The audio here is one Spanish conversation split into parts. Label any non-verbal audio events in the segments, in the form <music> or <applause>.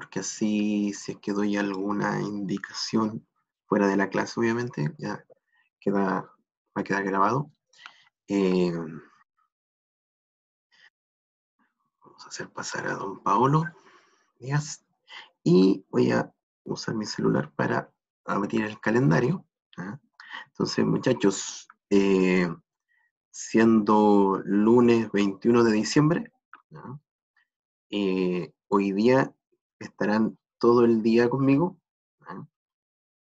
porque así si es que doy alguna indicación fuera de la clase, obviamente, ya queda, va a quedar grabado. Eh, vamos a hacer pasar a don Paolo Díaz y voy a usar mi celular para abrir el calendario. Entonces, muchachos, eh, siendo lunes 21 de diciembre, eh, hoy día estarán todo el día conmigo.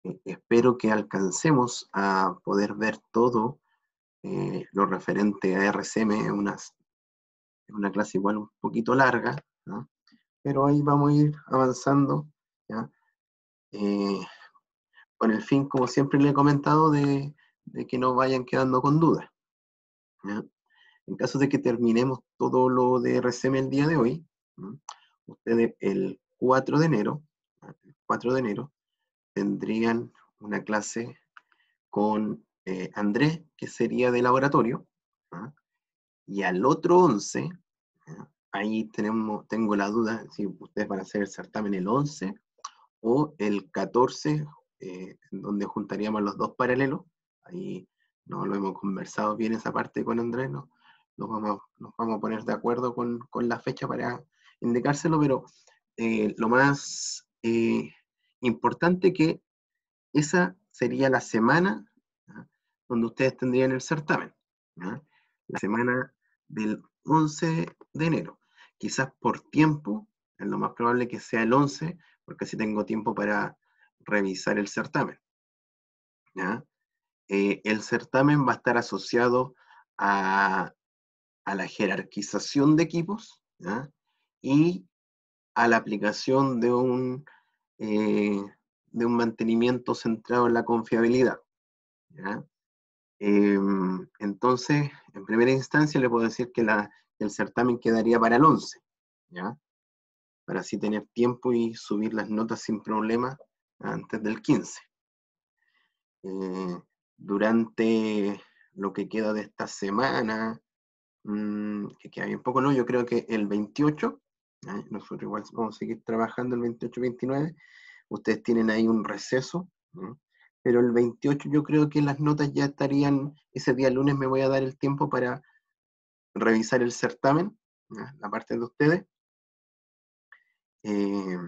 Eh, espero que alcancemos a poder ver todo lo referente a RCM, una, una clase igual un poquito larga, pero ahí vamos a ir avanzando. con el fin, como siempre le he comentado, de, que no vayan quedando con dudas. En caso de que terminemos todo lo de RCM el día de hoy, ustedes el 4 de enero, el 4 de enero, tendrían una clase con eh, Andrés, que sería de laboratorio, y al otro 11, ahí tenemos, tengo la duda si ustedes van a hacer el certamen el 11 o el 14, eh, donde juntaríamos los dos paralelos, ahí no lo hemos conversado bien esa parte con Andrés, no, nos, vamos, nos vamos a poner de acuerdo con, la fecha para indicárselo, pero eh, lo más eh, importante que esa sería la semana donde ustedes tendrían el certamen, la semana del 11 de enero. Quizás por tiempo, es lo más probable que sea el 11, porque así tengo tiempo para revisar el certamen. Eh, el certamen va a estar asociado a, la jerarquización de equipos y a la aplicación de un, eh, de un mantenimiento centrado en la confiabilidad. Em, entonces, en primera instancia le puedo decir que el certamen quedaría para el 11, para así tener tiempo y subir las notas sin problema antes del 15 durante lo que queda de esta semana, mm, que queda bien poco, ¿no? Yo creo que el 28, nosotros igual vamos a seguir trabajando el 28-29, ustedes tienen ahí un receso, pero el 28 yo creo que las notas ya estarían, ese día lunes me voy a dar el tiempo para revisar el certamen, la parte de ustedes, eh,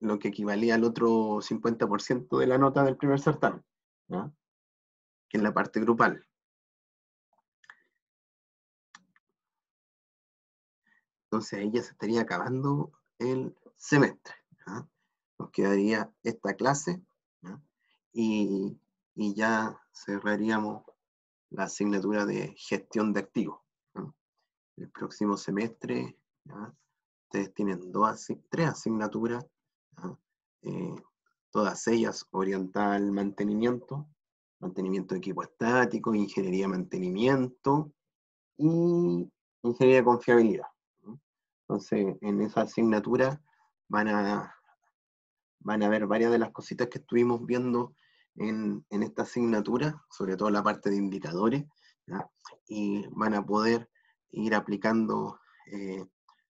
lo que equivalía al otro 50% de la nota del primer certamen en la parte grupal. Entonces ahí ya se estaría acabando el semestre. Nos quedaría esta clase y, ya cerraríamos la asignatura de gestión de activos. El próximo semestre ustedes tienen dos, tres asignaturas, eh, todas ellas orientadas al mantenimiento, mantenimiento de equipo estático, ingeniería de mantenimiento y ingeniería de confiabilidad. Entonces, en esa asignatura van a, van a ver varias de las cositas que estuvimos viendo en, esta asignatura, sobre todo la parte de indicadores, y van a poder ir aplicando eh,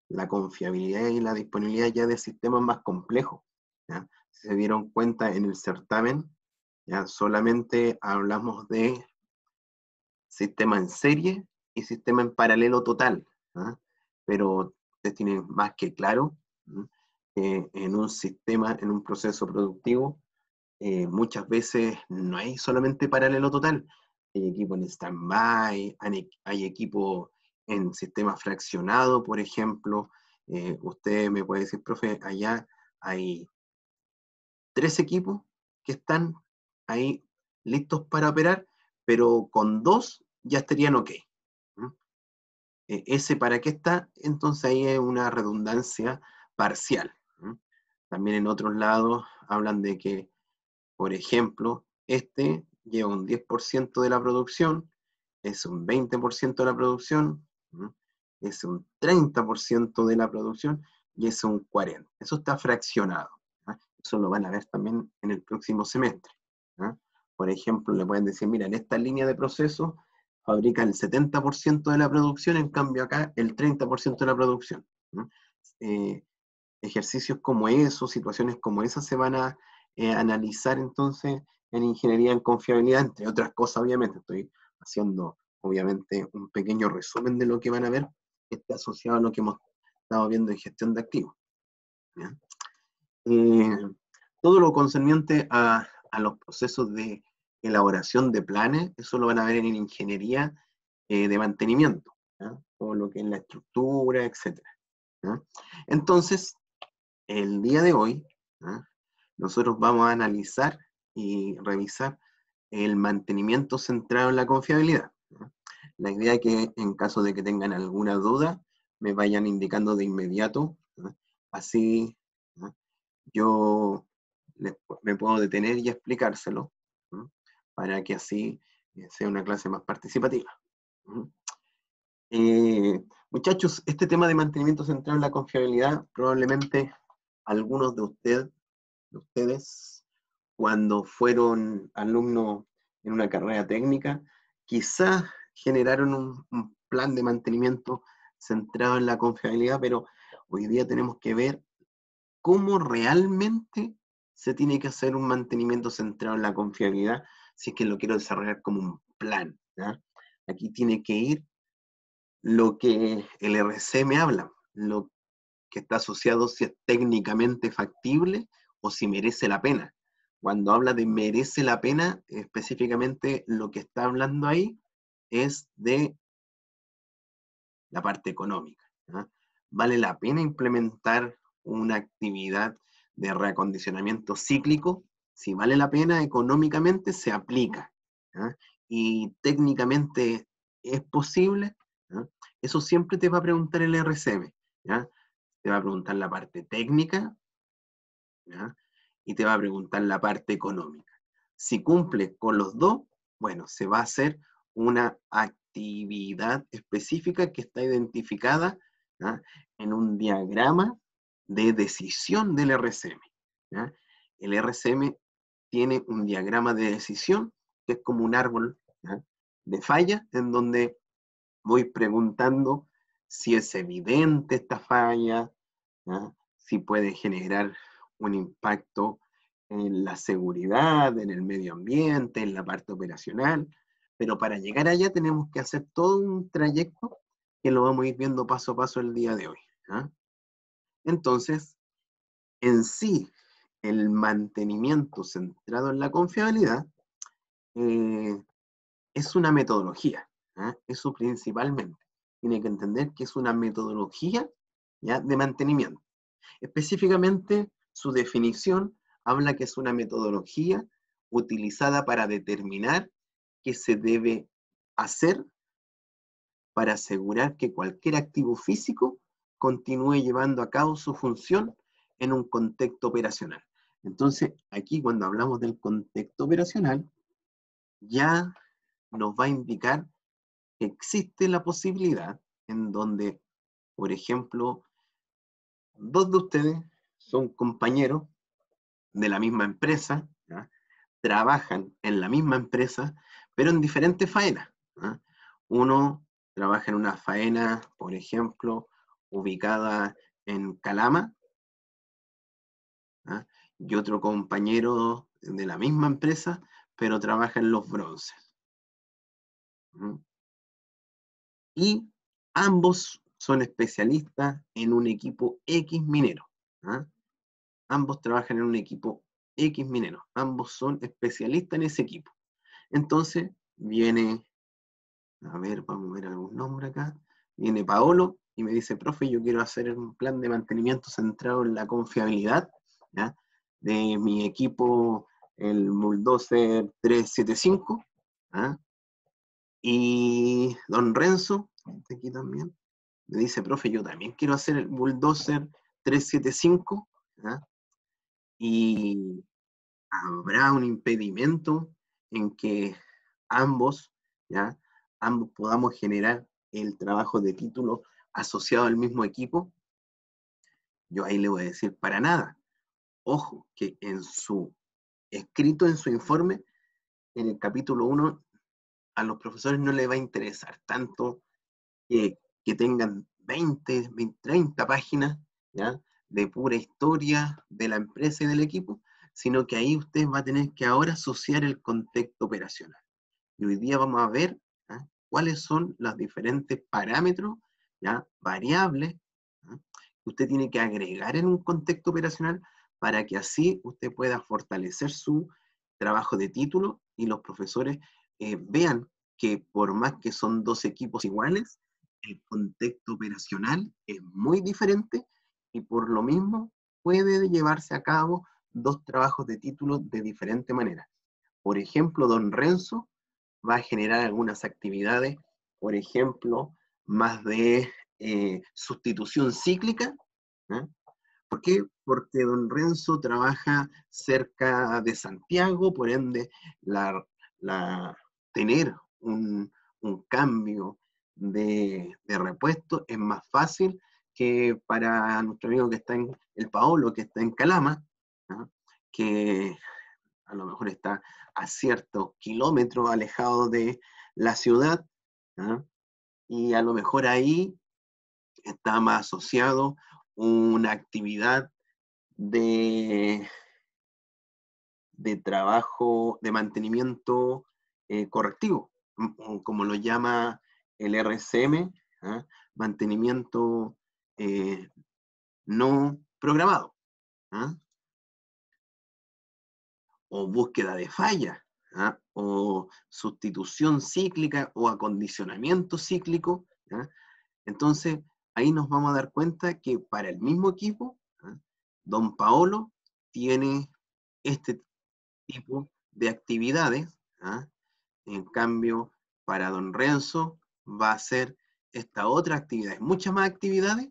la confiabilidad y la disponibilidad ya de sistemas más complejos. Si se dieron cuenta en el certamen, ya solamente hablamos de sistema en serie y sistema en paralelo total, ¿ah? pero ustedes tienen más que claro que en un sistema, en un proceso productivo, eh, muchas veces no hay solamente paralelo total, hay equipo en stand-by, hay, equipo en sistema fraccionado, por ejemplo. Eh, usted me puede decir, profe, allá hay tres equipos que están ahí listos para operar, pero con dos ya estarían ok. E, ese para qué está, entonces ahí es una redundancia parcial. También en otros lados hablan de que, por ejemplo, este lleva un 10% de la producción, es un 20% de la producción, es un 30% de la producción y es un 40%. Eso está fraccionado. Eso lo van a ver también en el próximo semestre. Por ejemplo, le pueden decir, mira, en esta línea de proceso fabrica el 70% de la producción, en cambio acá el 30% de la producción. Eh, ejercicios como esos, situaciones como esas se van a eh, analizar entonces en ingeniería en confiabilidad, entre otras cosas, obviamente. Estoy haciendo, obviamente, un pequeño resumen de lo que van a ver, que está asociado a lo que hemos estado viendo en gestión de activos. Eh, todo lo concerniente a, los procesos de elaboración de planes, eso lo van a ver en ingeniería eh, de mantenimiento, todo lo que es la estructura, etc. Entonces, el día de hoy, nosotros vamos a analizar y revisar el mantenimiento centrado en la confiabilidad. La idea es que en caso de que tengan alguna duda, me vayan indicando de inmediato, así yo me puedo detener y explicárselo, para que así eh, sea una clase más participativa. Eh, muchachos, este tema de mantenimiento centrado en la confiabilidad, probablemente algunos de, usted, de ustedes, cuando fueron alumnos en una carrera técnica, quizás generaron un, plan de mantenimiento centrado en la confiabilidad, pero hoy día tenemos que ver cómo realmente se tiene que hacer un mantenimiento centrado en la confiabilidad si es que lo quiero desarrollar como un plan. Aquí tiene que ir lo que el RC me habla, lo que está asociado si es técnicamente factible o si merece la pena. Cuando habla de merece la pena, específicamente lo que está hablando ahí es de la parte económica. ¿Vale la pena implementar una actividad de reacondicionamiento cíclico? Si vale la pena económicamente, se aplica. Y técnicamente es posible. Eso siempre te va a preguntar el RCM. te va a preguntar la parte técnica y te va a preguntar la parte económica. Si cumple con los dos, bueno, se va a hacer una actividad específica que está identificada en un diagrama de decisión del RCM. El RCM tiene un diagrama de decisión que es como un árbol de falla en donde voy preguntando si es evidente esta falla, si puede generar un impacto en la seguridad, en el medio ambiente, en la parte operacional, pero para llegar allá tenemos que hacer todo un trayecto que lo vamos a ir viendo paso a paso el día de hoy. Entonces, en sí, el mantenimiento centrado en la confiabilidad eh, es una metodología, eso principalmente. Tiene que entender que es una metodología de mantenimiento. Específicamente, su definición habla que es una metodología utilizada para determinar qué se debe hacer para asegurar que cualquier activo físico continúe llevando a cabo su función en un contexto operacional. Entonces, aquí cuando hablamos del contexto operacional, ya nos va a indicar que existe la posibilidad en donde, por ejemplo, dos de ustedes son compañeros de la misma empresa, trabajan en la misma empresa, pero en diferentes faenas. Uno trabaja en una faena, por ejemplo, ubicada en Calama, y otro compañero de la misma empresa, pero trabaja en los bronces. Y ambos son especialistas en un equipo X minero. ¿ah? Ambos trabajan en un equipo X minero. Ambos son especialistas en ese equipo. Entonces, viene, a ver, vamos a ver algún nombre acá. Viene Paolo y me dice, profe, yo quiero hacer un plan de mantenimiento centrado en la confiabilidad de mi equipo, el Bulldozer 375. ¿ah? Y don Renzo, aquí también, me dice, profe, yo también quiero hacer el Bulldozer 375, y habrá un impedimento en que ambos, ¿ya? ambos podamos generar el trabajo de título asociado al mismo equipo, yo ahí le voy a decir para nada. Ojo, que en su escrito, en su informe, en el capítulo 1, a los profesores no les va a interesar tanto que que tengan 20, 20 30 páginas, ¿ya? de pura historia de la empresa y del equipo, sino que ahí usted va a tener que ahora asociar el contexto operacional. Y hoy día vamos a ver ¿ah? cuáles son los diferentes parámetros, ¿ya? variables, que usted tiene que agregar en un contexto operacional para que así usted pueda fortalecer su trabajo de título y los profesores eh, vean que por más que son dos equipos iguales, el contexto operacional es muy diferente y por lo mismo puede llevarse a cabo dos trabajos de título de diferente manera. Por ejemplo, don Renzo va a generar algunas actividades, por ejemplo, más de eh, sustitución cíclica. ¿eh? ¿Por qué? Porque don Renzo trabaja cerca de Santiago, por ende, la, tener un, cambio de, repuesto es más fácil que para nuestro amigo que está en el Paolo, que está en Calama, que a lo mejor está a ciertos kilómetros alejado de la ciudad, y a lo mejor ahí está más asociado una actividad de, de trabajo, de mantenimiento eh, correctivo, como lo llama el RCM, mantenimiento eh, no programado. o búsqueda de falla, ¿ah? o sustitución cíclica o acondicionamiento cíclico. Entonces, ahí nos vamos a dar cuenta que para el mismo equipo, ¿ah? don Paolo tiene este tipo de actividades. ¿ah? En cambio, para don Renzo va a ser esta otra actividad, muchas más actividades,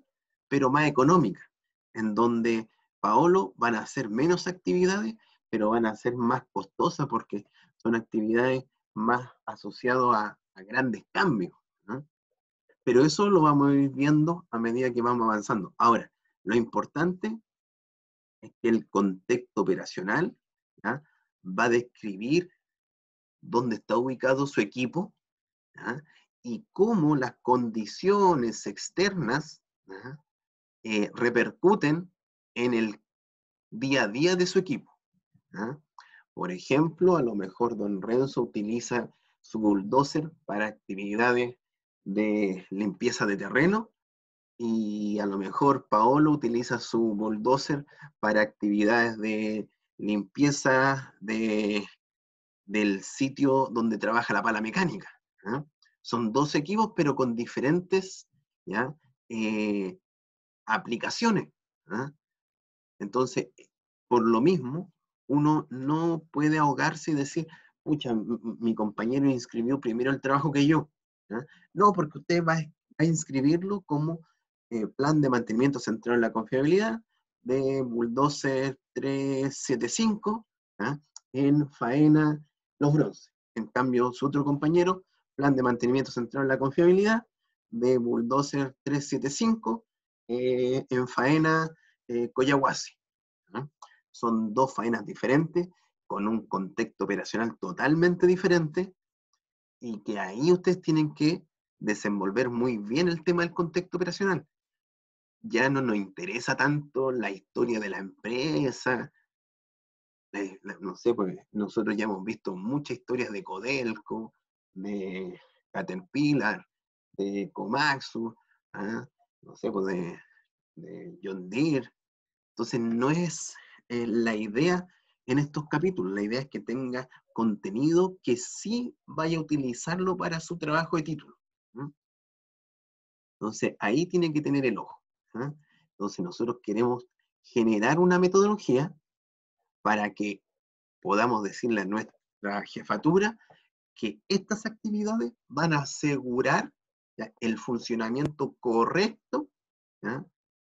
pero más económicas, en donde Paolo van a hacer menos actividades pero van a ser más costosas porque son actividades más asociadas a, grandes cambios. Pero eso lo vamos a ir viendo a medida que vamos avanzando. Ahora, lo importante es que el contexto operacional va a describir dónde está ubicado su equipo y cómo las condiciones externas eh, repercuten en el día a día de su equipo. Por ejemplo, a lo mejor don Renzo utiliza su bulldozer para actividades de limpieza de terreno y a lo mejor Paolo utiliza su bulldozer para actividades de limpieza de, del sitio donde trabaja la pala mecánica. Son dos equipos, pero con diferentes eh, aplicaciones. Entonces, por lo mismo, uno no puede ahogarse y decir, pucha, mi compañero inscribió primero el trabajo que yo. No, porque usted va, a inscribirlo como eh, plan de mantenimiento centrado en la confiabilidad de Bulldozer 375 en faena Los Bronces. En cambio, su otro compañero, plan de mantenimiento centrado en la confiabilidad de Bulldozer 375 eh, en faena eh, Coyahuasi son dos faenas diferentes, con un contexto operacional totalmente diferente, y que ahí ustedes tienen que desenvolver muy bien el tema del contexto operacional. Ya no nos interesa tanto la historia de la empresa, no sé, pues nosotros ya hemos visto muchas historias de Codelco, de Caterpillar, de Komatsu, ¿ah? no sé, pues de, de John Deere. Entonces no es eh, la idea en estos capítulos. La idea es que tenga contenido que sí vaya a utilizarlo para su trabajo de título. Entonces, ahí tiene que tener el ojo. Entonces, nosotros queremos generar una metodología para que podamos decirle a nuestra jefatura que estas actividades van a asegurar el funcionamiento correcto,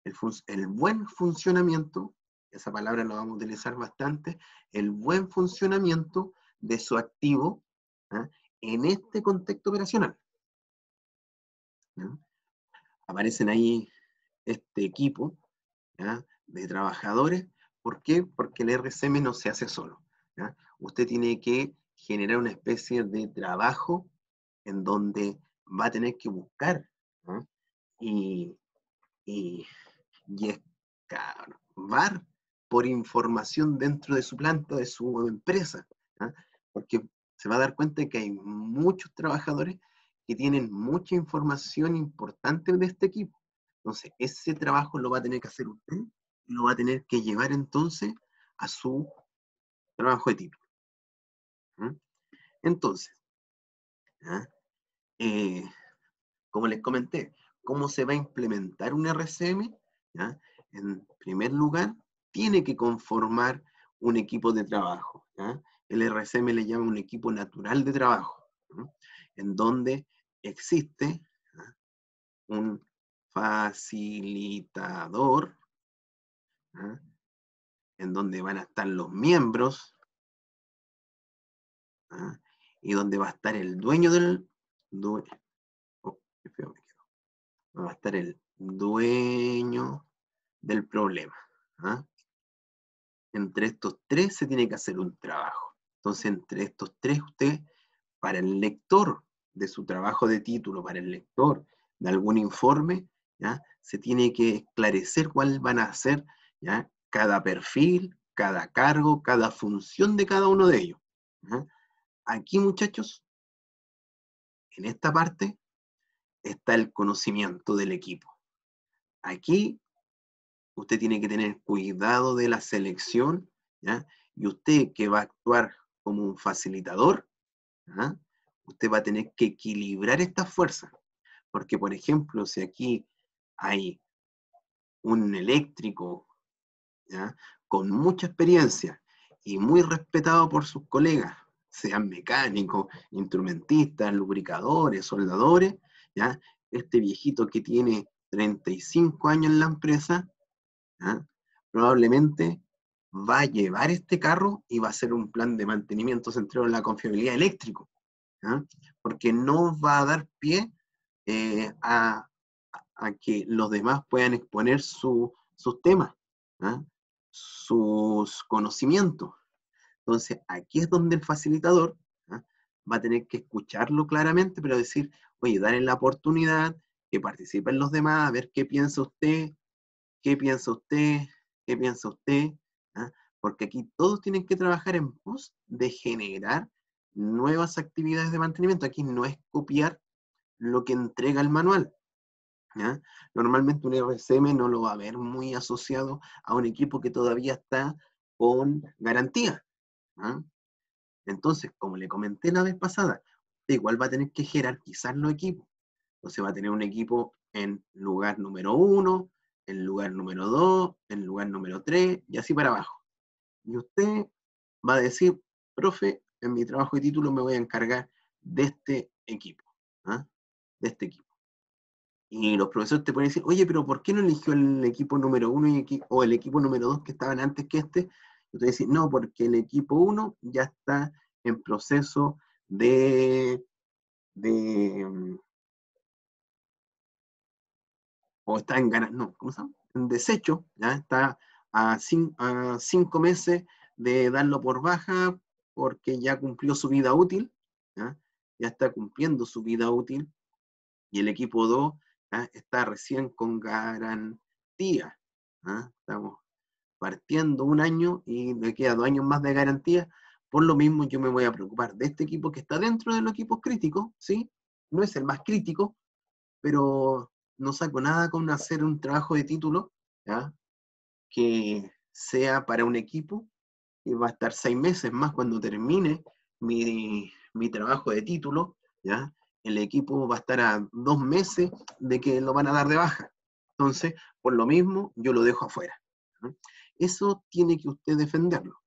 el, buen funcionamiento esa palabra la vamos a utilizar bastante, el buen funcionamiento de su activo ¿ah? en este contexto operacional. Aparecen ahí este equipo de trabajadores. ¿Por qué? Porque el RCM no se hace solo. Usted tiene que generar una especie de trabajo en donde va a tener que buscar y, y, y, excavar por información dentro de su planta, de su empresa, porque se va a dar cuenta de que hay muchos trabajadores que tienen mucha información importante de este equipo. Entonces, ese trabajo lo va a tener que hacer usted lo va a tener que llevar entonces a su trabajo de título. Entonces, eh, como les comenté, ¿cómo se va a implementar un RCM? En primer lugar, tiene que conformar un equipo de trabajo. El RCM le llama un equipo natural de trabajo, en donde existe un facilitador, en donde van a estar los miembros, y donde va a estar el dueño del... Oh, va a estar el dueño del problema. Entre estos tres se tiene que hacer un trabajo. Entonces, entre estos tres, usted, para el lector de su trabajo de título, para el lector de algún informe, ¿ya? se tiene que esclarecer cuál van a ser ¿ya? cada perfil, cada cargo, cada función de cada uno de ellos. Aquí, muchachos, en esta parte está el conocimiento del equipo. Aquí usted tiene que tener cuidado de la selección, ¿ya? Y usted que va a actuar como un facilitador, usted va a tener que equilibrar estas fuerzas. Porque, por ejemplo, si aquí hay un eléctrico con mucha experiencia y muy respetado por sus colegas, sean mecánicos, instrumentistas, lubricadores, soldadores, ¿ya? Este viejito que tiene 35 años en la empresa, probablemente va a llevar este carro y va a hacer un plan de mantenimiento centrado en la confiabilidad eléctrico, porque no va a dar pie eh, a, que los demás puedan exponer sus temas, sus conocimientos. Entonces, aquí es donde el facilitador va a tener que escucharlo claramente, pero decir, oye, darle la oportunidad, que participen los demás, a ver qué piensa usted, qué piensa usted, qué piensa usted, porque aquí todos tienen que trabajar en pos de generar nuevas actividades de mantenimiento. Aquí no es copiar lo que entrega el manual. Normalmente un RCM no lo va a ver muy asociado a un equipo que todavía está con garantía. ¿ah? Entonces, como le comenté la vez pasada, igual va a tener que jerarquizar los equipos. Entonces va a tener un equipo en lugar número uno, en lugar número dos, en lugar número tres, y así para abajo. Y usted va a decir, profe, en mi trabajo de título me voy a encargar de este equipo, ¿ah? de este equipo. Y los profesores te pueden decir, oye, pero ¿por qué no eligió el equipo número uno o el equipo número dos que estaban antes que este? Usted dice, no, porque el equipo 1 ya está en proceso de, de o está en ganas, no, ¿cómo se? En desecho, ya está a, cinco meses de darlo por baja porque ya cumplió su vida útil, ya, está cumpliendo su vida útil, y el equipo 2 está recién con garantía. Estamos partiendo un año y me queda dos años más de garantía, por lo mismo yo me voy a preocupar de este equipo que está dentro de los equipos críticos, ¿sí? No es el más crítico, pero no saco nada con hacer un trabajo de título. Que sea para un equipo que va a estar seis meses más cuando termine mi, mi trabajo de título. El equipo va a estar a dos meses de que lo van a dar de baja. Entonces, por lo mismo, yo lo dejo afuera. Eso tiene que usted defenderlo.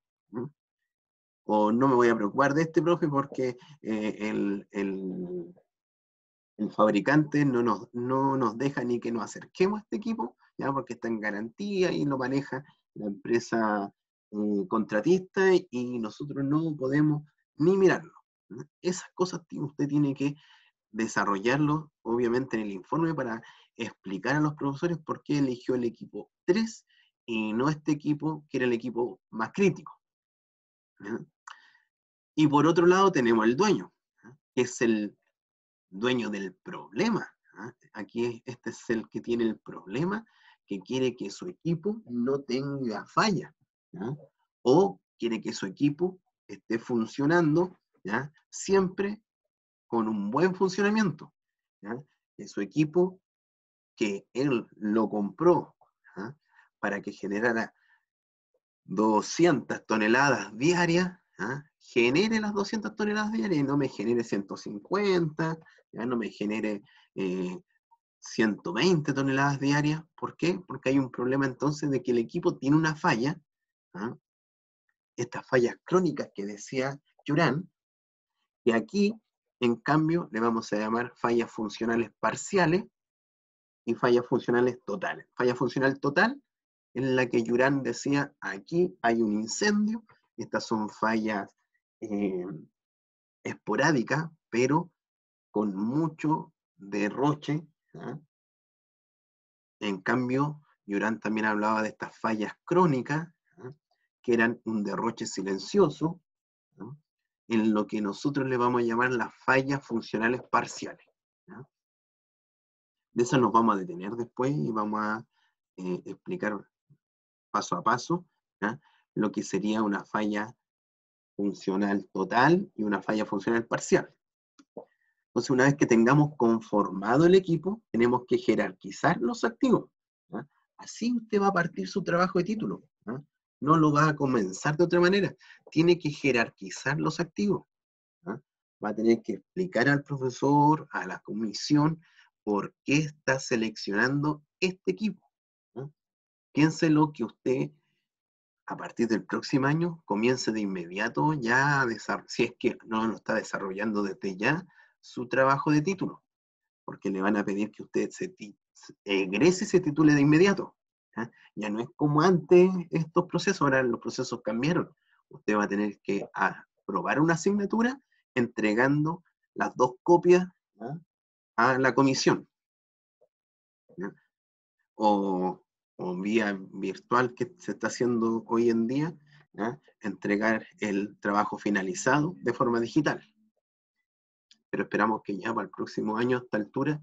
O no me voy a preocupar de este profe porque eh, el, el, fabricante no nos, no nos deja ni que nos acerquemos a este equipo, ¿ya? porque está en garantía y lo maneja la empresa eh, contratista y nosotros no podemos ni mirarlo. Esas cosas usted tiene que desarrollarlo, obviamente, en el informe para explicar a los profesores por qué eligió el equipo 3 y no este equipo que era el equipo más crítico. Y por otro lado tenemos el dueño, que es el dueño del problema. Aquí este es el que tiene el problema, que quiere que su equipo no tenga falla, o quiere que su equipo esté funcionando siempre con un buen funcionamiento. Su equipo, que él lo compró para que generara 200 toneladas diarias, genere las 200 toneladas diarias y no me genere 150, ya no me genere 120 eh, toneladas diarias. ¿Por qué? Porque hay un problema entonces de que el equipo tiene una falla, estas fallas crónicas que decía Yurán, y aquí, en cambio, le vamos a llamar fallas funcionales parciales y fallas funcionales totales. Falla funcional total en la que Yurán decía, aquí hay un incendio, estas son fallas eh, esporádicas, pero con mucho derroche. ¿ah? En cambio, Yurán también hablaba de estas fallas crónicas, ¿ah? que eran un derroche silencioso, en lo que nosotros le vamos a llamar las fallas funcionales parciales. De eso nos vamos a detener después y vamos a eh, explicar paso a paso lo que sería una falla funcional total y una falla funcional parcial. Entonces, una vez que tengamos conformado el equipo, tenemos que jerarquizar los activos. Así usted va a partir su trabajo de título. ¿no? lo va a comenzar de otra manera. Tiene que jerarquizar los activos. Va a tener que explicar al profesor, a la comisión, por qué está seleccionando este equipo. Piénselo que usted a partir del próximo año comience de inmediato ya, a si es que no lo está desarrollando desde ya, su trabajo de título, porque le van a pedir que usted se egrese se titule de inmediato. Ya no es como antes estos procesos, ahora los procesos cambiaron. Usted va a tener que aprobar una asignatura entregando las dos copias a la comisión. O o vía virtual que se está haciendo hoy en día, entregar el trabajo finalizado de forma digital. Pero esperamos que ya para el próximo año, a esta altura,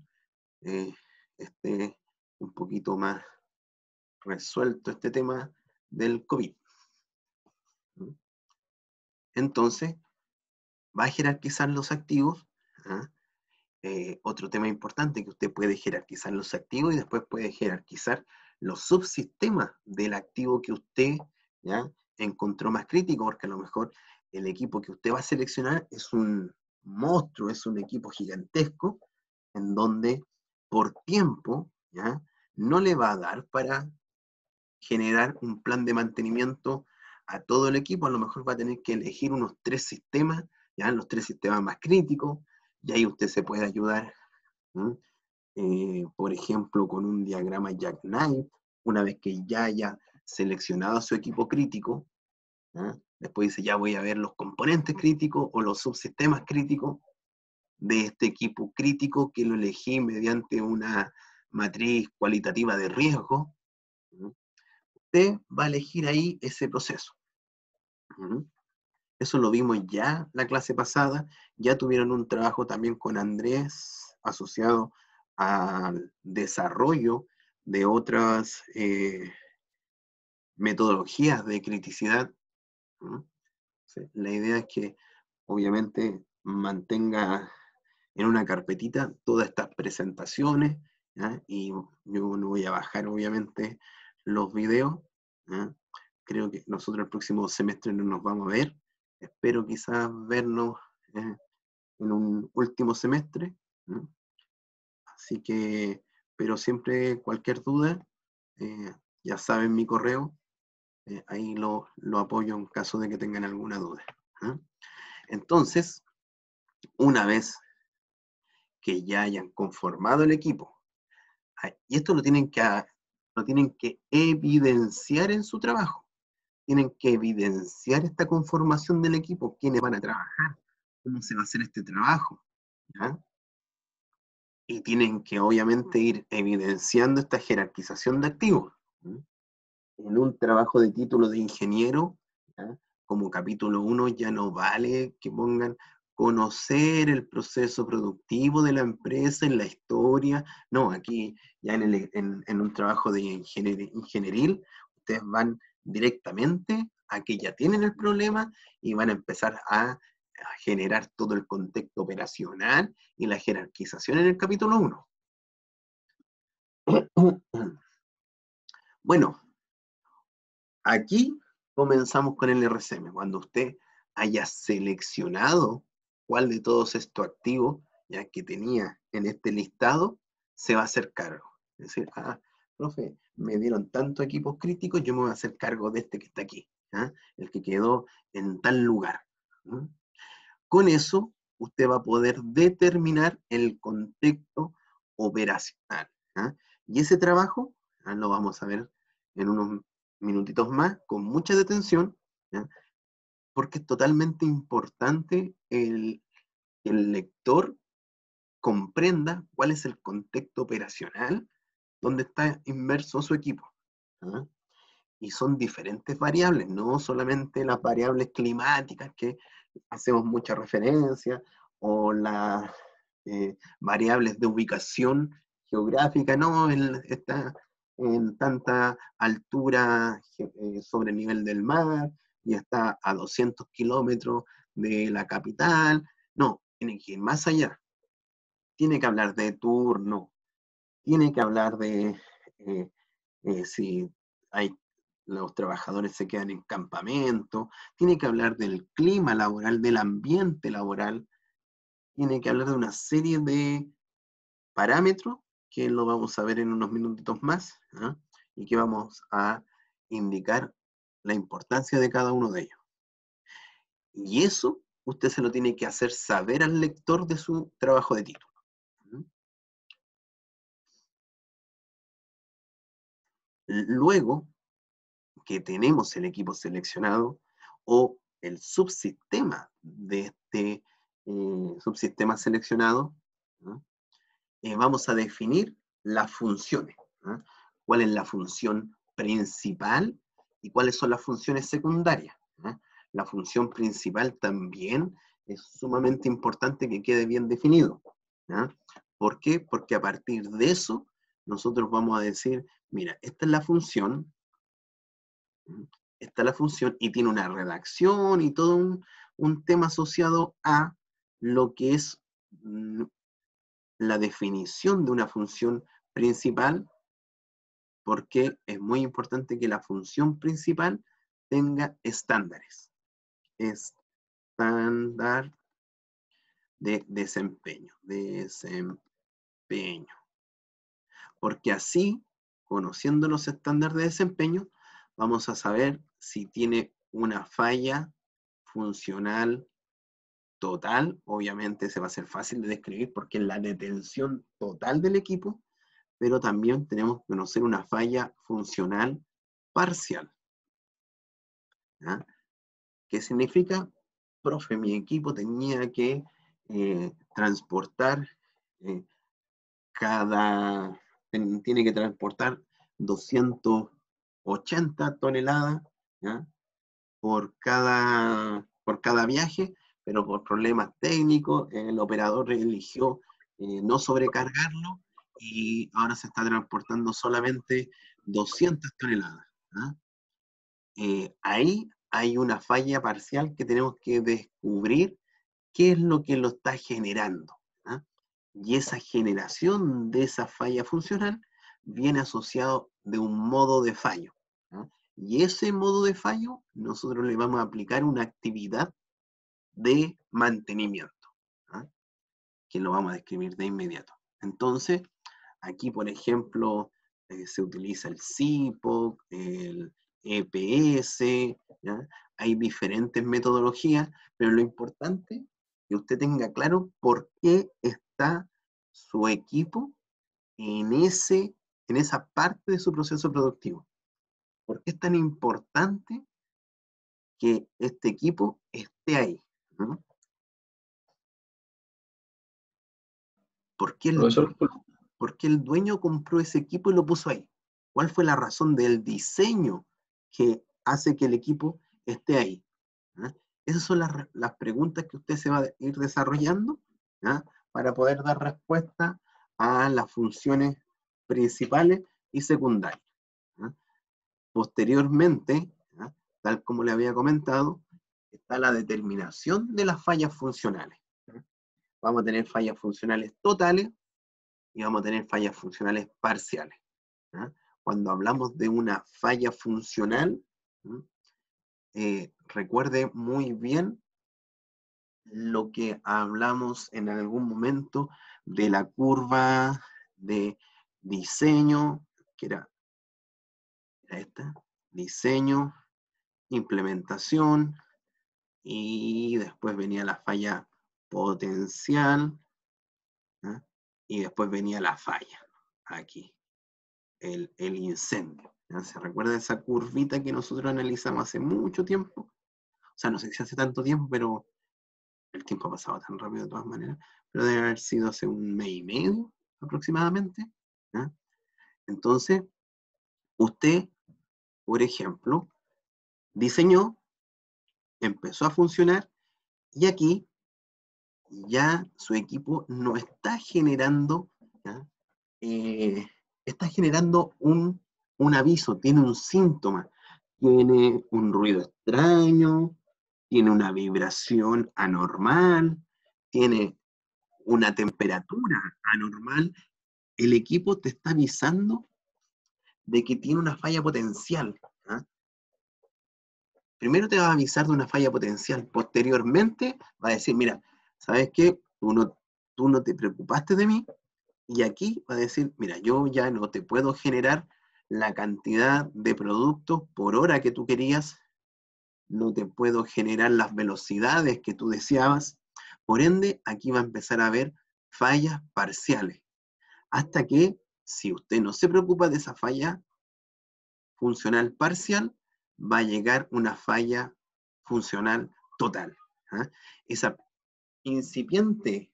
eh, esté un poquito más resuelto este tema del COVID. Entonces, va a jerarquizar los activos. Eh, otro tema importante que usted puede jerarquizar los activos y después puede jerarquizar los subsistemas del activo que usted ¿ya? encontró más crítico, porque a lo mejor el equipo que usted va a seleccionar es un monstruo, es un equipo gigantesco, en donde por tiempo no le va a dar para generar un plan de mantenimiento a todo el equipo, a lo mejor va a tener que elegir unos tres sistemas, ya los tres sistemas más críticos, y ahí usted se puede ayudar eh, por ejemplo, con un diagrama Jackknife, una vez que ya haya seleccionado su equipo crítico, después dice, ya voy a ver los componentes críticos o los subsistemas críticos de este equipo crítico que lo elegí mediante una matriz cualitativa de riesgo. Usted va a elegir ahí ese proceso. Eso lo vimos ya la clase pasada. Ya tuvieron un trabajo también con Andrés asociado al desarrollo de otras eh, metodologías de criticidad. La idea es que obviamente mantenga en una carpetita todas estas presentaciones y yo no voy a bajar obviamente los videos. Creo que nosotros el próximo semestre no nos vamos a ver. Espero quizás vernos eh, en un último semestre. Así que, pero siempre cualquier duda, eh, ya saben mi correo, eh, ahí lo, apoyo en caso de que tengan alguna duda. ¿ah? Entonces, una vez que ya hayan conformado el equipo, y esto lo tienen que, lo tienen que evidenciar en su trabajo, tienen que evidenciar esta conformación del equipo, quiénes van a trabajar, cómo se va a hacer este trabajo. ¿ya? Y tienen que obviamente ir evidenciando esta jerarquización de activos. En un trabajo de título de ingeniero, como capítulo 1 ya no vale que pongan conocer el proceso productivo de la empresa en la historia. No, aquí ya en, un trabajo de ingenieril, ustedes van directamente a que ya tienen el problema y van a empezar a, generar todo el contexto operacional y la jerarquización en el capítulo 1. <clears throat> Bueno, aquí comenzamos con el RCM. Cuando usted haya seleccionado cuál de todos estos activos ya que tenía en este listado se va a hacer cargo. Es decir, ah, profe, me dieron tantos equipos críticos, yo me voy a hacer cargo de este que está aquí, el que quedó en tal lugar. Con eso, usted va a poder determinar el contexto operacional. Y ese trabajo, lo vamos a ver en unos minutitos más, con mucha detención, porque es totalmente importante el, el lector comprenda cuál es el contexto operacional donde está inmerso su equipo. ¿ah? Y son diferentes variables, no solamente las variables climáticas que hacemos mucha referencia, o las eh, variables de ubicación geográfica, no, está en tanta altura eh, sobre el nivel del mar y está a 200 kilómetros de la capital. No, tiene que ir más allá. Tiene que hablar de turno, tiene que hablar de eh, si hay, los trabajadores se quedan en campamento, tiene que hablar del clima laboral, del ambiente laboral, tiene que hablar de una serie de parámetros que lo vamos a ver en unos minutitos más ¿ah? y que vamos a indicar la importancia de cada uno de ellos. Y eso usted se lo tiene que hacer saber al lector de su trabajo de título. Luego que tenemos el equipo seleccionado o el subsistema de este eh, subsistema seleccionado, eh, vamos a definir las funciones. ¿Cuál es la función principal y cuáles son las funciones secundarias? La función principal también es sumamente importante que quede bien definido. ¿Por qué? Porque a partir de eso nosotros vamos a decir, mira, esta es la función, esta es la función y tiene una redacción y todo un, un tema asociado a lo que es mm, la definición de una función principal, porque es muy importante que la función principal tenga estándares. Estándar de desempeño. Desempeño. Porque así, conociendo los estándares de desempeño, vamos a saber si tiene una falla funcional total, obviamente se va a ser fácil de describir porque es la detención total del equipo, pero también tenemos que conocer una falla funcional parcial. ¿Qué significa? Profe, mi equipo tenía que eh, transportar eh, cada, tiene que transportar 280 toneladas Por, cada, por cada viaje, pero por problemas técnicos el operador eligió eh, no sobrecargarlo y ahora se está transportando solamente 200 toneladas. Eh, ahí hay una falla parcial que tenemos que descubrir qué es lo que lo está generando. Y esa generación de esa falla funcional viene asociado de un modo de fallo. Y ese modo de fallo nosotros le vamos a aplicar una actividad de mantenimiento, que lo vamos a describir de inmediato. Entonces, aquí, por ejemplo, eh, se utiliza el CIPOC, el EPS, hay diferentes metodologías, pero lo importante es que usted tenga claro por qué está su equipo en, ese, en esa parte de su proceso productivo. ¿Por qué es tan importante que este equipo esté ahí? ¿Por qué, el, ¿Por qué el dueño compró ese equipo y lo puso ahí? ¿Cuál fue la razón del diseño que hace que el equipo esté ahí? Esas son las, preguntas que usted se va a ir desarrollando para poder dar respuesta a las funciones principales y secundarias. Posteriormente, tal como le había comentado, está la determinación de las fallas funcionales. Vamos a tener fallas funcionales totales y vamos a tener fallas funcionales parciales. Cuando hablamos de una falla funcional, eh, recuerde muy bien lo que hablamos en algún momento de la curva de diseño, que era, esta, diseño, implementación, y después venía la falla potencial, ¿ah? y después venía la falla, aquí, el, el incendio. ¿Se recuerda esa curvita que nosotros analizamos hace mucho tiempo? O sea, no sé si hace tanto tiempo, pero el tiempo ha pasado tan rápido de todas maneras, pero debe haber sido hace un mes y medio aproximadamente. Entonces, usted, por ejemplo, diseñó, empezó a funcionar y aquí ya su equipo no está generando, eh, está generando un, un aviso, tiene un síntoma, tiene un ruido extraño, tiene una vibración anormal, tiene una temperatura anormal, el equipo te está avisando de que tiene una falla potencial. ¿ah? Primero te va a avisar de una falla potencial, posteriormente va a decir, mira, ¿sabes qué? Tú no, tú no te preocupaste de mí, y aquí va a decir, mira, yo ya no te puedo generar la cantidad de productos por hora que tú querías no te puedo generar las velocidades que tú deseabas. Por ende, aquí va a empezar a haber fallas parciales. Hasta que, si usted no se preocupa de esa falla funcional parcial, va a llegar una falla funcional total. ¿ah? Esa incipiente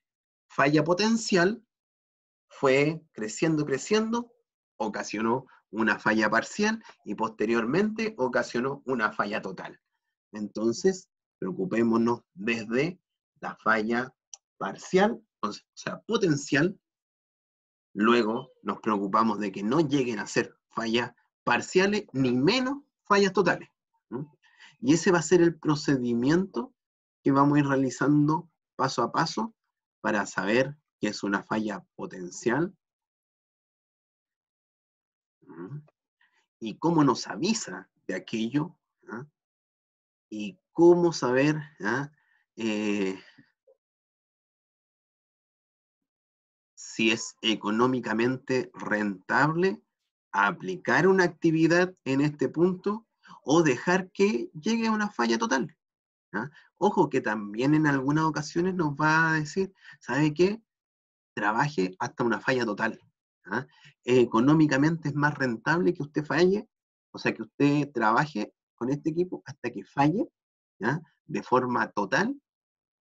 falla potencial fue creciendo, creciendo, ocasionó una falla parcial y posteriormente ocasionó una falla total. Entonces, preocupémonos desde la falla parcial, o sea, potencial. Luego nos preocupamos de que no lleguen a ser fallas parciales ni menos fallas totales. Y ese va a ser el procedimiento que vamos a ir realizando paso a paso para saber qué es una falla potencial y cómo nos avisa de aquello y cómo saber ¿ah? eh, si es económicamente rentable aplicar una actividad en este punto o dejar que llegue a una falla total. Ojo que también en algunas ocasiones nos va a decir, ¿sabe qué? Trabaje hasta una falla total. Económicamente es más rentable que usted falle, o sea, que usted trabaje con este equipo hasta que falle, de forma total,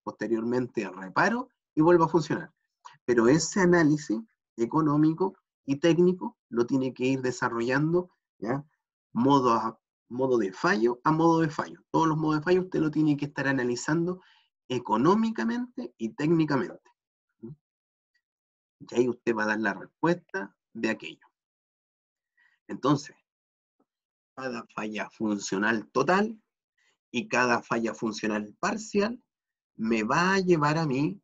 posteriormente reparo y vuelva a funcionar. Pero ese análisis económico y técnico lo tiene que ir desarrollando, ¿ya? Modo, a, modo de fallo a modo de fallo. Todos los modos de fallo usted lo tiene que estar analizando económicamente y técnicamente. Y ahí usted va a dar la respuesta de aquello. Entonces, cada falla funcional total y cada falla funcional parcial me va a llevar a mí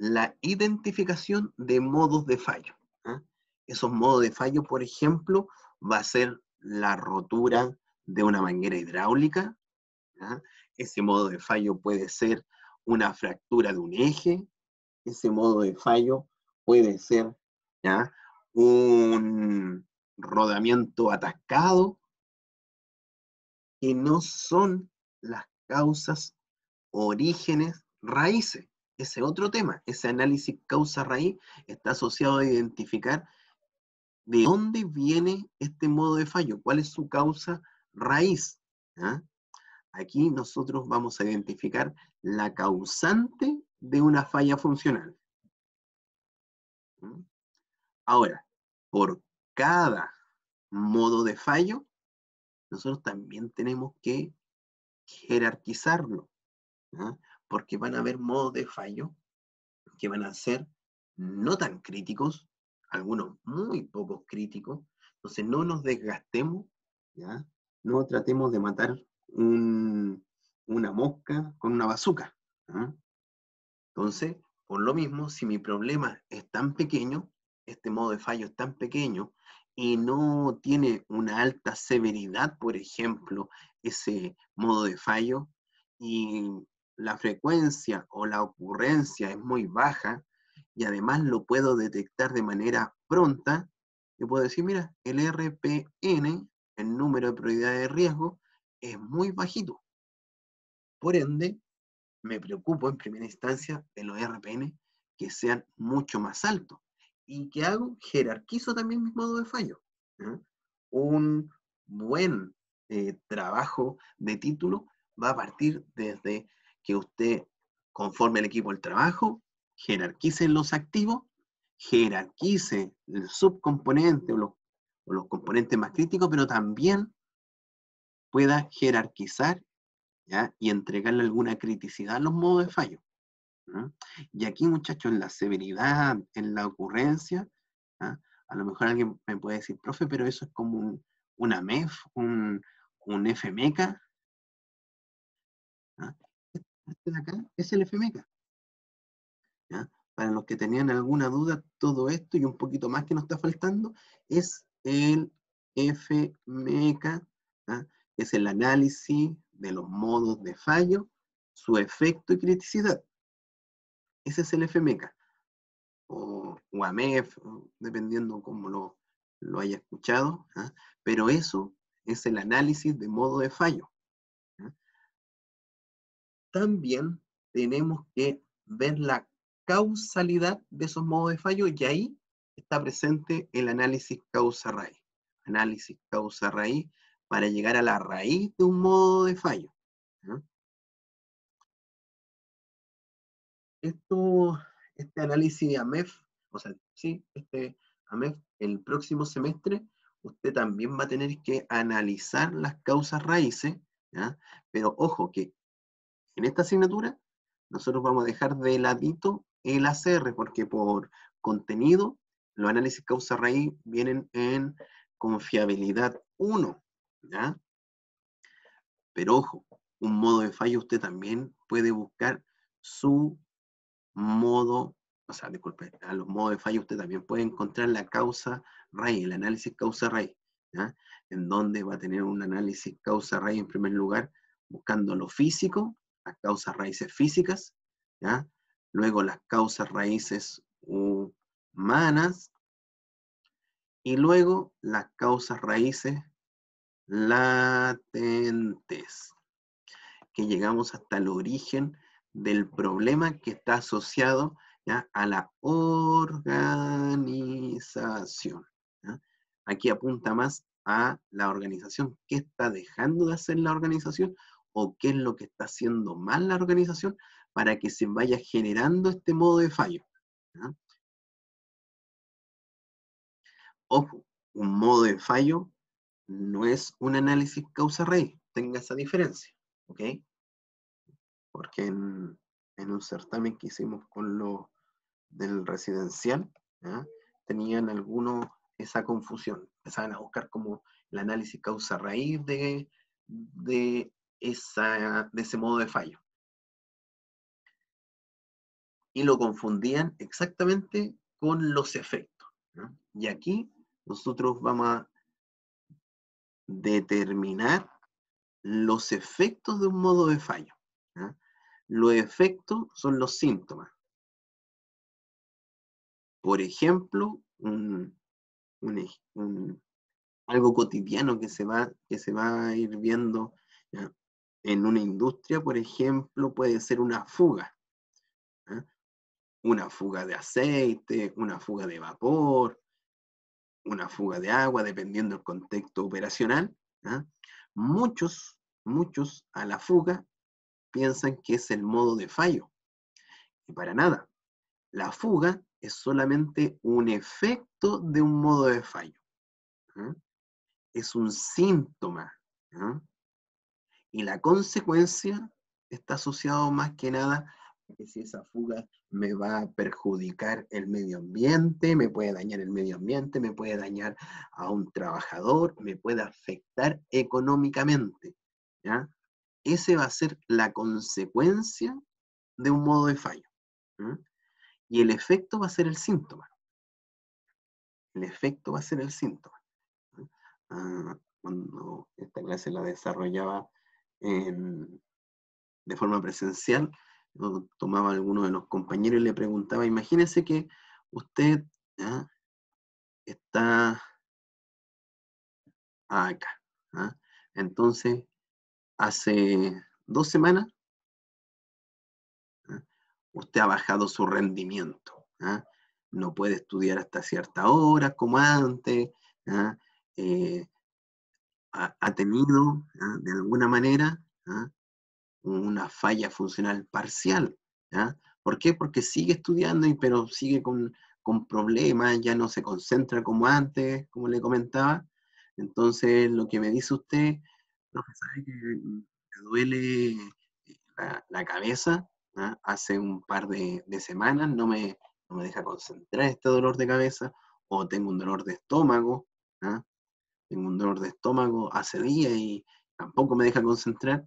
la identificación de modos de fallo. ¿ah? Esos modos de fallo, por ejemplo, va a ser la rotura de una manguera hidráulica. ¿ah? Ese modo de fallo puede ser una fractura de un eje. Ese modo de fallo puede ser un rodamiento atascado que no son las causas, orígenes, raíces. Ese otro tema, ese análisis causa-raíz, está asociado a identificar de dónde viene este modo de fallo, cuál es su causa raíz. Aquí nosotros vamos a identificar la causante de una falla funcional. ¿Mm? Ahora, por cada modo de fallo, nosotros también tenemos que jerarquizarlo. Porque van a haber modos de fallo que van a ser no tan críticos, algunos muy pocos críticos. Entonces no nos desgastemos, no tratemos de matar una mosca con una bazuca. Entonces, por lo mismo, si mi problema es tan pequeño, este modo de fallo es tan pequeño y no tiene una alta severidad, por ejemplo, ese modo de fallo, y la frecuencia o la ocurrencia es muy baja, y además lo puedo detectar de manera pronta, yo puedo decir, mira, el RPN, el número de probabilidad de riesgo, es muy bajito. Por ende, me preocupo en primera instancia de los RPN que sean mucho más altos. ¿Y qué hago? Jerarquizo también mi modo de fallo. Un buen eh, trabajo de título va a partir desde que usted conforme el equipo del trabajo, jerarquice los activos, jerarquice el subcomponente o los, o los componentes más críticos, pero también pueda jerarquizar y entregarle alguna criticidad a los modos de fallo. Y aquí, muchachos, en la severidad, en la ocurrencia, a lo mejor alguien me puede decir, profe, pero eso es como un, una MEF, un, un FMECA. Este de acá es el FMECA. Para los que tenían alguna duda, todo esto y un poquito más que nos está faltando es el que es el análisis de los modos de fallo, su efecto y criticidad. Ese es el FMECA. O, AMEF, dependiendo cómo lo, lo haya escuchado. Pero eso es el análisis de modo de fallo. También tenemos que ver la causalidad de esos modos de fallo y ahí está presente el análisis causa-raíz. Análisis causa-raíz para llegar a la raíz de un modo de fallo. Esto, este análisis de AMEF, o sea, sí, este AMEF, el próximo semestre, usted también va a tener que analizar las causas raíces, pero ojo que en esta asignatura nosotros vamos a dejar de ladito el ACR, porque por contenido los análisis causa raíz vienen en confiabilidad 1, ¿ya? Pero ojo, un modo de fallo usted también puede buscar su modo, o sea, disculpe, a los modos de fallo usted también puede encontrar la causa raíz, el análisis causa raíz, ¿ya? En donde va a tener un análisis causa raíz en primer lugar, buscando lo físico, las causas raíces físicas. Luego las causas raíces humanas, y luego las causas raíces latentes, que llegamos hasta el origen del problema que está asociado a la organización. Aquí apunta más a la organización, qué está dejando de hacer la organización o qué es lo que está haciendo mal la organización para que se vaya generando este modo de fallo. Ojo, un modo de fallo no es un análisis causa-raíz, tenga esa diferencia, ¿ok? Porque en, un certamen que hicimos con lo del residencial, tenían algunos esa confusión, empezaban a buscar como el análisis causa-raíz de, de, esa, de ese modo de fallo. Y lo confundían exactamente con los efectos. Y aquí nosotros vamos a determinar los efectos de un modo de fallo. Los efectos son los síntomas. Por ejemplo, algo cotidiano que se, va, que se va a ir viendo en una industria, por ejemplo, puede ser una fuga. Una fuga de aceite, una fuga de vapor, una fuga de agua, dependiendo del contexto operacional. ¿ah? Muchos, muchos a la fuga piensan que es el modo de fallo. Y para nada. La fuga es solamente un efecto de un modo de fallo. ¿ah? Es un síntoma. Y la consecuencia está asociado más que nada a que si esa fuga me va a perjudicar el medio ambiente, me puede dañar el medio ambiente, me puede dañar a un trabajador, me puede afectar económicamente. ¿ya? Ese va a ser la consecuencia de un modo de fallo. Y el efecto va a ser el síntoma. El efecto va a ser el síntoma. Ah, cuando esta clase la desarrollaba de forma presencial, tomaba a alguno de los compañeros y le preguntaba, imagínese que usted está acá. Entonces, hace dos semanas, usted ha bajado su rendimiento. No puede estudiar hasta cierta hora como antes. Eh, ha, tenido, de alguna manera, una falla funcional parcial. ¿Por qué? Porque sigue estudiando, y, pero sigue con, con problemas, ya no se concentra como antes, como le comentaba. Entonces, lo que me dice usted, profesor, que me duele la, la cabeza, hace un par de, de semanas, no me, no me, deja concentrar este dolor de cabeza, o tengo un dolor de estómago, tengo un dolor de estómago hace días y tampoco me deja concentrar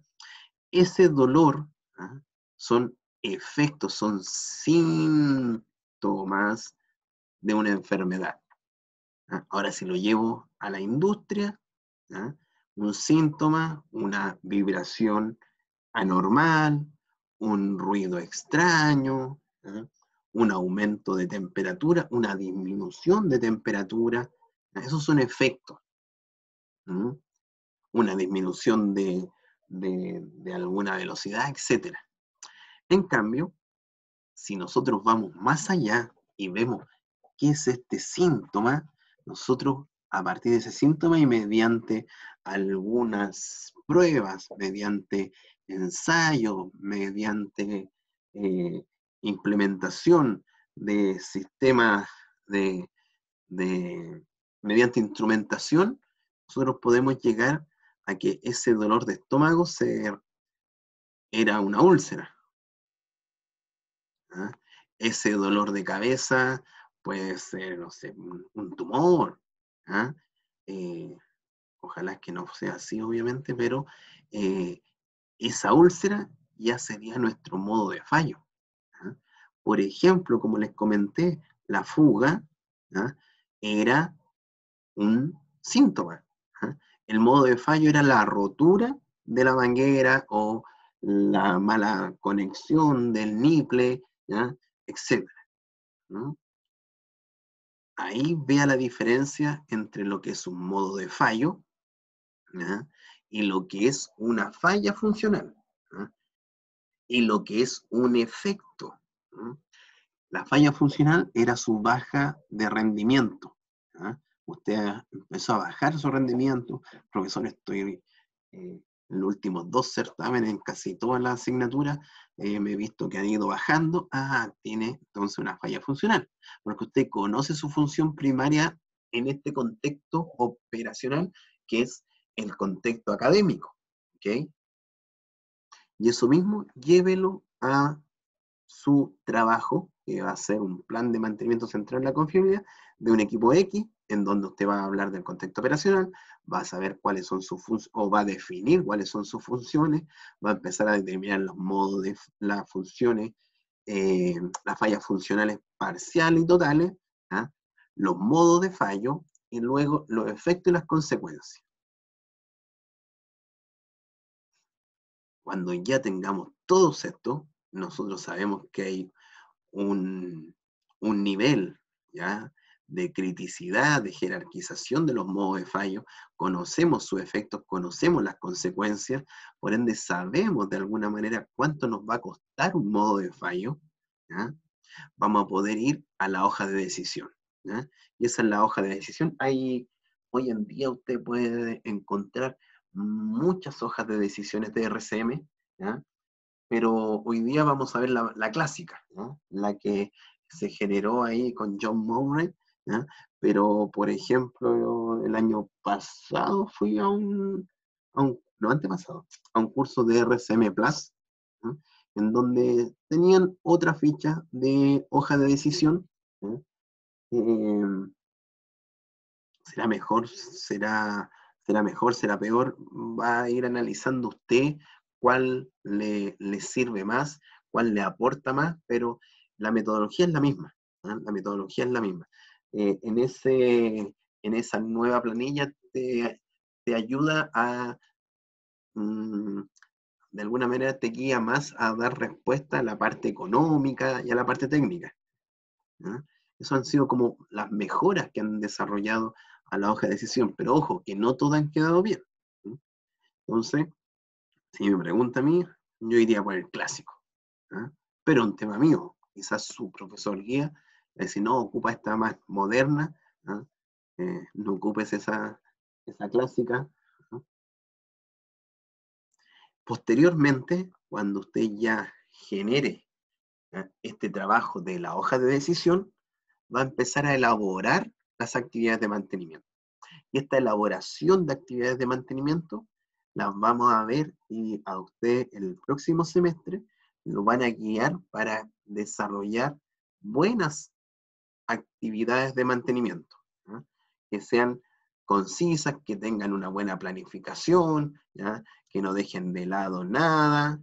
ese dolor ¿ah? son efectos, son síntomas de una enfermedad. ¿ah? Ahora, si lo llevo a la industria, ¿ah? un síntoma, una vibración anormal, un ruido extraño, un aumento de temperatura, una disminución de temperatura, esos son efectos. Una disminución de, de, alguna velocidad, etc. En cambio, si nosotros vamos más allá y vemos qué es este síntoma, nosotros a partir de ese síntoma y mediante algunas pruebas, mediante ensayo, mediante eh, implementación de sistemas de, mediante instrumentación, nosotros podemos llegar a que ese dolor de estómago era una úlcera. ¿ah? Ese dolor de cabeza puede ser, no sé, un, tumor. ¿ah? Eh, ojalá que no sea así, obviamente, pero eh, esa úlcera ya sería nuestro modo de fallo. ¿ah? Por ejemplo, como les comenté, la fuga era un síntoma el modo de fallo era la rotura de la manguera o la mala conexión del niple, etc. Ahí vea la diferencia entre lo que es un modo de fallo y lo que es una falla funcional y lo que es un efecto. La falla funcional era su baja de rendimiento usted empezó a bajar su rendimiento. Profesor, estoy eh, en los últimos dos certámenes, en casi todas las asignaturas, eh, me he visto que han ido bajando. Ah, tiene entonces una falla funcional, porque usted conoce su función primaria en este contexto operacional, que es el contexto académico. ¿ok? Y eso mismo, llévelo a su trabajo, que va a ser un plan de mantenimiento central en la confiabilidad de un equipo X, en donde usted va a hablar del contexto operacional, va a saber cuáles son sus funciones, o va a definir cuáles son sus funciones, va a empezar a determinar los modos de las funciones, eh, las fallas funcionales parciales y totales, ¿ah? los modos de fallo y luego los efectos y las consecuencias. Cuando ya tengamos todo esto, nosotros sabemos que hay un, un nivel, ¿ya? De criticidad, de jerarquización de los modos de fallo, conocemos sus efectos, conocemos las consecuencias, por ende sabemos de alguna manera cuánto nos va a costar un modo de fallo, vamos a poder ir a la hoja de decisión. Y esa es la hoja de decisión. Hay, hoy en día usted puede encontrar muchas hojas de decisiones de RCM, pero hoy día vamos a ver la, clásica, la que se generó ahí con John Mowbray, pero, por ejemplo, el año pasado fui a un, a un, no antepasado, a un curso de RCM Plus, en donde tenían otra ficha de hoja de decisión. Em, ¿Será mejor? ¿Será, ¿Será mejor? ¿Será peor? Va a ir analizando usted cuál le, sirve más, cuál le aporta más, pero la metodología es la misma. La metodología es la misma. Eh, en, ese, en esa nueva planilla te, ayuda a, mm, de alguna manera te guía más a dar respuesta a la parte económica y a la parte técnica. Eso han sido como las mejoras que han desarrollado a la hoja de decisión, pero ojo, que no todas han quedado bien. Entonces, si me pregunta a mí, yo iría por el clásico. Pero un tema mío, quizás su profesor guía, si no, ocupa esta más moderna, eh, no ocupes esa, esa clásica. Posteriormente, cuando usted ya genere este trabajo de la hoja de decisión, va a empezar a elaborar las actividades de mantenimiento. Y esta elaboración de actividades de mantenimiento las vamos a ver y a usted el próximo semestre lo van a guiar para desarrollar buenas actividades de mantenimiento, que sean concisas, que tengan una buena planificación, que no dejen de lado nada.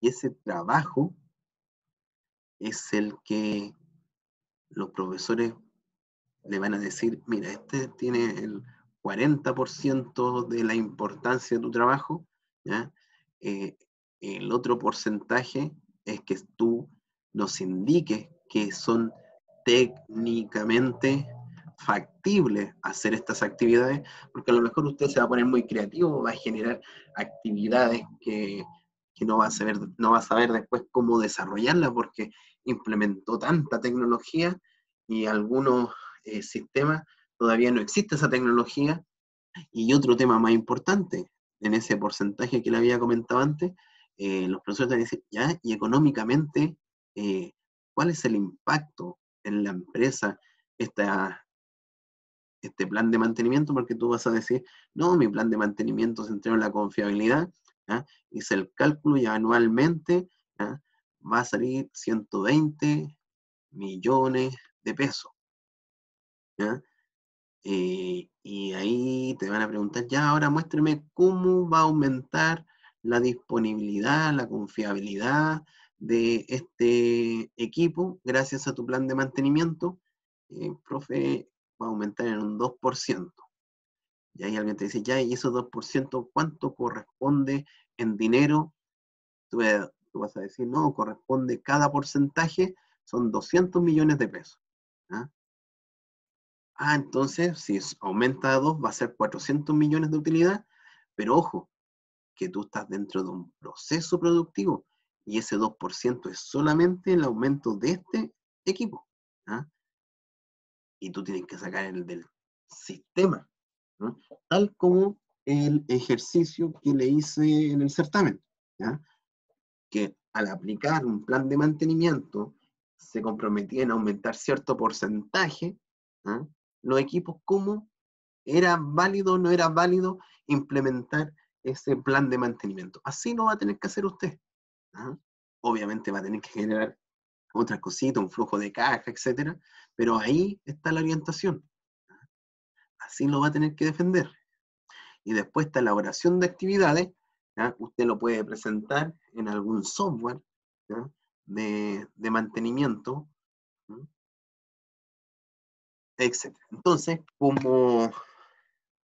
Y ese trabajo es el que los profesores le van a decir, mira, este tiene el 40% de la importancia de tu trabajo, ¿ya? Eh, el otro porcentaje es que tú nos indiques que son técnicamente factibles hacer estas actividades, porque a lo mejor usted se va a poner muy creativo, va a generar actividades que, no, va a saber, no va a saber después cómo desarrollarlas, porque implementó tanta tecnología y algunos eh, sistemas todavía no existe esa tecnología. Y otro tema más importante, en ese porcentaje que le había comentado antes, eh, los profesores te dicen, ya, y económicamente, eh, ¿cuál es el impacto en la empresa esta, este plan de mantenimiento? Porque tú vas a decir, no, mi plan de mantenimiento se centra en la confiabilidad, hice el cálculo y anualmente va a salir 120 millones de pesos. Eh, y ahí te van a preguntar, ya ahora muéstrame cómo va a aumentar la disponibilidad, la confiabilidad de este equipo gracias a tu plan de mantenimiento. Eh, profe, va a aumentar en un 2%. Y ahí alguien te dice, ya, ¿y esos 2% cuánto corresponde en dinero? Tú, vas a decir, no, corresponde cada porcentaje, son 200 millones de pesos. ¿ah? ah entonces, si aumenta a 2, va a ser 400 millones de utilidad, pero ojo, que tú estás dentro de un proceso productivo y ese 2% es solamente el aumento de este equipo. ¿ah? Y tú tienes que sacar el del sistema, tal como el ejercicio que le hice en el certamen, que al aplicar un plan de mantenimiento se comprometía en aumentar cierto porcentaje, los equipos, cómo era válido o no era válido implementar ese plan de mantenimiento. Así lo va a tener que hacer usted. ¿ah? Obviamente va a tener que generar otras cositas, un flujo de caja, etcétera, pero ahí está la orientación. ¿ah? Así lo va a tener que defender. Y después está la elaboración de actividades, usted lo puede presentar en algún software de, mantenimiento, etcétera. Entonces, como,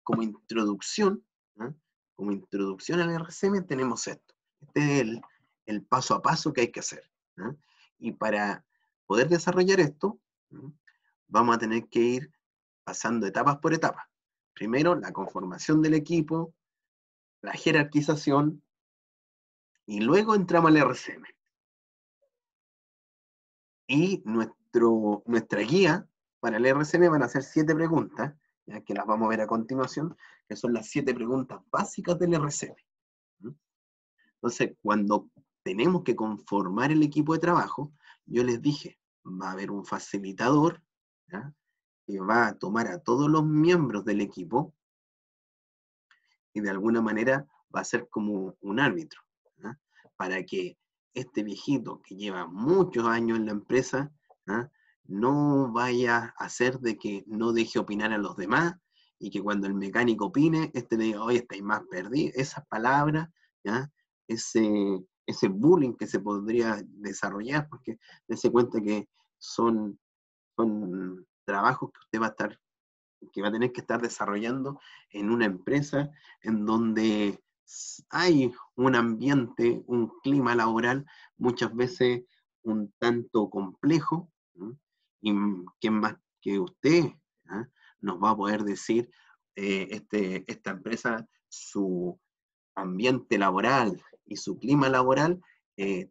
como introducción, como introducción al RCM tenemos esto. Este es el, paso a paso que hay que hacer. Y para poder desarrollar esto, vamos a tener que ir pasando etapas por etapas. Primero, la conformación del equipo, la jerarquización, y luego entramos al RCM. Y nuestro, nuestra guía para el RCM van a ser siete preguntas que las vamos a ver a continuación, que son las siete preguntas básicas del RCM. Entonces, cuando tenemos que conformar el equipo de trabajo, yo les dije, va a haber un facilitador que va a tomar a todos los miembros del equipo y de alguna manera va a ser como un árbitro, para que este viejito que lleva muchos años en la empresa. No vaya a hacer de que no deje opinar a los demás y que cuando el mecánico opine, este le diga, oye, estáis más perdido. Esas palabras, ¿ya? Ese, ese bullying que se podría desarrollar, porque dése cuenta que son, son trabajos que usted va a estar, que va a tener que estar desarrollando en una empresa en donde hay un ambiente, un clima laboral muchas veces un tanto complejo, y que más que usted ¿ah? nos va a poder decir eh, este, esta empresa su ambiente laboral y su clima laboral eh,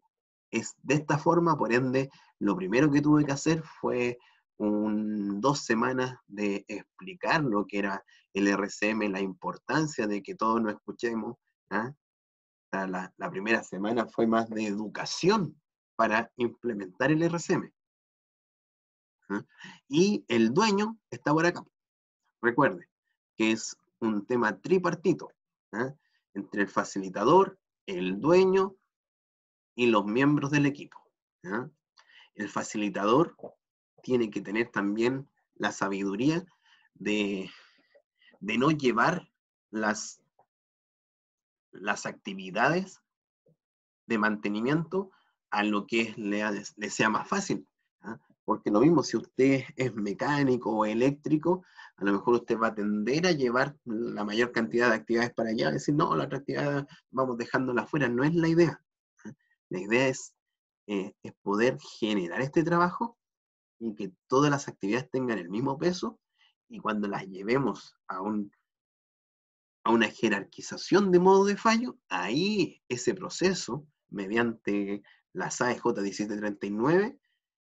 es de esta forma, por ende, lo primero que tuve que hacer fue dos semanas de explicar lo que era el RCM, la importancia de que todos nos escuchemos. ¿ah? La, la, primera semana fue más de educación para implementar el RCM. Y el dueño está por acá. Recuerde que es un tema tripartito entre el facilitador, el dueño y los miembros del equipo. El facilitador tiene que tener también la sabiduría de, de no llevar las, las actividades de mantenimiento a lo que le, le sea más fácil. Porque lo mismo, si usted es mecánico o eléctrico, a lo mejor usted va a tender a llevar la mayor cantidad de actividades para allá, decir, no, la otra actividad vamos dejándola afuera. No es la idea. La idea es, eh, es poder generar este trabajo y que todas las actividades tengan el mismo peso y cuando las llevemos a, un, a una jerarquización de modo de fallo, ahí ese proceso, mediante la SAEJ 1739,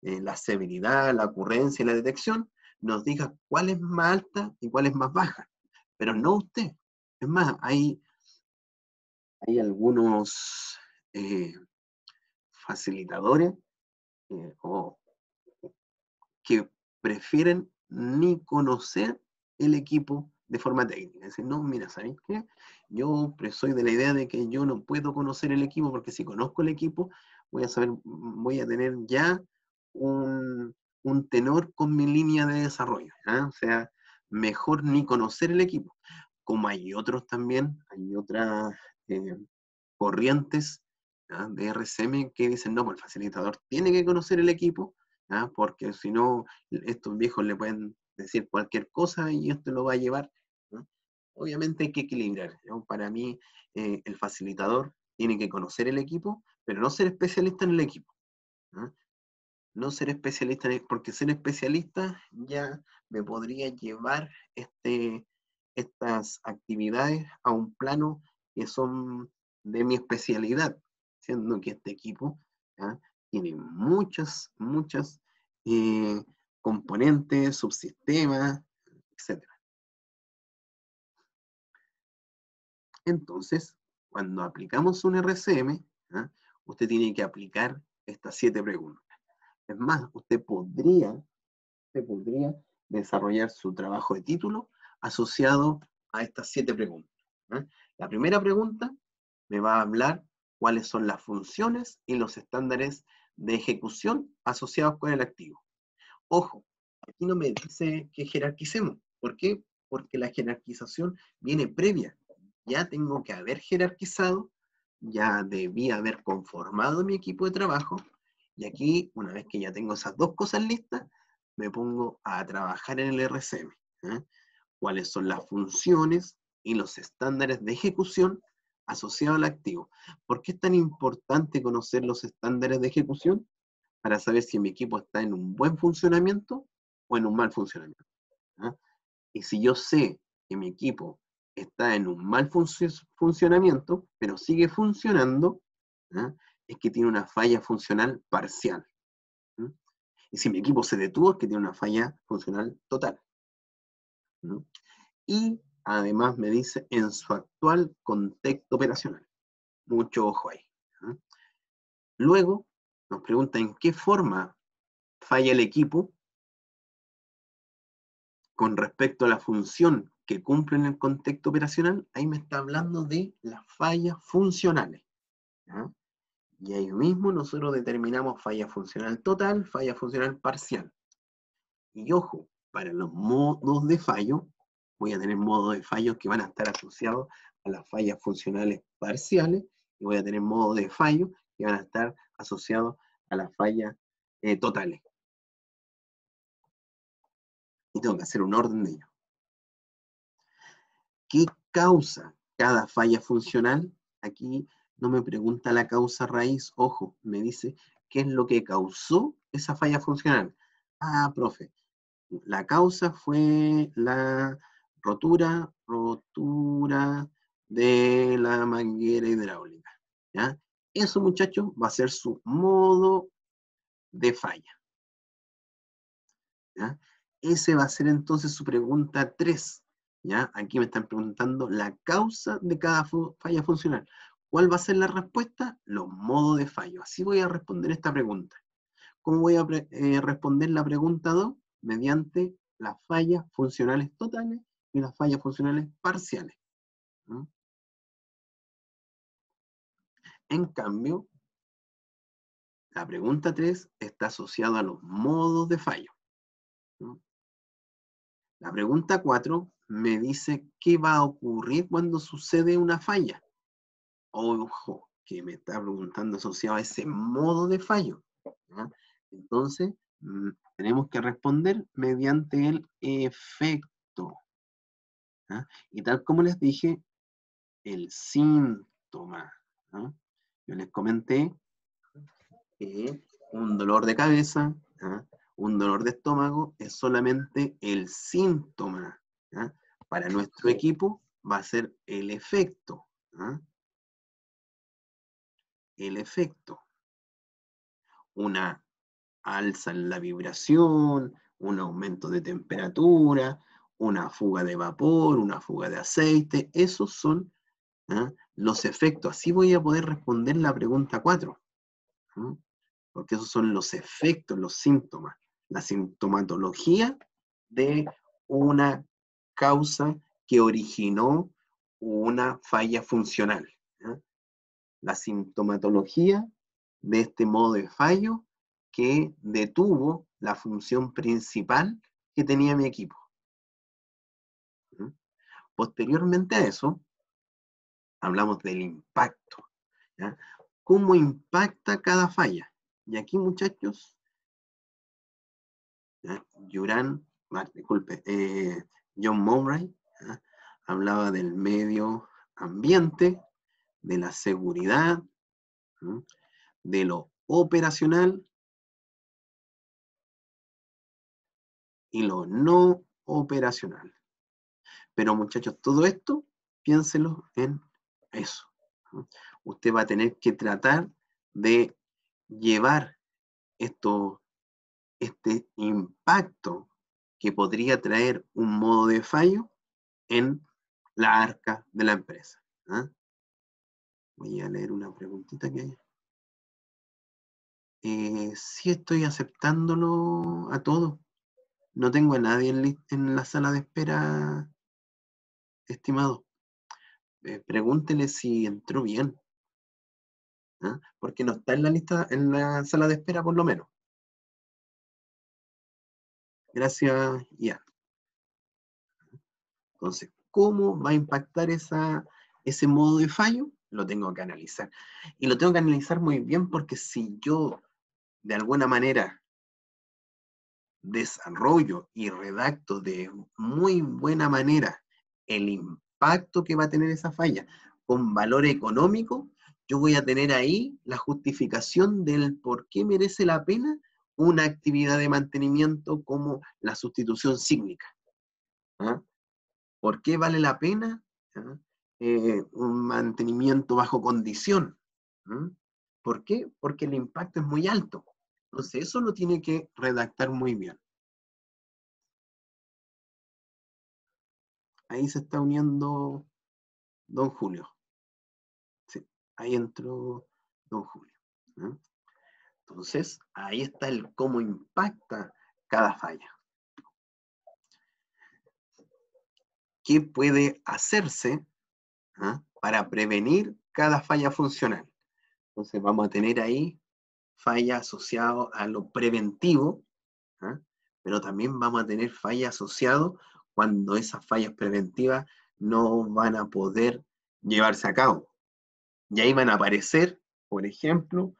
eh, la severidad, la ocurrencia y la detección, nos diga cuál es más alta y cuál es más baja, pero no usted. Es más, hay, hay algunos eh, facilitadores eh, que prefieren ni conocer el equipo de forma técnica. Dicen, no, mira, ¿sabes qué? Yo soy de la idea de que yo no puedo conocer el equipo porque si conozco el equipo voy a saber, voy a tener ya un, tenor con mi línea de desarrollo. O sea, mejor ni conocer el equipo. Como hay otros también, hay otras eh, corrientes de RCM que dicen, no, pues el facilitador tiene que conocer el equipo, porque si no, estos viejos le pueden decir cualquier cosa y esto lo va a llevar. Obviamente hay que equilibrar. Para mí, eh, el facilitador tiene que conocer el equipo, pero no ser especialista en el equipo no ser especialista, porque ser especialista ya me podría llevar este, estas actividades a un plano que son de mi especialidad, siendo que este equipo tiene muchas, muchas eh, componentes, subsistemas, etc. Entonces, cuando aplicamos un RCM, usted tiene que aplicar estas siete preguntas. Es más, usted podría, podría desarrollar su trabajo de título asociado a estas siete preguntas. ¿eh? La primera pregunta me va a hablar cuáles son las funciones y los estándares de ejecución asociados con el activo. Ojo, aquí no me dice que jerarquicemos. ¿Por qué? Porque la jerarquización viene previa. Ya tengo que haber jerarquizado, ya debí haber conformado mi equipo de trabajo y aquí, una vez que ya tengo esas dos cosas listas, me pongo a trabajar en el RCM. ¿eh? ¿Cuáles son las funciones y los estándares de ejecución asociados al activo? ¿Por qué es tan importante conocer los estándares de ejecución? Para saber si mi equipo está en un buen funcionamiento o en un mal funcionamiento. ¿eh? Y si yo sé que mi equipo está en un mal funcionamiento, pero sigue funcionando, ¿eh? Es que tiene una falla funcional parcial. Y si mi equipo se detuvo, es que tiene una falla funcional total. Y además me dice en su actual contexto operacional. Mucho ojo ahí. Luego nos pregunta en qué forma falla el equipo con respecto a la función que cumplen el contexto operacional, ahí me está hablando de las fallas funcionales. Y ahí mismo nosotros determinamos falla funcional total, falla funcional parcial. Y ojo, para los modos de fallo, voy a tener modos de fallo que van a estar asociados a las fallas funcionales parciales y voy a tener modos de fallo que van a estar asociados a las fallas eh, totales. Y tengo que hacer un orden de ellos. ¿Qué causa cada falla funcional? Aquí no me pregunta la causa raíz, ojo, me dice qué es lo que causó esa falla funcional. Ah, profe, la causa fue la rotura, rotura de la manguera hidráulica. ¿ya? Eso, muchachos, va a ser su modo de falla. ¿ya? Ese va a ser entonces su pregunta 3. ¿ya? Aquí me están preguntando la causa de cada falla funcional. ¿Cuál va a ser la respuesta? Los modos de fallo. Así voy a responder esta pregunta. ¿Cómo voy a eh, responder la pregunta 2? Mediante las fallas funcionales totales y las fallas funcionales parciales. En cambio, la pregunta 3 está asociada a los modos de fallo. La pregunta 4 me dice qué va a ocurrir cuando sucede una falla. Ojo, que me está preguntando asociado a ese modo de fallo. Entonces, mm, tenemos que responder mediante el efecto. Y tal como les dije, el síntoma. Yo les comenté que un dolor de cabeza, un dolor de estómago es solamente el síntoma. Para nuestro equipo va a ser el efecto. El efecto. Una alza en la vibración, un aumento de temperatura, una fuga de vapor, una fuga de aceite, esos son los efectos. Así voy a poder responder la pregunta 4, porque esos son los efectos, los síntomas, la sintomatología de una causa que originó una falla funcional. La sintomatología de este modo de fallo que detuvo la función principal que tenía mi equipo. Posteriormente a eso, hablamos del impacto. ¿Cómo impacta cada falla? Y aquí, muchachos, Yuran, disculpe, eh, John Murray hablaba del medio ambiente, de la seguridad, de lo operacional y lo no operacional. Pero muchachos, todo esto, piénselo en eso. Usted va a tener que tratar de llevar esto, este impacto que podría traer un modo de fallo en la arca de la empresa. ¿ah? Voy a leer una preguntita que hay. Eh, sí estoy aceptándolo a todo. No tengo a nadie en, la sala de espera, estimado. Eh, pregúntele si entró bien. ¿ah? Porque no está en la lista, en la sala de espera por lo menos. Gracias, Ian. Entonces, ¿cómo va a impactar esa, ese modo de fallo? Lo tengo que analizar. Y lo tengo que analizar muy bien porque si yo, de alguna manera, desarrollo y redacto de muy buena manera el impacto que va a tener esa falla con valor económico, yo voy a tener ahí la justificación del por qué merece la pena una actividad de mantenimiento como la sustitución sígnica. ¿ah? ¿Por qué vale la pena ¿ah? Eh, un mantenimiento bajo condición? ¿Por qué? Porque el impacto es muy alto. Entonces, eso lo tiene que redactar muy bien. Ahí se está uniendo don Julio. Ahí entró don Julio. Entonces, ahí está el cómo impacta cada falla. qué puede hacerse ¿ah? para prevenir cada falla funcional. Entonces vamos a tener ahí falla asociado a lo preventivo, ¿ah? pero también vamos a tener falla asociado cuando esas fallas preventivas no van a poder llevarse a cabo. Y ahí van a aparecer, por ejemplo,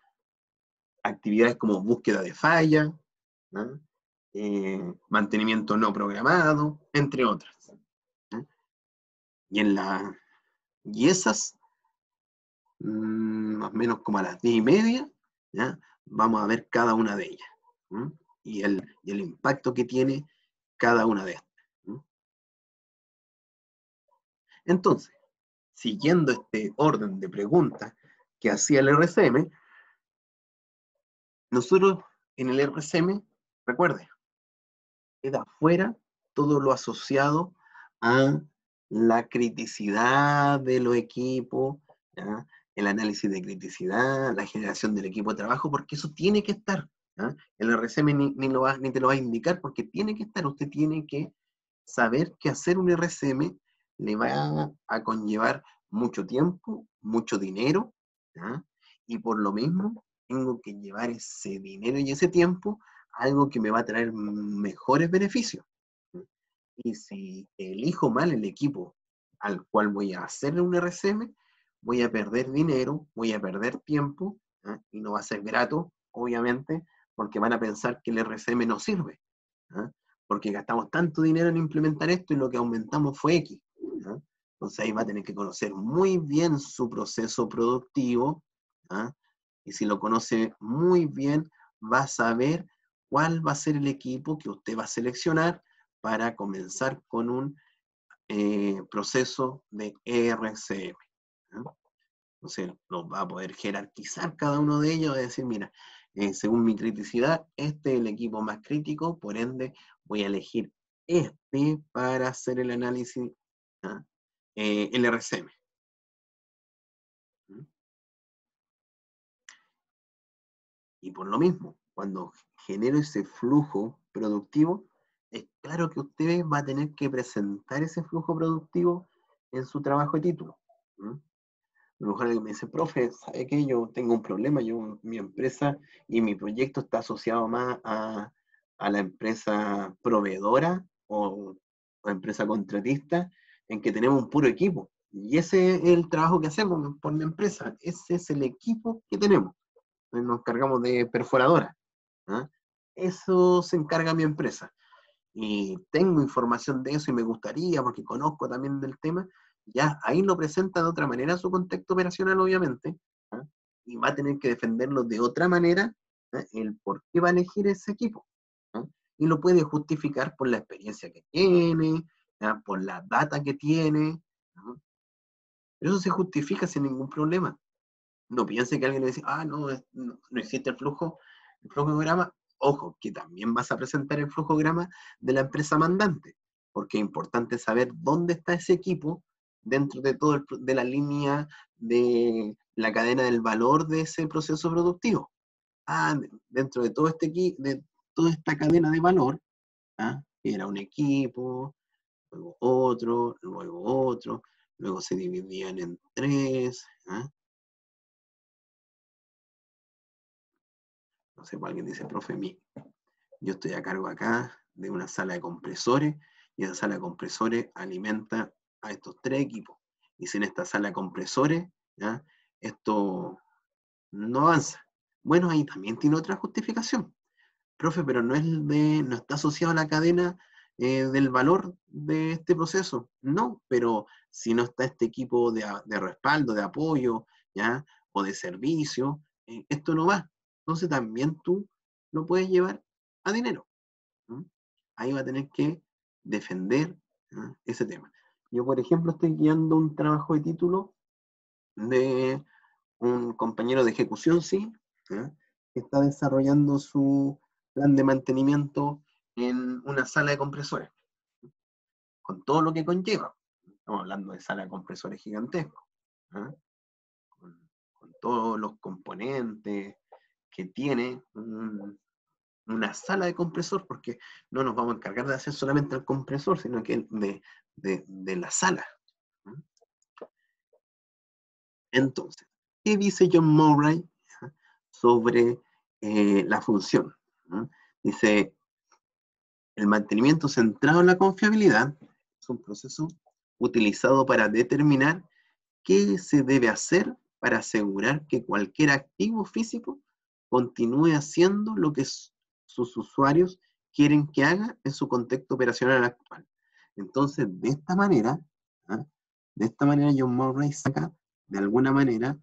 actividades como búsqueda de falla, eh, mantenimiento no programado, entre otras. Y, en la, y esas, mm, más o menos como a las diez y media, ¿ya? vamos a ver cada una de ellas y el, y el, impacto que tiene cada una de estas. Entonces, siguiendo este orden de preguntas que hacía el RCM, nosotros en el RCM, recuerde, queda fuera todo lo asociado a la criticidad de los equipos, el análisis de criticidad, la generación del equipo de trabajo, porque eso tiene que estar. El RCM ni, ni, va, te lo va a indicar porque tiene que estar. Usted tiene que saber que hacer un RCM le va a conllevar mucho tiempo, mucho dinero, y por lo mismo tengo que llevar ese dinero y ese tiempo a algo que me va a traer mejores beneficios. Y si elijo mal el equipo al cual voy a hacer un RCM, voy a perder dinero, voy a perder tiempo, ¿ah? y no va a ser grato, obviamente, porque van a pensar que el RCM no sirve, ¿ah? porque gastamos tanto dinero en implementar esto y lo que aumentamos fue X. ¿ah? Entonces ahí va a tener que conocer muy bien su proceso productivo, y si lo conoce muy bien, va a saber cuál va a ser el equipo que usted va a seleccionar para comenzar con un eh, proceso de ERCM. Entonces, nos va a poder jerarquizar cada uno de ellos, y decir, mira, eh, según mi criticidad, este es el equipo más crítico, por ende, voy a elegir este para hacer el análisis, ¿ah? eh, el RCM. Y por lo mismo, cuando genero ese flujo productivo, es claro que usted va a tener que presentar ese flujo productivo en su trabajo de título. A lo mejor alguien me dice, profe, ¿sabe que yo tengo un problema? Yo, mi empresa y mi proyecto está asociado más a, la empresa proveedora o, o, empresa contratista, en que tenemos un puro equipo. Y ese es el trabajo que hacemos por mi empresa. Ese es el equipo que tenemos. Nos encargamos de perforadora. ¿ah? Eso se encarga mi empresa y tengo información de eso y me gustaría, porque conozco también del tema, ya ahí lo presenta de otra manera su contexto operacional, obviamente, ¿ah? y va a tener que defenderlo de otra manera, ¿ah? el por qué va a elegir ese equipo. ¿ah? Y lo puede justificar por la experiencia que tiene, por la data que tiene. Pero eso se justifica sin ningún problema. No piense que alguien le dice, ah, no, no, no existe el flujo, el flujo de programa, Ojo, que también vas a presentar el flujograma de la empresa mandante, porque es importante saber dónde está ese equipo dentro de todo de la línea de la cadena del valor de ese proceso productivo. Ah, dentro de todo este de toda esta cadena de valor, ¿ah? era un equipo, luego otro, luego otro, luego se dividían en tres, ¿ah? No sé, pues alguien dice, profe, mí, yo estoy a cargo acá de una sala de compresores y esa sala de compresores alimenta a estos tres equipos. Y sin esta sala de compresores, esto no avanza. Bueno, ahí también tiene otra justificación. Profe, pero no, es de, no está asociado a la cadena eh, del valor de este proceso. No, pero si no está este equipo de, respaldo, de apoyo, ¿ya? o de servicio, eh, esto no va entonces también tú lo puedes llevar a dinero. Ahí va a tener que defender ese tema. Yo, por ejemplo, estoy guiando un trabajo de título de un compañero de ejecución, sí, que está desarrollando su plan de mantenimiento en una sala de compresores, con todo lo que conlleva. Estamos hablando de sala de compresores gigantescos, con, todos los componentes, que tiene un, una sala de compresor, porque no nos vamos a encargar de hacer solamente el compresor, sino que de, la sala. Entonces, ¿qué dice John Murray sobre eh, la función? Dice, el mantenimiento centrado en la confiabilidad es un proceso utilizado para determinar qué se debe hacer para asegurar que cualquier activo físico continúe haciendo lo que sus usuarios quieren que haga en su contexto operacional actual. Entonces, de esta manera, de esta manera John Murray saca de alguna manera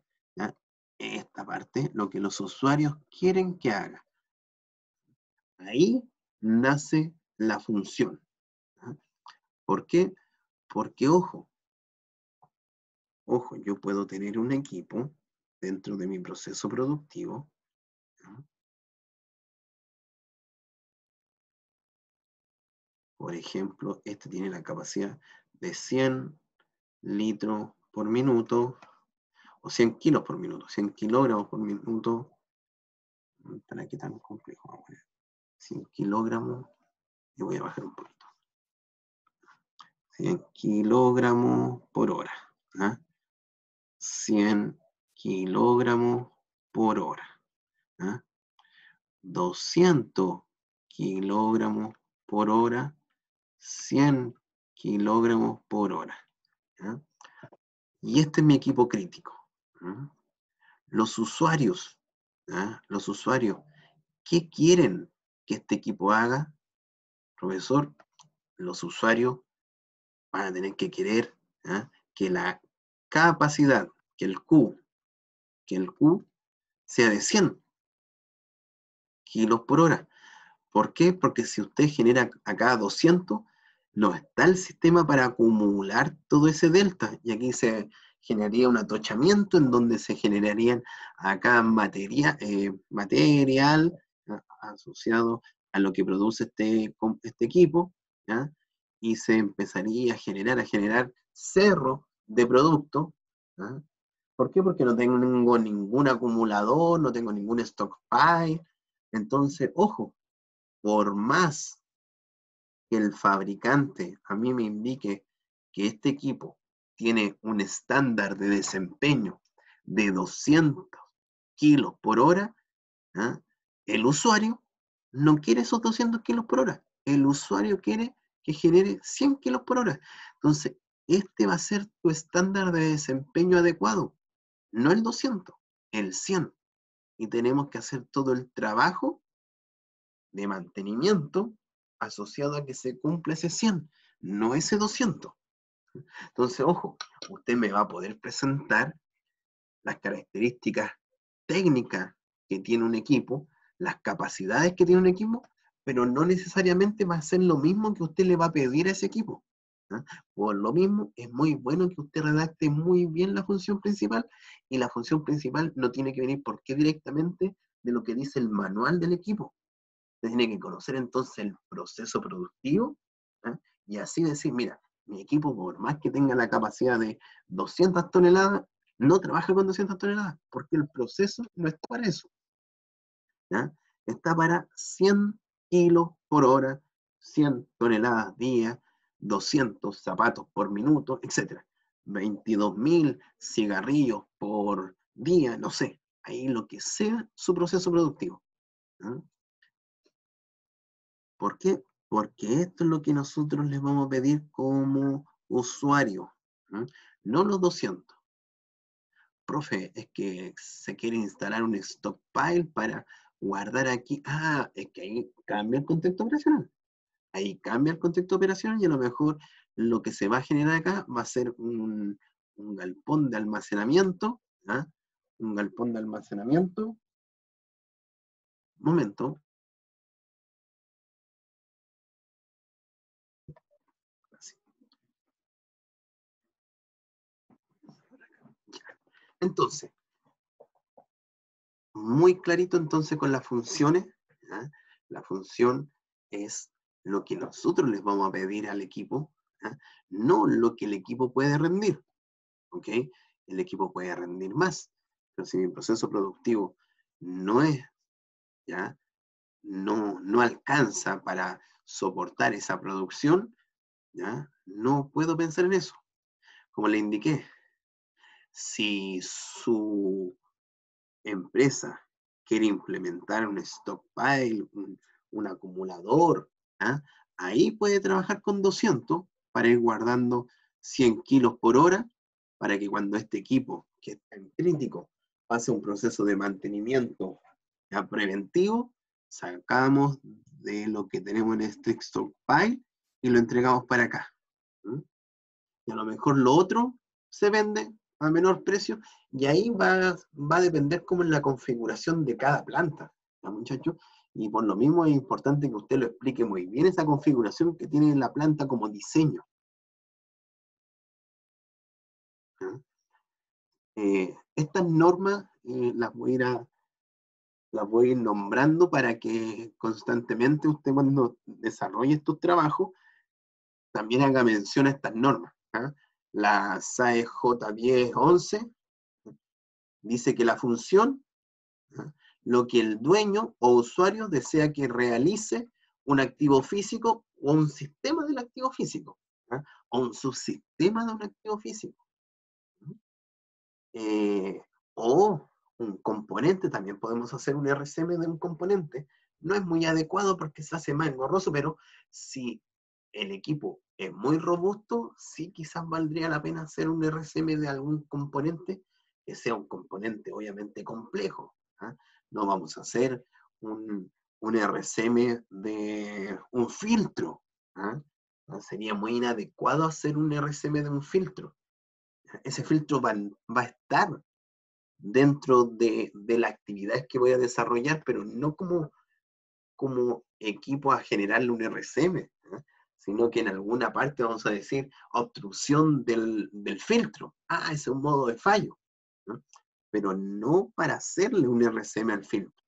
esta parte, lo que los usuarios quieren que haga. Ahí nace la función. ¿Por qué? Porque, ojo, ojo, yo puedo tener un equipo dentro de mi proceso productivo Por ejemplo, este tiene la capacidad de 100 litros por minuto, o 100 kilos por minuto, 100 kilogramos por minuto. ¿Para qué tan complejo? 100 kilogramos, y voy a bajar un poquito. 100 kilogramos por hora. 100 ¿ah? kilogramos por hora. 200 ¿ah? kilogramos por hora 100 kilogramos por hora. Y este es mi equipo crítico. Los usuarios, los usuarios, ¿qué quieren que este equipo haga? Profesor, los usuarios van a tener que querer que la capacidad, que el Q, que el Q sea de 100 kilos por hora. ¿Por qué? Porque si usted genera acá 200, no está el sistema para acumular todo ese delta. Y aquí se generaría un atochamiento en donde se generarían acá materia, eh, material asociado a lo que produce este, este equipo, y se empezaría a generar, a generar cerro de producto. ¿Por qué? Porque no tengo ningún acumulador, no tengo ningún stockpile. Entonces, ojo, por más el fabricante a mí me indique que este equipo tiene un estándar de desempeño de 200 kilos por hora, ¿ah? el usuario no quiere esos 200 kilos por hora. El usuario quiere que genere 100 kilos por hora. Entonces, este va a ser tu estándar de desempeño adecuado. No el 200, el 100. Y tenemos que hacer todo el trabajo de mantenimiento asociado a que se cumpla ese 100, no ese 200. Entonces, ojo, usted me va a poder presentar las características técnicas que tiene un equipo, las capacidades que tiene un equipo, pero no necesariamente va a ser lo mismo que usted le va a pedir a ese equipo. ¿ah? Por lo mismo, es muy bueno que usted redacte muy bien la función principal y la función principal no tiene que venir porque directamente de lo que dice el manual del equipo tiene que conocer entonces el proceso productivo ¿ah? y así decir, mira, mi equipo, por más que tenga la capacidad de 200 toneladas, no trabaja con 200 toneladas, porque el proceso no está para eso. Está para 100 kilos por hora, 100 toneladas día, 200 zapatos por minuto, etc. 22.000 cigarrillos por día, no sé, ahí lo que sea su proceso productivo. ¿Por qué? Porque esto es lo que nosotros les vamos a pedir como usuario, no los 200. Profe, es que se quiere instalar un stockpile para guardar aquí. Ah, es que ahí cambia el contexto operacional. Ahí cambia el contexto operacional y a lo mejor lo que se va a generar acá va a ser un, galpón de almacenamiento. ¿ah? Un galpón de almacenamiento. momento. Entonces, muy clarito entonces con las funciones. La función es lo que nosotros les vamos a pedir al equipo, no lo que el equipo puede rendir. ¿Ok? El equipo puede rendir más, pero si mi proceso productivo no es, ¿ya? no, no alcanza para soportar esa producción, ¿ya? no puedo pensar en eso. Como le indiqué, si su empresa quiere implementar un stockpile, un, acumulador, ¿ah? ahí puede trabajar con 200 para ir guardando 100 kilos por hora, para que cuando este equipo, que está en crítico, pase un proceso de mantenimiento preventivo, sacamos de lo que tenemos en este stockpile y lo entregamos para acá. Y a lo mejor lo otro se vende a menor precio y ahí va, va a depender cómo es la configuración de cada planta, ¿ya, muchachos? Y por lo mismo es importante que usted lo explique muy bien esa configuración que tiene la planta como diseño. Eh, estas normas eh, las, voy a ir las voy nombrando para que constantemente usted cuando desarrolle estos trabajos también haga mención a estas normas. La SAE J1011 dice que la función ¿ah? lo que el dueño o usuario desea que realice un activo físico o un sistema del activo físico, ¿ah? o un subsistema de un activo físico. Eh, o un componente, también podemos hacer un RCM de un componente. No es muy adecuado porque se hace más engorroso, pero si el equipo es muy robusto, sí quizás valdría la pena hacer un RCM de algún componente que sea un componente obviamente complejo. ¿ah? no vamos a hacer un, RCM de un filtro. ¿ah? Sería muy inadecuado hacer un RCM de un filtro. Ese filtro va, a estar dentro de, de las actividades que voy a desarrollar, pero no como, como equipo a generarle un RCM. Sino que en alguna parte vamos a decir obstrucción del, filtro. Ah, ese es un modo de fallo pero no para hacerle un RCM al filtro.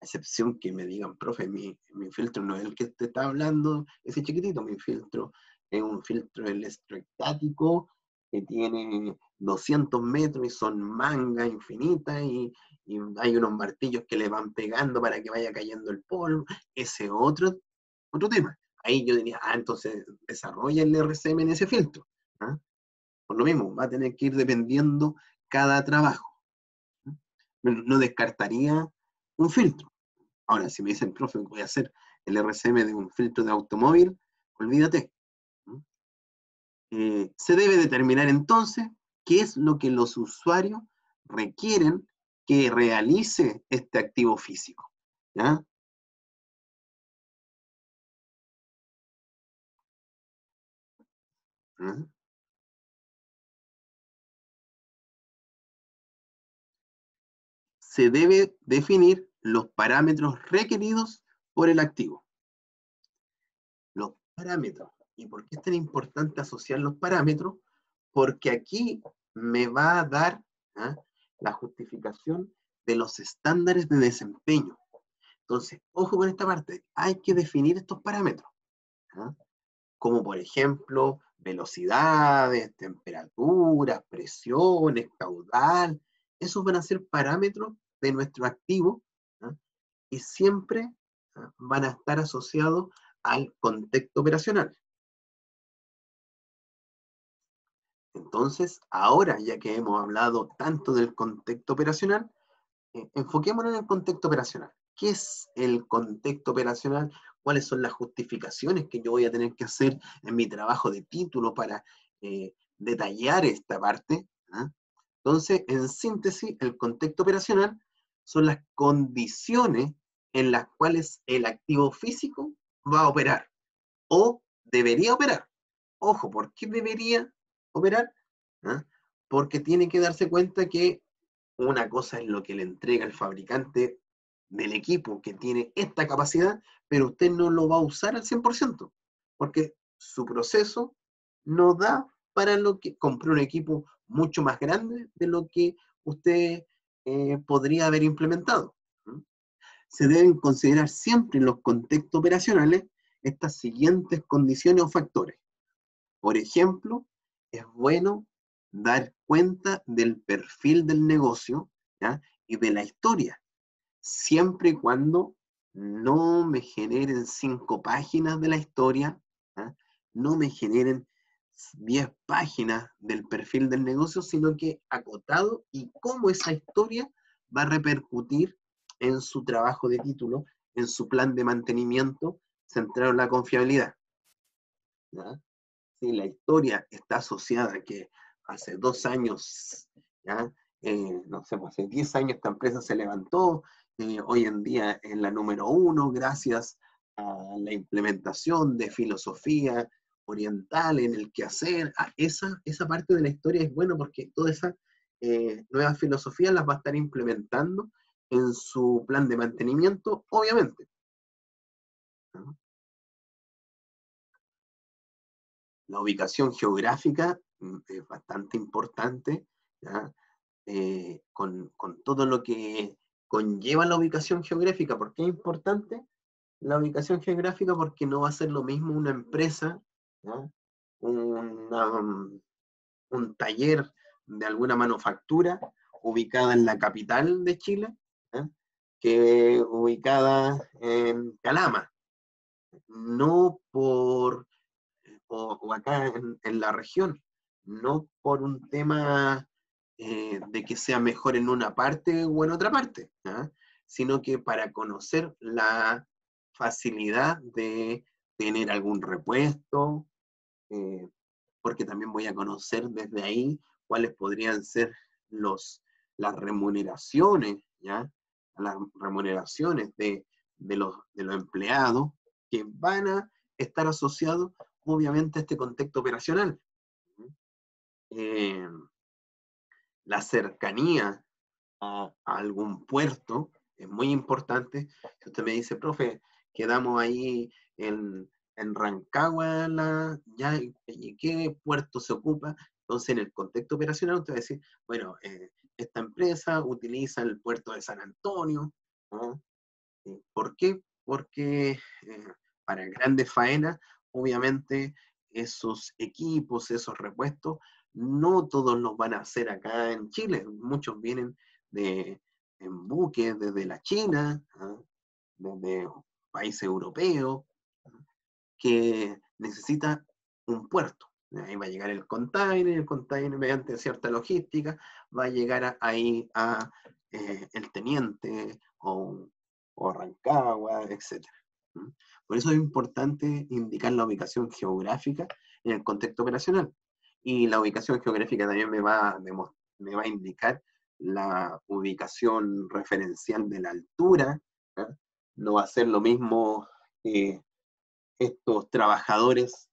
A excepción que me digan, profe, mi, filtro no es el que te está hablando, ese chiquitito, mi filtro es un filtro electroestático que tiene 200 metros y son mangas infinitas y, hay unos martillos que le van pegando para que vaya cayendo el polvo. Ese otro, otro tema. Ahí yo diría, ah, entonces desarrolla el RCM en ese filtro. ¿ah? Por lo mismo, va a tener que ir dependiendo cada trabajo. No descartaría un filtro. Ahora, si me dicen, profe, voy a hacer el RCM de un filtro de automóvil, olvídate. Eh, se debe determinar entonces qué es lo que los usuarios requieren que realice este activo físico. ¿ya? Se debe definir los parámetros requeridos por el activo. Los parámetros. ¿Y por qué es tan importante asociar los parámetros? Porque aquí me va a dar ¿ah? la justificación de los estándares de desempeño. Entonces, ojo con esta parte, hay que definir estos parámetros. ¿ah? Como por ejemplo, velocidades, temperaturas, presiones, caudal. Esos van a ser parámetros de nuestro activo y siempre van a estar asociados al contexto operacional. Entonces, ahora ya que hemos hablado tanto del contexto operacional, eh, enfoquémonos en el contexto operacional. ¿Qué es el contexto operacional? ¿Cuáles son las justificaciones que yo voy a tener que hacer en mi trabajo de título para eh, detallar esta parte? Entonces, en síntesis, el contexto operacional son las condiciones en las cuales el activo físico va a operar o debería operar. Ojo, ¿por qué debería operar? ¿Ah? Porque tiene que darse cuenta que una cosa es lo que le entrega el fabricante del equipo que tiene esta capacidad, pero usted no lo va a usar al 100%, porque su proceso no da para lo que compró un equipo mucho más grande de lo que usted eh, podría haber implementado. Se deben considerar siempre en los contextos operacionales estas siguientes condiciones o factores. Por ejemplo, es bueno dar cuenta del perfil del negocio y de la historia. Siempre y cuando no me generen cinco páginas de la historia, ¿ah? no me generen diez páginas del perfil del negocio, sino que acotado y cómo esa historia va a repercutir en su trabajo de título, en su plan de mantenimiento centrado en la confiabilidad. Si la historia está asociada a que hace dos años, eh, no sé, pues, hace diez años esta empresa se levantó, eh, hoy en día es la número uno gracias a la implementación de filosofía oriental en el quehacer. Ah, esa, esa parte de la historia es buena porque toda esa eh, nuevas filosofías las va a estar implementando en su plan de mantenimiento, obviamente. La ubicación geográfica mm, es bastante importante, eh, con, todo lo que conlleva la ubicación geográfica. ¿Por qué es importante la ubicación geográfica? Porque no va a ser lo mismo una empresa, un taller de alguna manufactura ubicada en la capital de Chile, que ubicada en Calama. No por, o, acá en, la región, no por un tema eh, de que sea mejor en una parte o en otra parte, sino que para conocer la facilidad de tener algún repuesto, eh, porque también voy a conocer desde ahí cuáles podrían ser los, las remuneraciones, ¿ya? Las remuneraciones de, los, de los empleados que van a estar asociados, obviamente, a este contexto operacional. Eh, la cercanía a, algún puerto es muy importante. Usted me dice, profe, quedamos ahí en, en Rancagua, la, ya, ¿qué puerto se ocupa? Entonces, en el contexto operacional, usted va a decir, bueno, eh, esta empresa utiliza el puerto de San Antonio. ¿Por qué? Porque eh, para grandes faenas, obviamente, esos equipos, esos repuestos, no todos los van a hacer acá en Chile. Muchos vienen de, en buques desde la China, ¿ah? desde países europeos, que necesita un puerto. Ahí va a llegar el container, el container mediante cierta logística va a llegar ahí a eh, el teniente o, o, Rancagua, etc. Por eso es importante indicar la ubicación geográfica en el contexto operacional. Y la ubicación geográfica también me va, me va a indicar la ubicación referencial de la altura. No va a ser lo mismo que estos trabajadores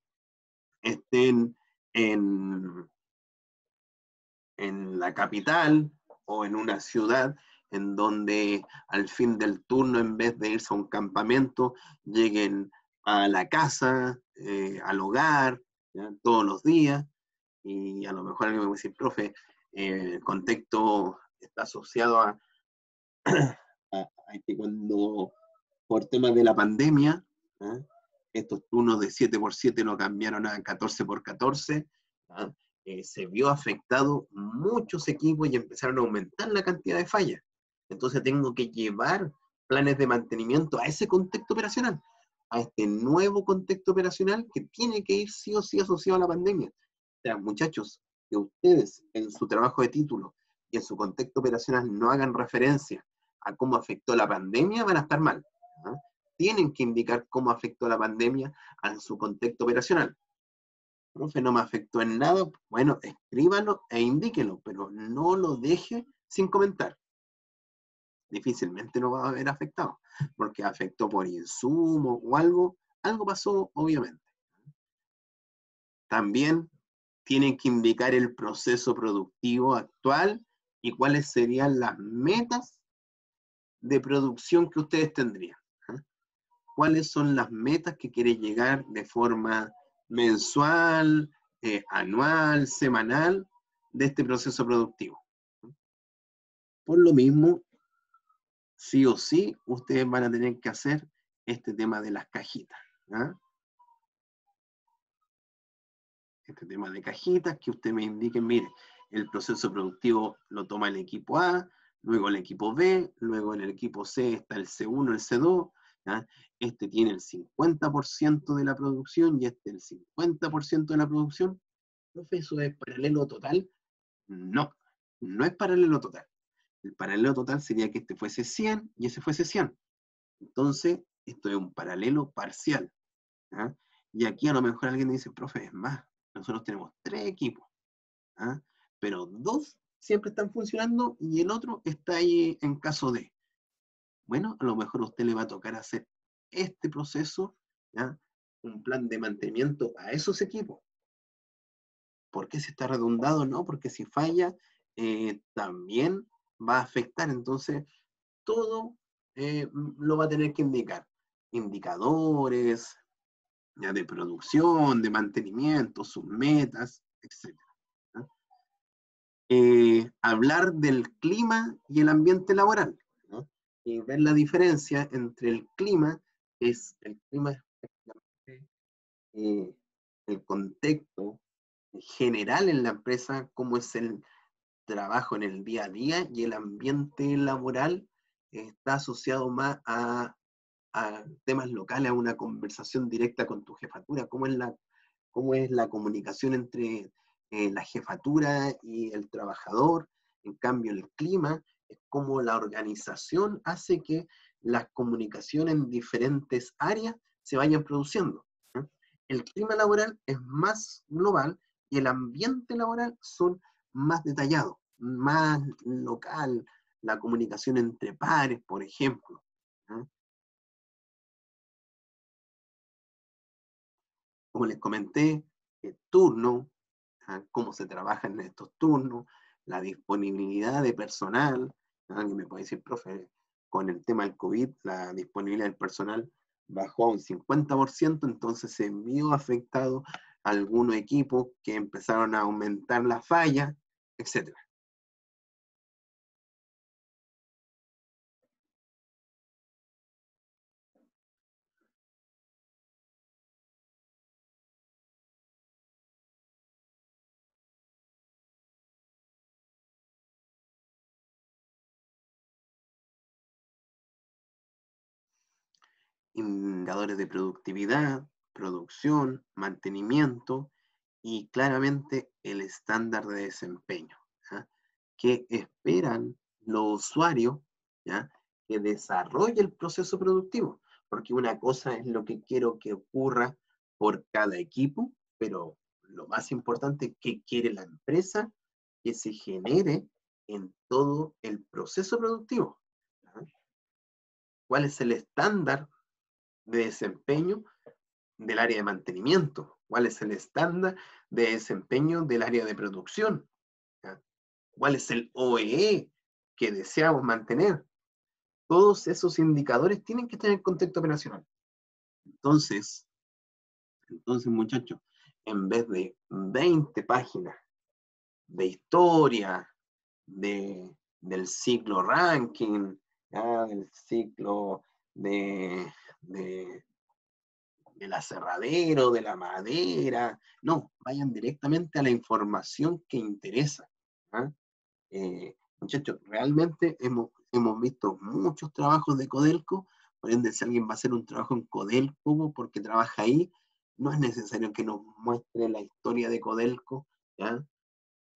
estén en, en la capital o en una ciudad en donde al fin del turno, en vez de irse a un campamento, lleguen a la casa, eh, al hogar, todos los días. Y a lo mejor alguien me a decir, profe, eh, el contexto está asociado a, <clears throat> que cuando, por temas de la pandemia, estos turnos de 7 por 7 lo cambiaron a 14 por 14, eh, se vio afectado muchos equipos y empezaron a aumentar la cantidad de fallas. Entonces tengo que llevar planes de mantenimiento a ese contexto operacional, a este nuevo contexto operacional que tiene que ir sí o sí asociado a la pandemia. Sea, muchachos, que ustedes en su trabajo de título y en su contexto operacional no hagan referencia a cómo afectó la pandemia, van a estar mal tienen que indicar cómo afectó la pandemia a su contexto operacional. Profe, no me afectó en nada. Bueno, escríbalo e indíquelo, pero no lo deje sin comentar. Difícilmente no va a haber afectado, porque afectó por insumo o algo, algo pasó, obviamente. También tienen que indicar el proceso productivo actual y cuáles serían las metas de producción que ustedes tendrían cuáles son las metas que quiere llegar de forma mensual, eh, anual, semanal de este proceso productivo. Por lo mismo, sí o sí, ustedes van a tener que hacer este tema de las cajitas. ¿ah? Este tema de cajitas, que usted me indique, mire, el proceso productivo lo toma el equipo A, luego el equipo B, luego en el equipo C está el C1, el C2, este tiene el 50% de la producción y este el 50% de la producción. ¿Eso es paralelo total? No, no es paralelo total. El paralelo total sería que este fuese 100 y ese fuese 100. Entonces, esto es un paralelo parcial. Y aquí a lo mejor alguien dice, profe, es más, nosotros tenemos tres equipos, pero dos siempre están funcionando y el otro está ahí en caso de. Bueno, a lo mejor usted le va a tocar hacer este proceso, un plan de mantenimiento a esos equipos. ¿Por qué si está redundado? No, porque si falla, eh, también va a afectar. Entonces, todo eh, lo va a tener que indicar. Indicadores ya de producción, de mantenimiento, sus metas, etc. Eh, hablar del clima y el ambiente laboral. Y ver la diferencia entre el clima, es el clima eh, el contexto general en la empresa, cómo es el trabajo en el día a día y el ambiente laboral está asociado más a, temas locales, a una conversación directa con tu jefatura, cómo es la, cómo es la comunicación entre eh, la jefatura y el trabajador. En cambio, el clima es cómo la organización hace que las comunicaciones en diferentes áreas se vayan produciendo. El clima laboral es más global y el ambiente laboral son más detallados, más local, la comunicación entre pares, por ejemplo. Como les comenté, el turno, cómo se trabaja en estos turnos, la disponibilidad de personal. Alguien me puede decir, profe, con el tema del COVID, la disponibilidad del personal bajó a un 50%, entonces se vio afectado algunos equipos que empezaron a aumentar la falla, etc. indicadores de productividad, producción, mantenimiento y claramente el estándar de desempeño. que esperan los usuarios ¿ya? que desarrolle el proceso productivo? Porque una cosa es lo que quiero que ocurra por cada equipo, pero lo más importante, ¿qué quiere la empresa que se genere en todo el proceso productivo? ¿Cuál es el estándar de desempeño del área de mantenimiento, cuál es el estándar de desempeño del área de producción, cuál es el OEE que deseamos mantener. Todos esos indicadores tienen que tener contexto operacional. Entonces, entonces muchachos, en vez de 20 páginas de historia, de, del ciclo ranking, del ciclo de, de, del aserradero, de la madera. No, vayan directamente a la información que interesa. ¿ah? Eh, muchachos, realmente hemos, hemos visto muchos trabajos de Codelco, por ende, si alguien va a hacer un trabajo en Codelco porque trabaja ahí, no es necesario que nos muestre la historia de Codelco, ¿ya?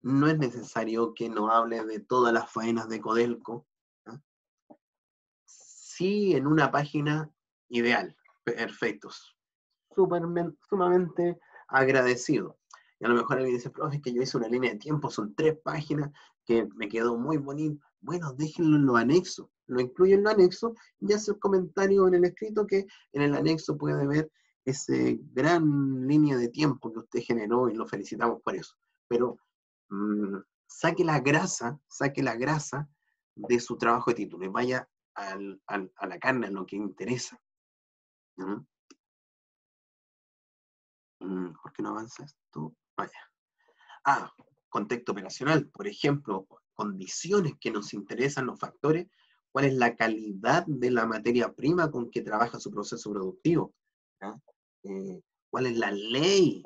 No es necesario que nos hable de todas las faenas de Codelco. Sí, en una página ideal, perfectos, sumamente agradecido. Y a lo mejor alguien dice, profe, es que yo hice una línea de tiempo, son tres páginas, que me quedó muy bonito. Bueno, déjenlo en los anexos, lo incluyen en los anexos y hace un comentario en el escrito que en el anexo puede ver ese gran línea de tiempo que usted generó y lo felicitamos por eso. Pero mm, saque la grasa, saque la grasa de su trabajo de título y vaya a la carne, a lo que interesa. ¿Mm? ¿Por qué no avanza esto? Vaya. Ah, contexto operacional, por ejemplo, condiciones que nos interesan, los factores, cuál es la calidad de la materia prima con que trabaja su proceso productivo, eh, cuál es la ley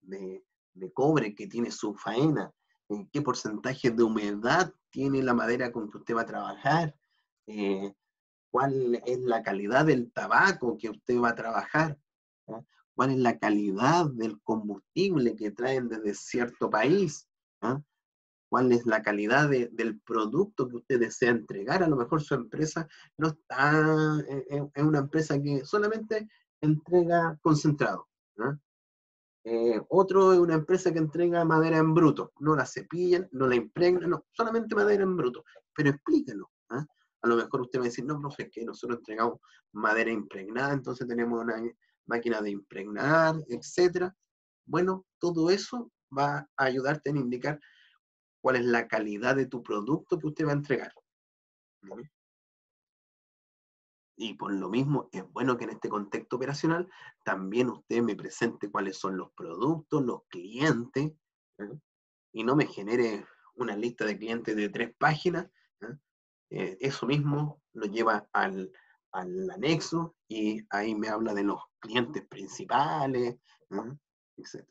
de, de, cobre que tiene su faena, eh, qué porcentaje de humedad tiene la madera con que usted va a trabajar, eh, cuál es la calidad del tabaco que usted va a trabajar, cuál es la calidad del combustible que traen desde cierto país, cuál es la calidad del producto que usted desea entregar. A lo mejor su empresa no está, en una empresa que solamente entrega concentrado. Eh, otro es una empresa que entrega madera en bruto, no la cepillan, no la impregnan, no, solamente madera en bruto, pero explíquenlo. ¿ah? A lo mejor usted a decir, no, profe, que nosotros entregamos madera impregnada, entonces tenemos una máquina de impregnar, etcétera. Bueno, todo eso va a ayudarte a indicar cuál es la calidad de tu producto que usted va a entregar. Y por lo mismo, es bueno que en este contexto operacional también usted me presente cuáles son los productos, los clientes, y no me genere una lista de clientes de tres páginas. Eh, eso mismo lo lleva al, anexo y ahí me habla de los clientes principales, etc.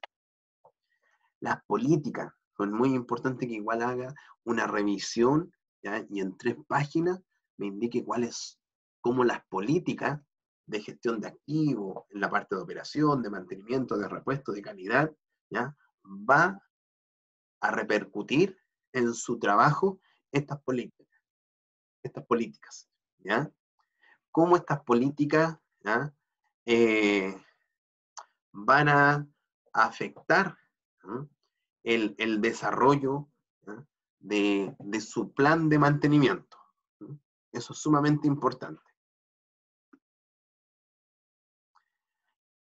Las políticas, son muy importante que igual haga una revisión y en tres páginas me indique cuáles cómo las políticas de gestión de activos, en la parte de operación, de mantenimiento, de repuesto, de calidad, ¿ya? va a repercutir en su trabajo estas políticas. Estas políticas, ¿ya? Cómo estas políticas eh, van a afectar el, desarrollo de, de, su plan de mantenimiento. Eso es sumamente importante.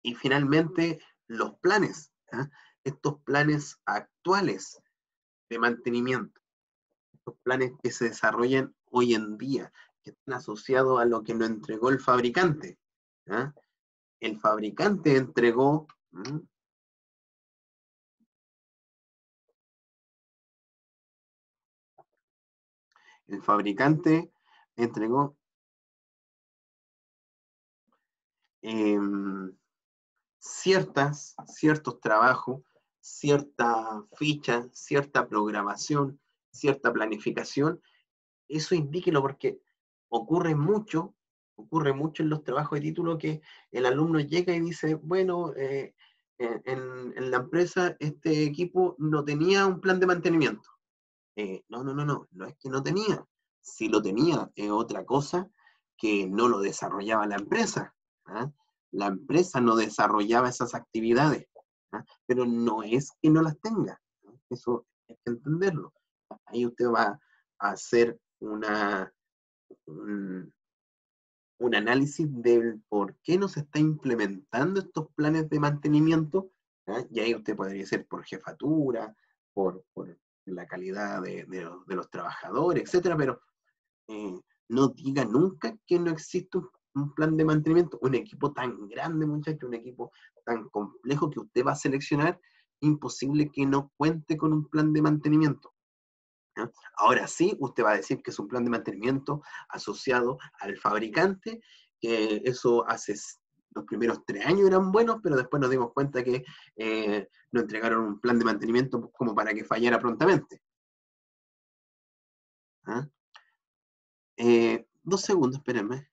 Y finalmente, los planes, estos planes actuales de mantenimiento, estos planes que se desarrollan hoy en día, que están asociados a lo que nos entregó el fabricante. ¿ah? El fabricante entregó el fabricante entregó em, ciertas, ciertos trabajos, cierta ficha, cierta programación, cierta planificación, eso indíquelo porque ocurre mucho, ocurre mucho en los trabajos de título que el alumno llega y dice, bueno, eh, en, en, la empresa este equipo no tenía un plan de mantenimiento. Eh, no, no, no, no, no es que no tenía. Si lo tenía es otra cosa que no lo desarrollaba la empresa. ¿ah? La empresa no desarrollaba esas actividades, ¿ah? pero no es que no las tenga. Eso hay que entenderlo. Ahí usted va a hacer una, un, análisis del por qué no se está implementando estos planes de mantenimiento, ¿ah? y ahí usted podría ser por jefatura, por, la calidad de, los, trabajadores, etcétera, pero eh, no diga nunca que no existe un un plan de mantenimiento, un equipo tan grande, muchachos, un equipo tan complejo que usted va a seleccionar, imposible que no cuente con un plan de mantenimiento. Ahora sí, usted va a decir que es un plan de mantenimiento asociado al fabricante, que eso hace los primeros tres años eran buenos, pero después nos dimos cuenta que eh, nos entregaron un plan de mantenimiento como para que fallara prontamente. ¿Ah? Eh, dos segundos, espérenme.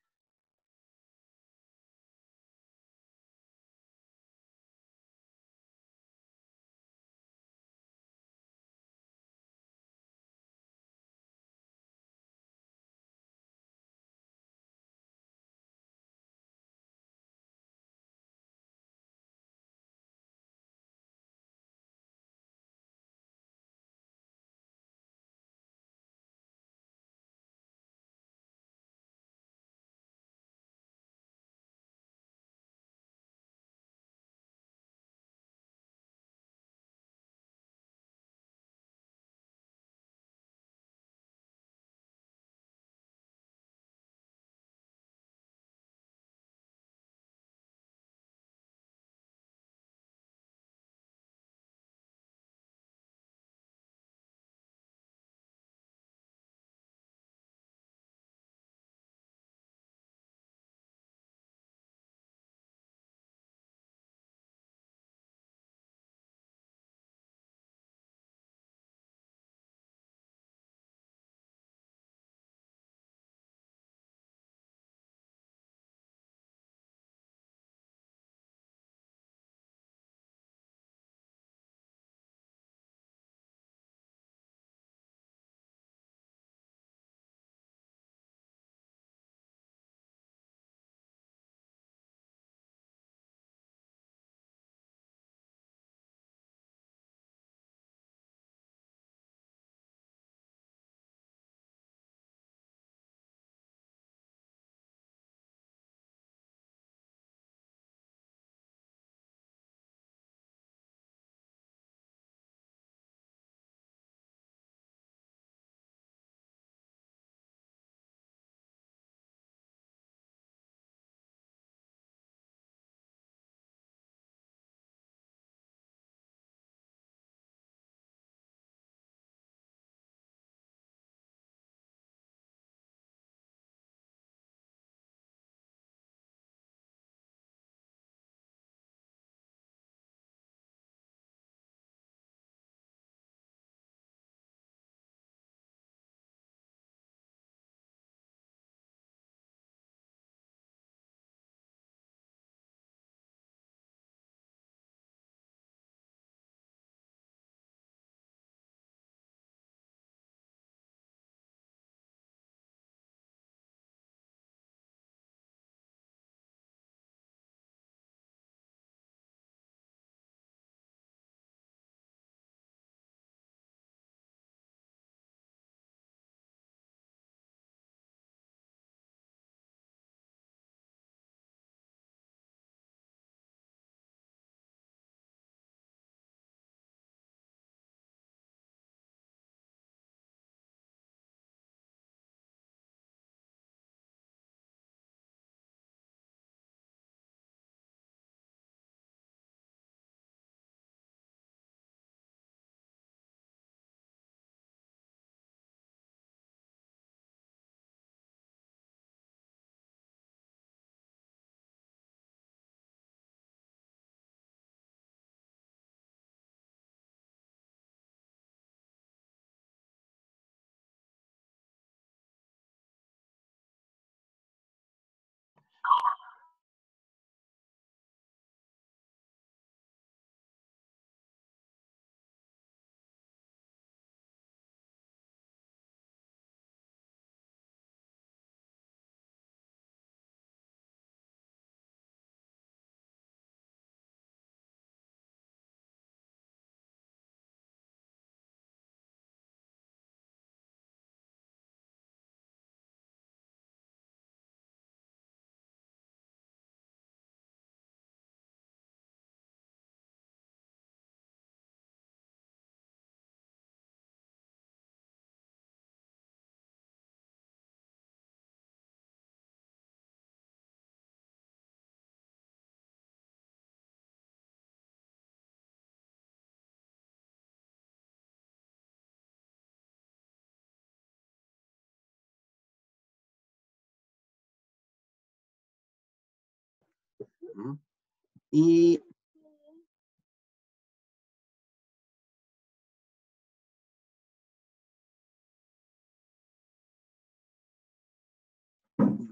Y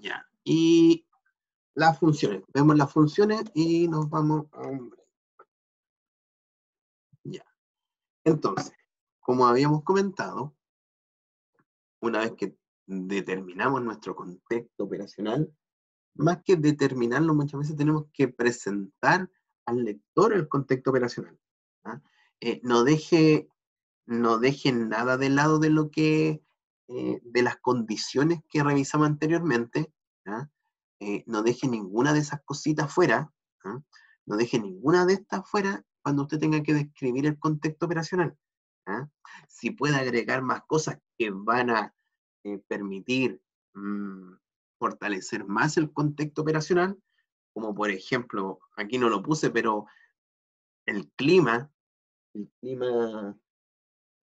ya. Y las funciones. Vemos las funciones y nos vamos a un Ya. Entonces, como habíamos comentado, una vez que determinamos nuestro contexto operacional, más que determinarlo, muchas veces tenemos que presentar al lector el contexto operacional. ¿ah? Eh, no, deje, no dejen nada de lado de lo que, eh, de las condiciones que revisamos anteriormente, ¿ah? eh, no deje ninguna de esas cositas fuera, ¿ah? no deje ninguna de estas fuera cuando usted tenga que describir el contexto operacional. Si puede agregar más cosas que van a permitir mm, fortalecer más el contexto operacional, como por ejemplo, aquí no lo puse, pero el clima, el clima,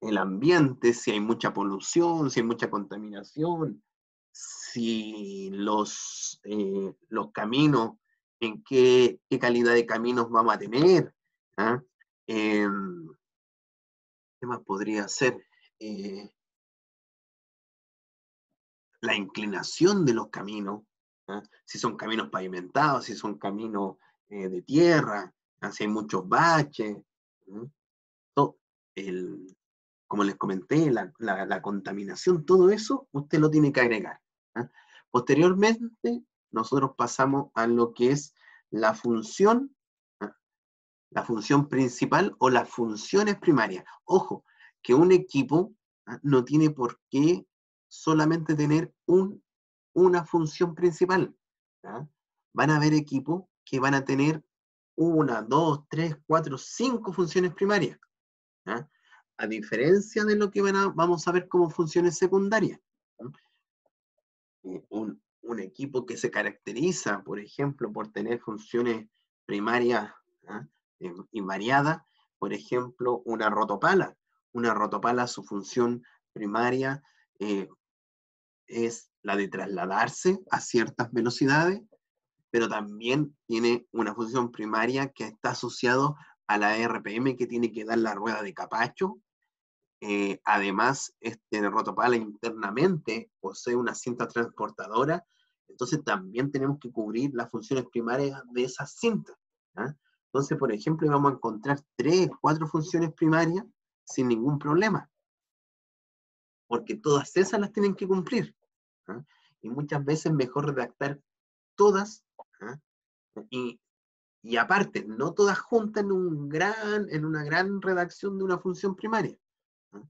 el ambiente, si hay mucha polución, si hay mucha contaminación, si los, eh, los caminos, en qué, calidad de caminos vamos a tener. ¿ah? Em, ¿Qué más podría ser? Eh, la inclinación de los caminos, ¿ah? si son caminos pavimentados, si son caminos eh, de tierra, ¿ah? si hay muchos baches. como les comenté, la, contaminación, todo eso, usted lo tiene que agregar. ¿ah? Posteriormente, nosotros pasamos a lo que es la función, la función principal o las funciones primarias. Ojo, que un equipo no tiene por qué solamente tener un, una función principal. Van a haber equipos que van a tener una, dos, tres, cuatro, cinco funciones primarias. A diferencia de lo que van a, vamos a ver como funciones secundarias. Un, un, equipo que se caracteriza, por ejemplo, por tener funciones primarias invariadas, por ejemplo, una rotopala. Una rotopala, su función primaria eh, es la de trasladarse a ciertas velocidades, pero también tiene una función primaria que está asociado a la RPM que tiene que dar la rueda de capacho. Eh, además, este rotopala internamente posee una cinta transportadora, entonces también tenemos que cubrir las funciones primarias de esa cinta. ¿ah? Entonces, por ejemplo, vamos a encontrar tres, cuatro funciones primarias sin ningún problema, porque todas esas las tienen que cumplir. ¿ah? Y muchas veces mejor redactar todas, ¿ah? y, aparte, no todas juntas en, un gran, en una gran redacción de una función primaria. ¿ah?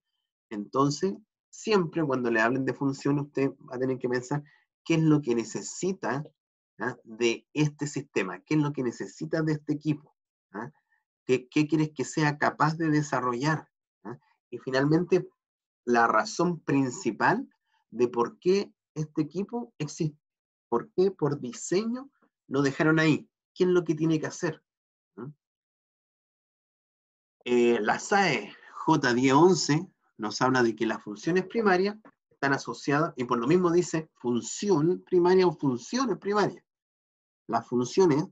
Entonces, siempre cuando le hablen de función, usted va a tener que pensar qué es lo que necesita de este sistema, qué es lo que necesita de este equipo, ¿Qué, qué quieres que sea capaz de desarrollar. Y finalmente, la razón principal de por qué este equipo existe. ¿Por qué? Por diseño lo dejaron ahí. ¿Qué es lo que tiene que hacer? ¿Mm? Eh, la SAE J1011 nos habla de que las funciones primarias están asociadas, y por lo mismo dice función primaria o funciones primarias. Las funciones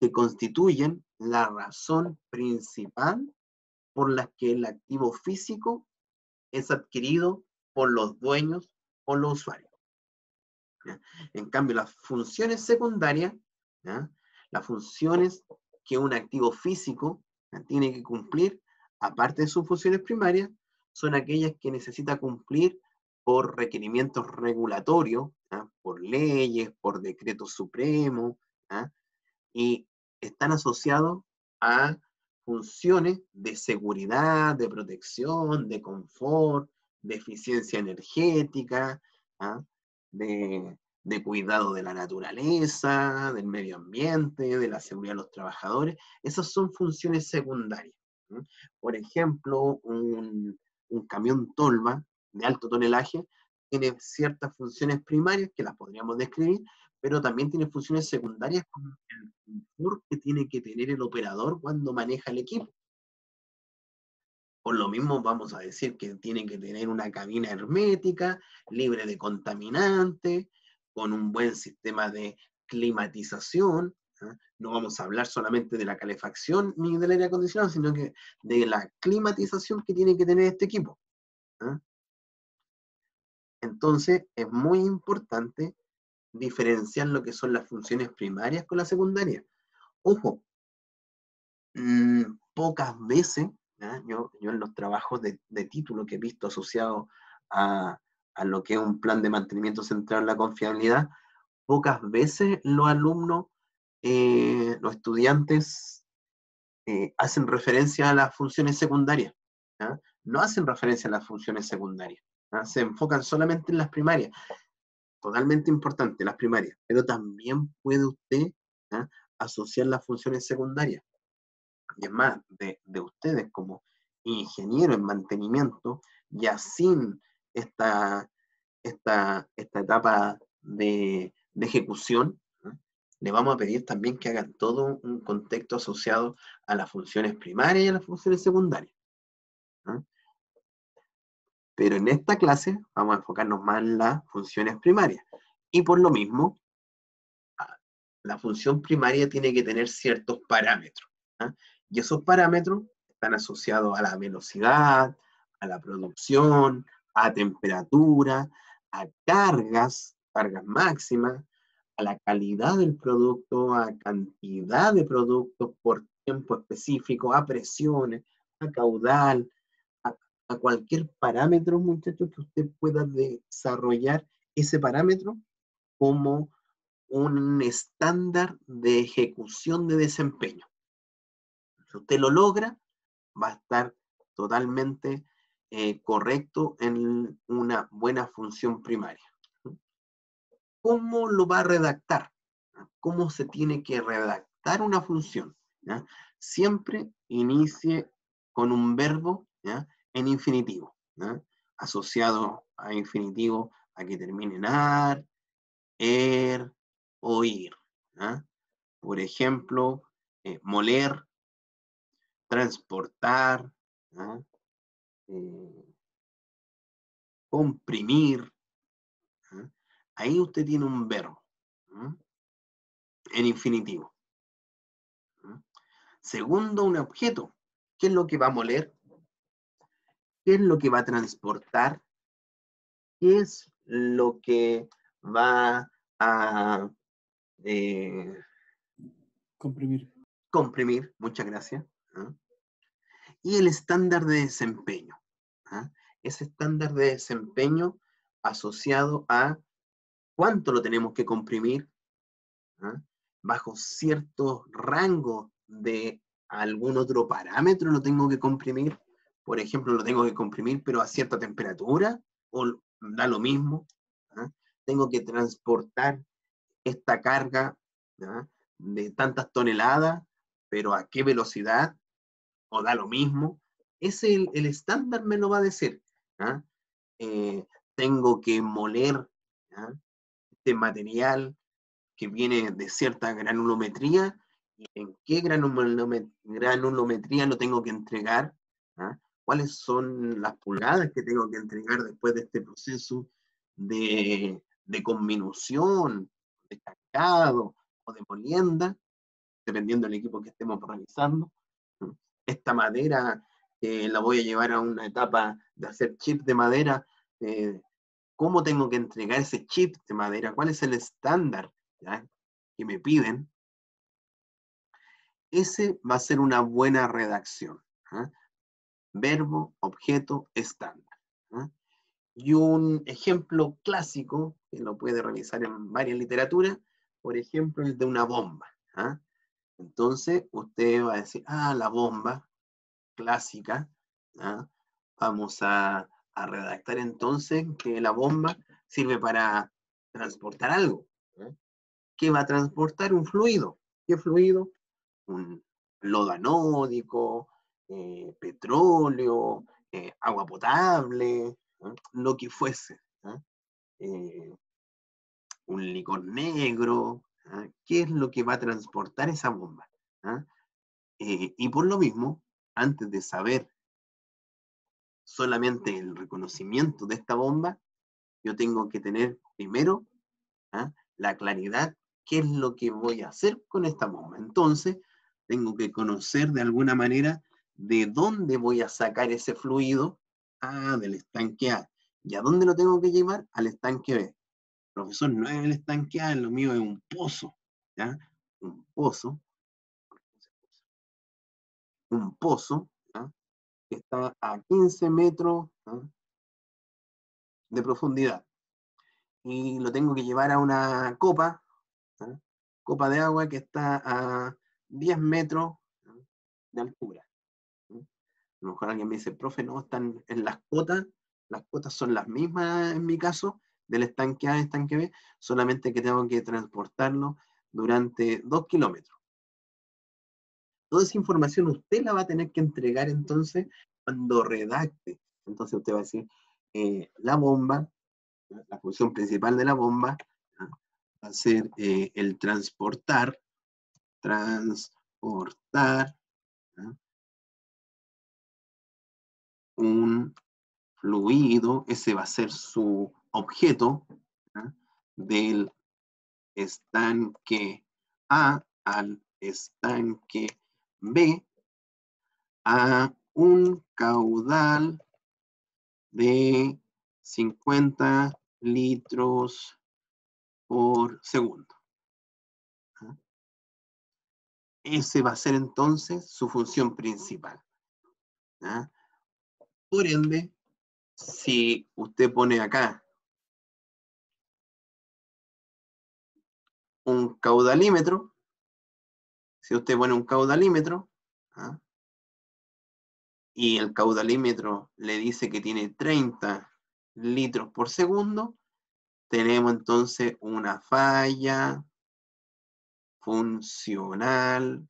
que constituyen la razón principal por la que el activo físico es adquirido por los dueños o los usuarios. En cambio, las funciones secundarias, las funciones que un activo físico tiene que cumplir, aparte de sus funciones primarias, son aquellas que necesita cumplir por requerimientos regulatorios, por leyes, por decretos supremos, y están asociados a funciones de seguridad, de protección, de confort, de eficiencia energética, ¿ah? de, cuidado de la naturaleza, del medio ambiente, de la seguridad de los trabajadores. Esas son funciones secundarias. Por ejemplo, un, camión tolva de alto tonelaje tiene ciertas funciones primarias que las podríamos describir, pero también tiene funciones secundarias como el confort que tiene que tener el operador cuando maneja el equipo. Por lo mismo vamos a decir que tienen que tener una cabina hermética, libre de contaminantes, con un buen sistema de climatización, No vamos a hablar solamente de la calefacción ni del aire acondicionado, sino que de la climatización que tiene que tener este equipo. Entonces, es muy importante diferenciar lo que son las funciones primarias con las secundarias. Ojo, mm, pocas veces, yo, en los trabajos de, título que he visto asociados a, lo que es un plan de mantenimiento centrado en la confiabilidad, pocas veces los alumnos, eh, los estudiantes, eh, hacen referencia a las funciones secundarias. No hacen referencia a las funciones secundarias. Se enfocan solamente en las primarias. Totalmente importante, las primarias. Pero también puede usted asociar las funciones secundarias. Y es más, de, ustedes como ingeniero en mantenimiento, ya sin esta, esta, esta etapa de, ejecución, le vamos a pedir también que hagan todo un contexto asociado a las funciones primarias y a las funciones secundarias. Pero en esta clase vamos a enfocarnos más en las funciones primarias. Y por lo mismo, ah, la función primaria tiene que tener ciertos parámetros. ¿ah? Y esos parámetros están asociados a la velocidad, a la producción, a temperatura, a cargas, cargas máximas, a la calidad del producto, a cantidad de productos por tiempo específico, a presiones, a caudal, a cualquier parámetro, muchachos, que usted pueda desarrollar ese parámetro como un estándar de ejecución de desempeño. Si usted lo logra, va a estar totalmente eh, correcto en una buena función primaria. ¿Cómo lo va a redactar? ¿Cómo se tiene que redactar una función? Siempre inicie con un verbo ¿ya? En infinitivo, asociado a infinitivo a que termine en ar, er o ir. Por ejemplo, eh, moler, transportar, eh, comprimir. Ahí usted tiene un verbo en infinitivo. Segundo, un objeto. ¿Qué es lo que va a moler? Qué es lo que va a transportar, qué es lo que va a eh, comprimir. Comprimir, muchas gracias. ¿ah? Y el estándar de desempeño. ¿ah? Ese estándar de desempeño asociado a cuánto lo tenemos que comprimir, ¿ah? bajo cierto rango de algún otro parámetro lo tengo que comprimir, por ejemplo, lo tengo que comprimir, pero a cierta temperatura, o da lo mismo. ¿ah? Tengo que transportar esta carga ¿ah? de tantas toneladas, pero a qué velocidad, o da lo mismo. Ese el, estándar me lo va a decir. ¿ah? Eh, tengo que moler este material que viene de cierta granulometría y en qué granulometría lo tengo que entregar cuáles son las pulgadas que tengo que entregar después de este proceso de, de conminución, de cascado o de molienda, dependiendo del equipo que estemos realizando. Esta madera eh, la voy a llevar a una etapa de hacer chip de madera. Eh, ¿Cómo tengo que entregar ese chip de madera? ¿Cuál es el estándar que me piden? Ese va a ser una buena redacción. ¿ah? Verbo, objeto, estándar. Y un ejemplo clásico, que lo puede realizar en varias literaturas, por ejemplo, el de una bomba. Entonces, usted va a decir, ah, la bomba clásica. Vamos a, redactar entonces que la bomba sirve para transportar algo. ¿Qué va a transportar? Un fluido. ¿Qué fluido? Un lodo anódico, eh, petróleo, eh, agua potable, lo que fuese. Eh, un licor negro, ¿qué es lo que va a transportar esa bomba? y por lo mismo, antes de saber solamente el reconocimiento de esta bomba, yo tengo que tener primero la claridad ¿qué es lo que voy a hacer con esta bomba? Entonces, tengo que conocer de alguna manera de dónde voy a sacar ese fluido. Ah, del estanque A. ¿Y a dónde lo tengo que llevar? Al estanque B. Profesor, no es el estanque A, lo mío es un pozo. Un pozo. Un pozo que está a 15 metros de profundidad. Y lo tengo que llevar a una copa, copa de agua que está a 10 metros de altura. A lo mejor alguien me dice, profe, no, están en las cotas, las cotas son las mismas en mi caso, del estanque A al estanque B, solamente que tengo que transportarlo durante 2 kilómetros. Toda esa información usted la va a tener que entregar entonces cuando redacte. Entonces usted va a decir, eh, la bomba, la función principal de la bomba, va a ser eh, el transportar, transportar un fluido, ese va a ser su objeto del estanque A al estanque B a un caudal de 50 litros por segundo. Ese va a ser entonces su función principal. Por ende, si usted pone acá un caudalímetro, si usted pone un caudalímetro, ¿ah? y el caudalímetro le dice que tiene 30 litros por segundo, tenemos entonces una falla funcional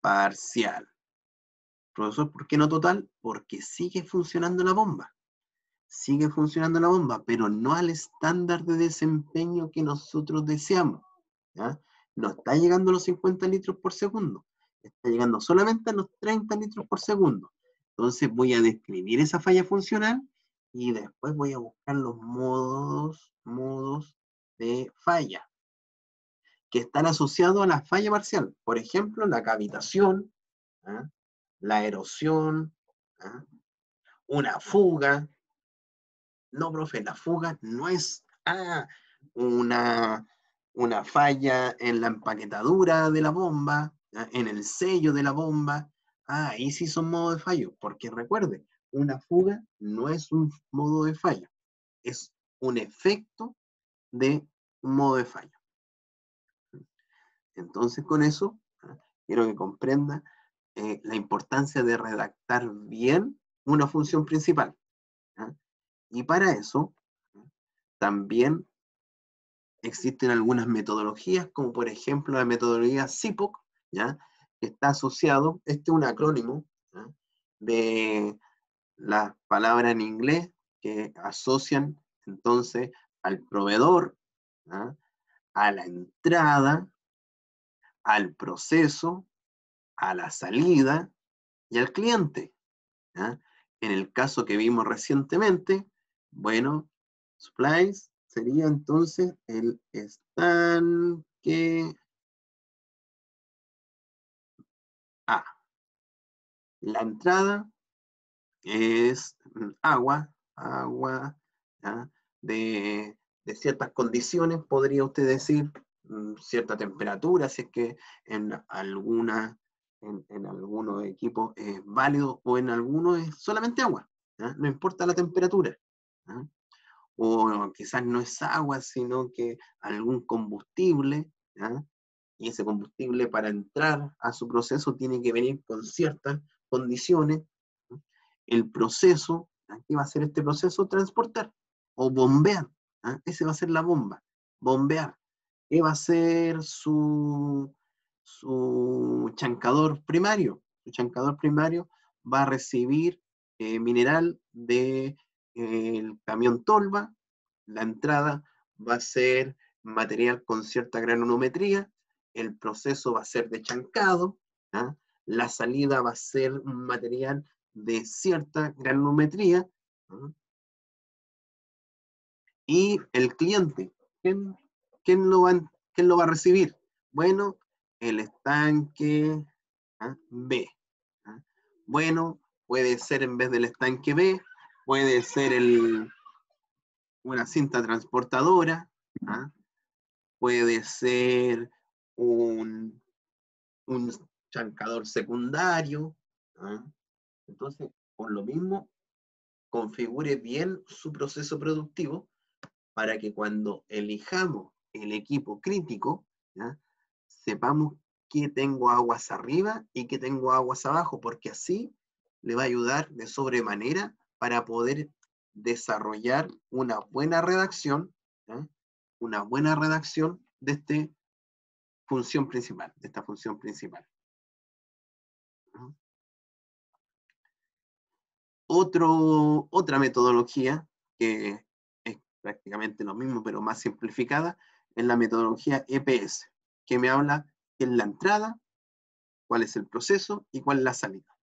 parcial. Profesor, ¿por qué no total? Porque sigue funcionando la bomba. Sigue funcionando la bomba, pero no al estándar de desempeño que nosotros deseamos. No está llegando a los 50 litros por segundo está llegando solamente a los 30 litros por segundo. Entonces voy a describir esa falla funcional y después voy a buscar los modos, modos de falla que están asociados a la falla parcial. Por ejemplo, la cavitación, ¿ah? La erosión, ¿ah? una fuga. No, profe, la fuga no es ah, una, una falla en la empaquetadura de la bomba, en el sello de la bomba, ah, ahí sí son modos de fallo, porque recuerde, una fuga no es un modo de fallo, es un efecto de un modo de fallo. Entonces, con eso, ah, quiero que comprenda eh, la importancia de redactar bien una función principal. Y para eso, también existen algunas metodologías, como por ejemplo la metodología CIPOC, ¿ya? que está asociado, este es un acrónimo de las palabras en inglés que asocian entonces al proveedor, a la entrada, al proceso, a la salida y al cliente. En el caso que vimos recientemente, bueno, supplies sería entonces el estanque A. La entrada es agua, agua de, ciertas condiciones, podría usted decir, mm, cierta temperatura, si es que en alguna en, algunos equipos es válido o en algunos es solamente agua, no importa la temperatura. O quizás no es agua, sino que algún combustible, y ese combustible para entrar a su proceso tiene que venir con ciertas condiciones. El proceso, ¿qué va a ser este proceso? Transportar o bombear. Ese va a ser la bomba, bombear. ¿Qué va a ser su, su chancador primario? Su chancador primario va a recibir eh, mineral del de, el camión tolva, la entrada va a ser material con cierta granulometría, el proceso va a ser de chancado, ¿ah? la salida va a ser material de cierta granulometría, ¿ah? y el cliente, ¿quién, ¿quién lo, va, quién lo va a recibir? Bueno, el estanque ¿ah? B. ¿ah? Bueno, puede ser en vez del estanque B, puede ser el, una cinta transportadora, ¿ah? puede ser un, un chancador secundario. Entonces, por lo mismo, configure bien su proceso productivo para que cuando elijamos el equipo crítico, sepamos que tengo aguas arriba y que tengo aguas abajo, porque así le va a ayudar de sobremanera para poder desarrollar una buena redacción, una buena redacción de esta función principal, de esta función principal. Otro, otra metodología que es prácticamente lo mismo, pero más simplificada, es la metodología EPS, que me habla qué es la entrada, cuál es el proceso y cuál es la salida.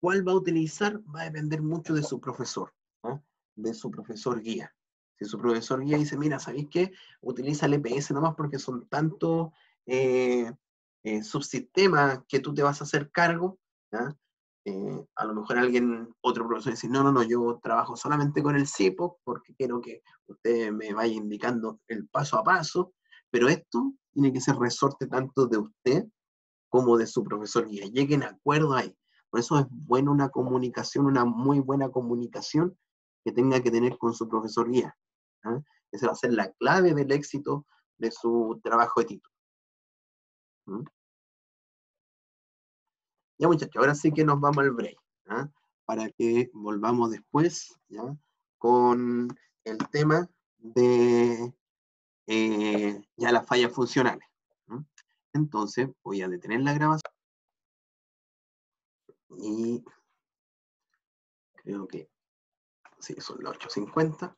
¿Cuál va a utilizar? Va a depender mucho de su profesor, de su profesor guía. Si su profesor guía dice, mira, ¿sabéis qué? Utiliza el EPS nomás porque son tantos eh, eh, subsistemas que tú te vas a hacer cargo, eh, a lo mejor alguien, otro profesor dice, no, no, no, yo trabajo solamente con el CIPO porque quiero que usted me vaya indicando el paso a paso, pero esto tiene que ser resorte tanto de usted como de su profesor guía. Lleguen a acuerdo ahí. Por eso es buena una comunicación, una muy buena comunicación que tenga que tener con su profesor guía. ¿ah? Esa va a ser la clave del éxito de su trabajo de título. ¿Mm? Ya muchachos, ahora sí que nos vamos al break, ¿ah? para que volvamos después ¿ya? con el tema de eh, ya las fallas funcionales. Entonces voy a detener la grabación y creo que sí, son las 8.50.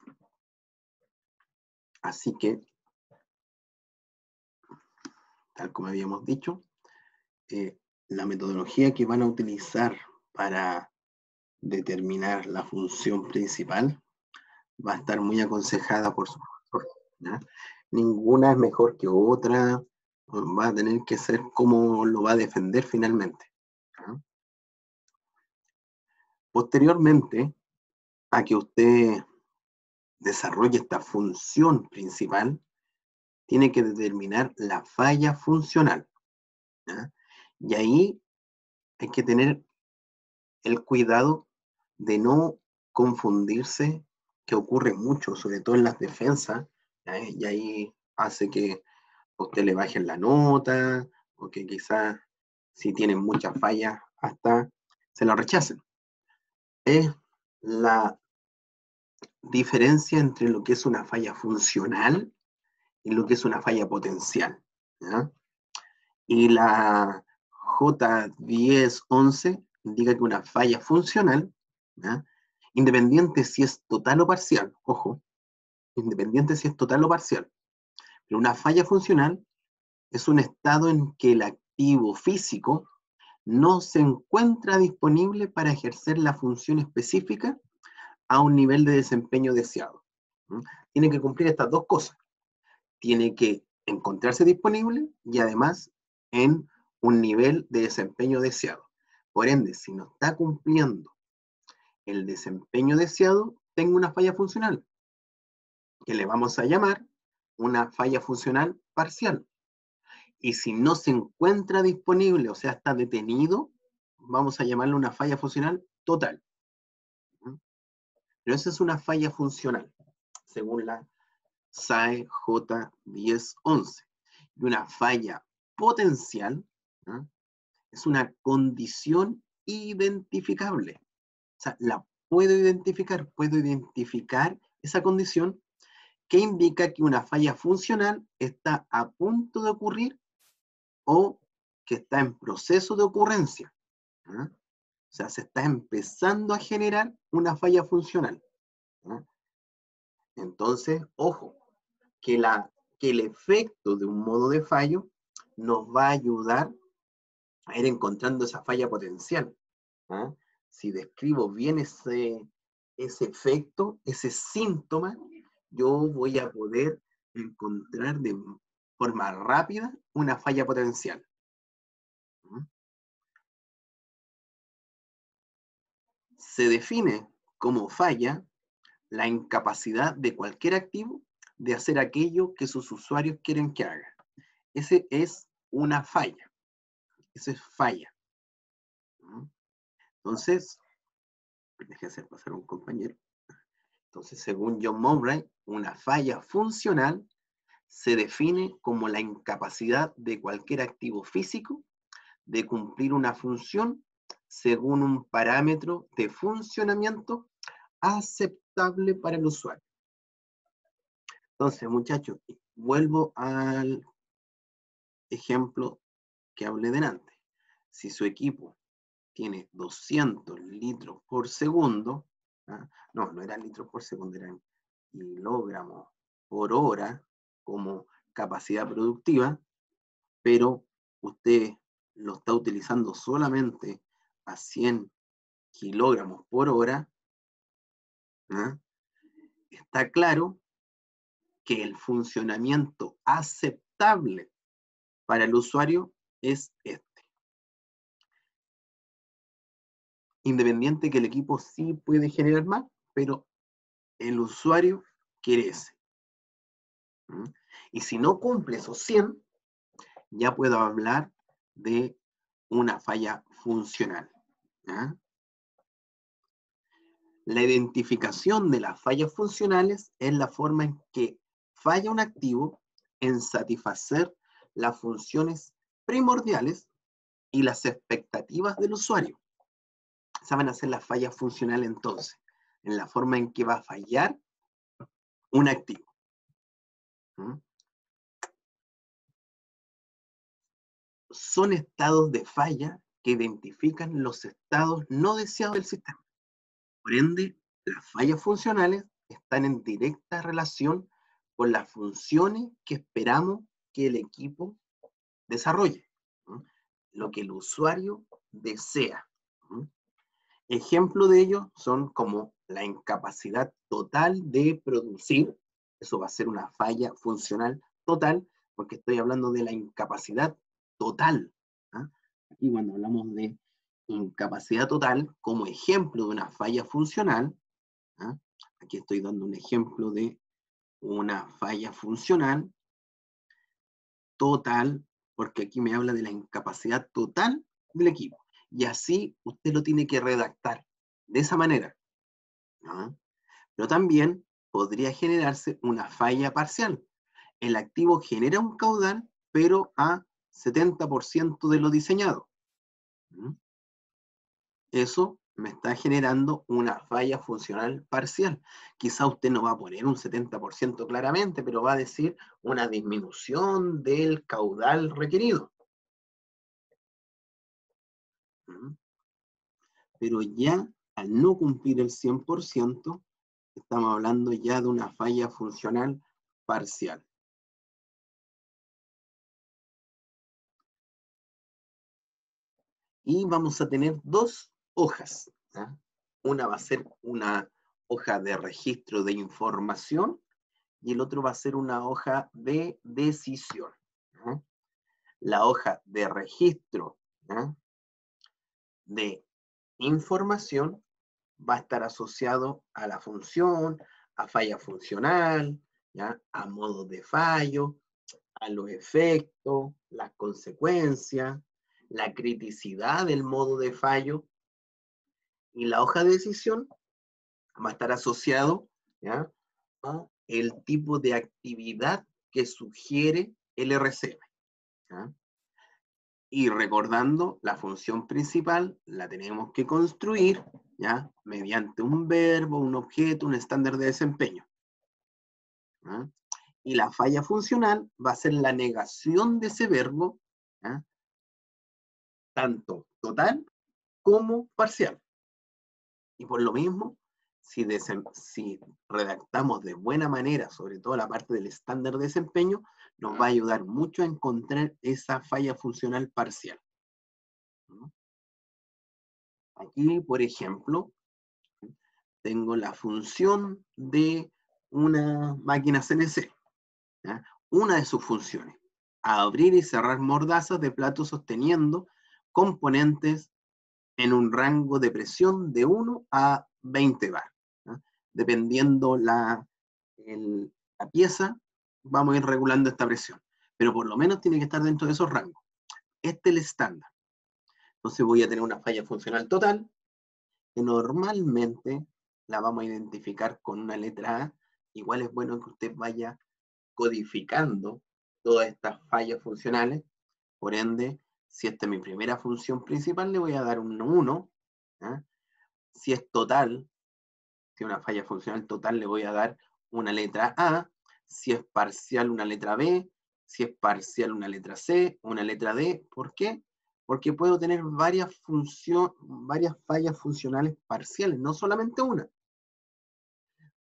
Así que, tal como habíamos dicho, eh, la metodología que van a utilizar para determinar la función principal va a estar muy aconsejada por su profesor. Ninguna es mejor que otra, va a tener que ser como lo va a defender finalmente. Posteriormente a que usted desarrolle esta función principal, tiene que determinar la falla funcional. Y ahí hay que tener el cuidado de no confundirse, que ocurre mucho, sobre todo en las defensas, y ahí hace que usted le bajen la nota, o que quizás si tienen muchas fallas, hasta se la rechacen. Es la diferencia entre lo que es una falla funcional y lo que es una falla potencial. Y la J1011 indica que una falla funcional, independiente si es total o parcial, ojo, independiente si es total o parcial, pero una falla funcional es un estado en que el activo físico no se encuentra disponible para ejercer la función específica a un nivel de desempeño deseado. Tiene que cumplir estas dos cosas. Tiene que encontrarse disponible y además en un nivel de desempeño deseado. Por ende, si no está cumpliendo el desempeño deseado, tengo una falla funcional, que le vamos a llamar una falla funcional parcial. Y si no se encuentra disponible, o sea, está detenido, vamos a llamarle una falla funcional total. Pero esa es una falla funcional, según la SAE J1011. Y una falla potencial es una condición identificable. O sea, la puedo identificar, puedo identificar esa condición que indica que una falla funcional está a punto de ocurrir o que está en proceso de ocurrencia. O sea, se está empezando a generar una falla funcional. Entonces, ojo, que, la, que el efecto de un modo de fallo nos va a ayudar a ir encontrando esa falla potencial. Si describo bien ese, ese efecto, ese síntoma, yo voy a poder encontrar de forma rápida una falla potencial. ¿Mm? Se define como falla la incapacidad de cualquier activo de hacer aquello que sus usuarios quieren que haga. Ese es una falla. Eso es falla. ¿Mm? Entonces, déjame hacer pasar a un compañero. Entonces, según John Mowbray, una falla funcional se define como la incapacidad de cualquier activo físico de cumplir una función según un parámetro de funcionamiento aceptable para el usuario. Entonces, muchachos, vuelvo al ejemplo que hablé delante. Si su equipo tiene 200 litros por segundo, no, no eran litros por segundo, eran kilogramos por hora como capacidad productiva, pero usted lo está utilizando solamente a 100 kilogramos por hora, ¿ah? está claro que el funcionamiento aceptable para el usuario es este. Independiente que el equipo sí puede generar más, pero el usuario quiere ese. Y si no cumple esos 100, ya puedo hablar de una falla funcional. La identificación de las fallas funcionales es la forma en que falla un activo en satisfacer las funciones primordiales y las expectativas del usuario. Saben hacer la falla funcional entonces, en la forma en que va a fallar un activo. ¿Mm? Son estados de falla que identifican los estados no deseados del sistema. Por ende, las fallas funcionales están en directa relación con las funciones que esperamos que el equipo desarrolle, lo que el usuario desea. Ejemplo de ello son como la incapacidad total de producir, eso va a ser una falla funcional total, porque estoy hablando de la incapacidad total. ¿ah? Aquí cuando hablamos de incapacidad total como ejemplo de una falla funcional, ¿ah? aquí estoy dando un ejemplo de una falla funcional total, porque aquí me habla de la incapacidad total del equipo. Y así usted lo tiene que redactar, de esa manera. Pero también podría generarse una falla parcial. El activo genera un caudal, pero a 70% de lo diseñado. Eso me está generando una falla funcional parcial. Quizá usted no va a poner un 70% claramente, pero va a decir una disminución del caudal requerido. Pero ya al no cumplir el 100%, estamos hablando ya de una falla funcional parcial. Y vamos a tener dos hojas. Una va a ser una hoja de registro de información y el otro va a ser una hoja de decisión. La hoja de registro de información va a estar asociado a la función, a falla funcional, ¿ya? a modo de fallo, a los efectos, las consecuencias, la criticidad del modo de fallo y la hoja de decisión va a estar asociado ¿ya? el tipo de actividad que sugiere el RCM. Y recordando, la función principal la tenemos que construir ¿ya? mediante un verbo, un objeto, un estándar de desempeño. Y la falla funcional va a ser la negación de ese verbo, tanto total como parcial. Y por lo mismo, si, redactamos de buena manera, sobre todo la parte del estándar de desempeño, nos va a ayudar mucho a encontrar esa falla funcional parcial. Aquí, por ejemplo, tengo la función de una máquina CNC. una de sus funciones, abrir y cerrar mordazas de plato sosteniendo componentes en un rango de presión de 1 a 20 bar. Dependiendo la, la pieza, vamos a ir regulando esta presión, pero por lo menos tiene que estar dentro de esos rangos. Este es el estándar. Entonces voy a tener una falla funcional total, que normalmente la vamos a identificar con una letra A. Igual es bueno que usted vaya codificando todas estas fallas funcionales. Por ende, si esta es mi primera función principal, le voy a dar un 1. ¿ah? Si es total, si una falla funcional total, le voy a dar una letra A. Si es parcial, una letra B. Si es parcial, una letra C, una letra D. ¿Por qué? Porque puedo tener varias, varias fallas funcionales parciales, no solamente una.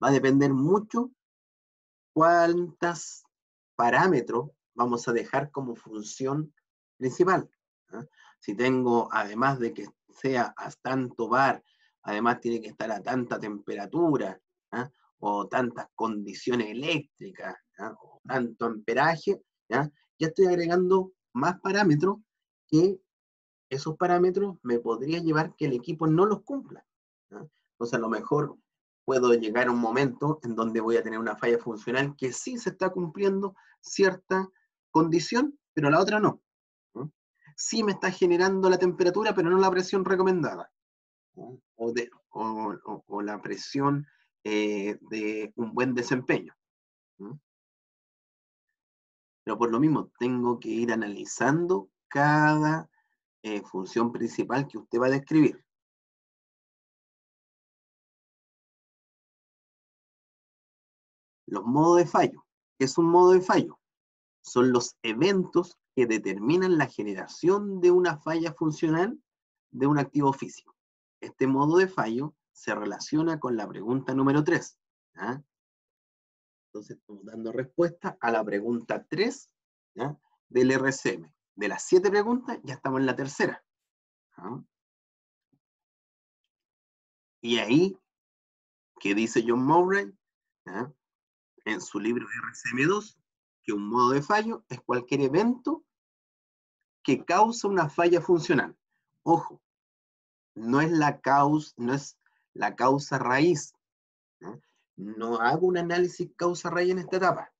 Va a depender mucho cuántos parámetros vamos a dejar como función principal. ¿ah? Si tengo, además de que sea a tanto bar, además tiene que estar a tanta temperatura, ¿ah? o tantas condiciones eléctricas, ¿ah? o tanto amperaje, ¿ya? estoy agregando más parámetros que esos parámetros me podría llevar que el equipo no los cumpla. Entonces a lo mejor puedo llegar a un momento en donde voy a tener una falla funcional que sí se está cumpliendo cierta condición, pero la otra no sí me está generando la temperatura, pero no la presión recomendada. O, la presión eh, de un buen desempeño. Pero por lo mismo, tengo que ir analizando cada eh, función principal que usted va a describir. Los modos de fallo. ¿Qué es un modo de fallo? Son los eventos que determinan la generación de una falla funcional de un activo físico. Este modo de fallo se relaciona con la pregunta número 3. ¿ah? Entonces estamos dando respuesta a la pregunta 3 del RCM. De las siete preguntas, ya estamos en la tercera. Y ahí, ¿qué dice John Murray? ¿ah? En su libro RCM2, que un modo de fallo es cualquier evento que causa una falla funcional. Ojo, no es la causa, no es la causa raíz. No, hago un análisis causa raíz en esta etapa.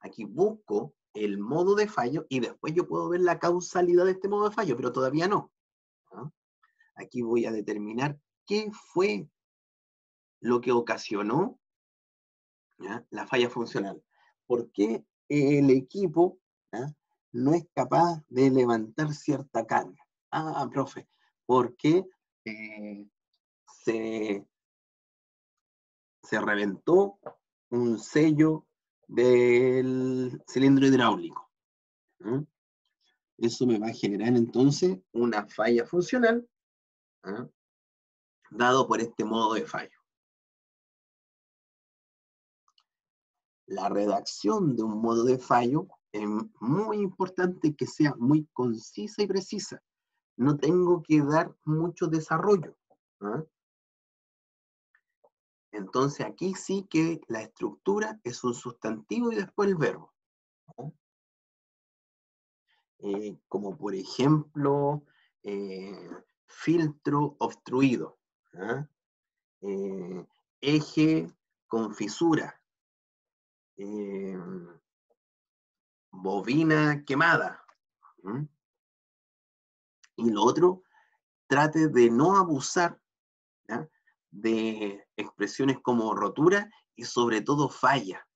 Aquí busco el modo de fallo y después yo puedo ver la causalidad de este modo de fallo, pero todavía no. Aquí voy a determinar qué fue lo que ocasionó la falla funcional. ¿Por qué el equipo no es capaz de levantar cierta carga. Ah, profe, porque eh, se, se reventó un sello del cilindro hidráulico. Eso me va a generar entonces una falla funcional, dado por este modo de fallo. La redacción de un modo de fallo es muy importante que sea muy concisa y precisa. No tengo que dar mucho desarrollo. ¿ah? Entonces aquí sí que la estructura es un sustantivo y después el verbo. Eh, como por ejemplo, eh, filtro obstruido, ¿ah? eh, eje con fisura, bobina quemada. Y lo otro, trate de no abusar de expresiones como rotura y sobre todo falla.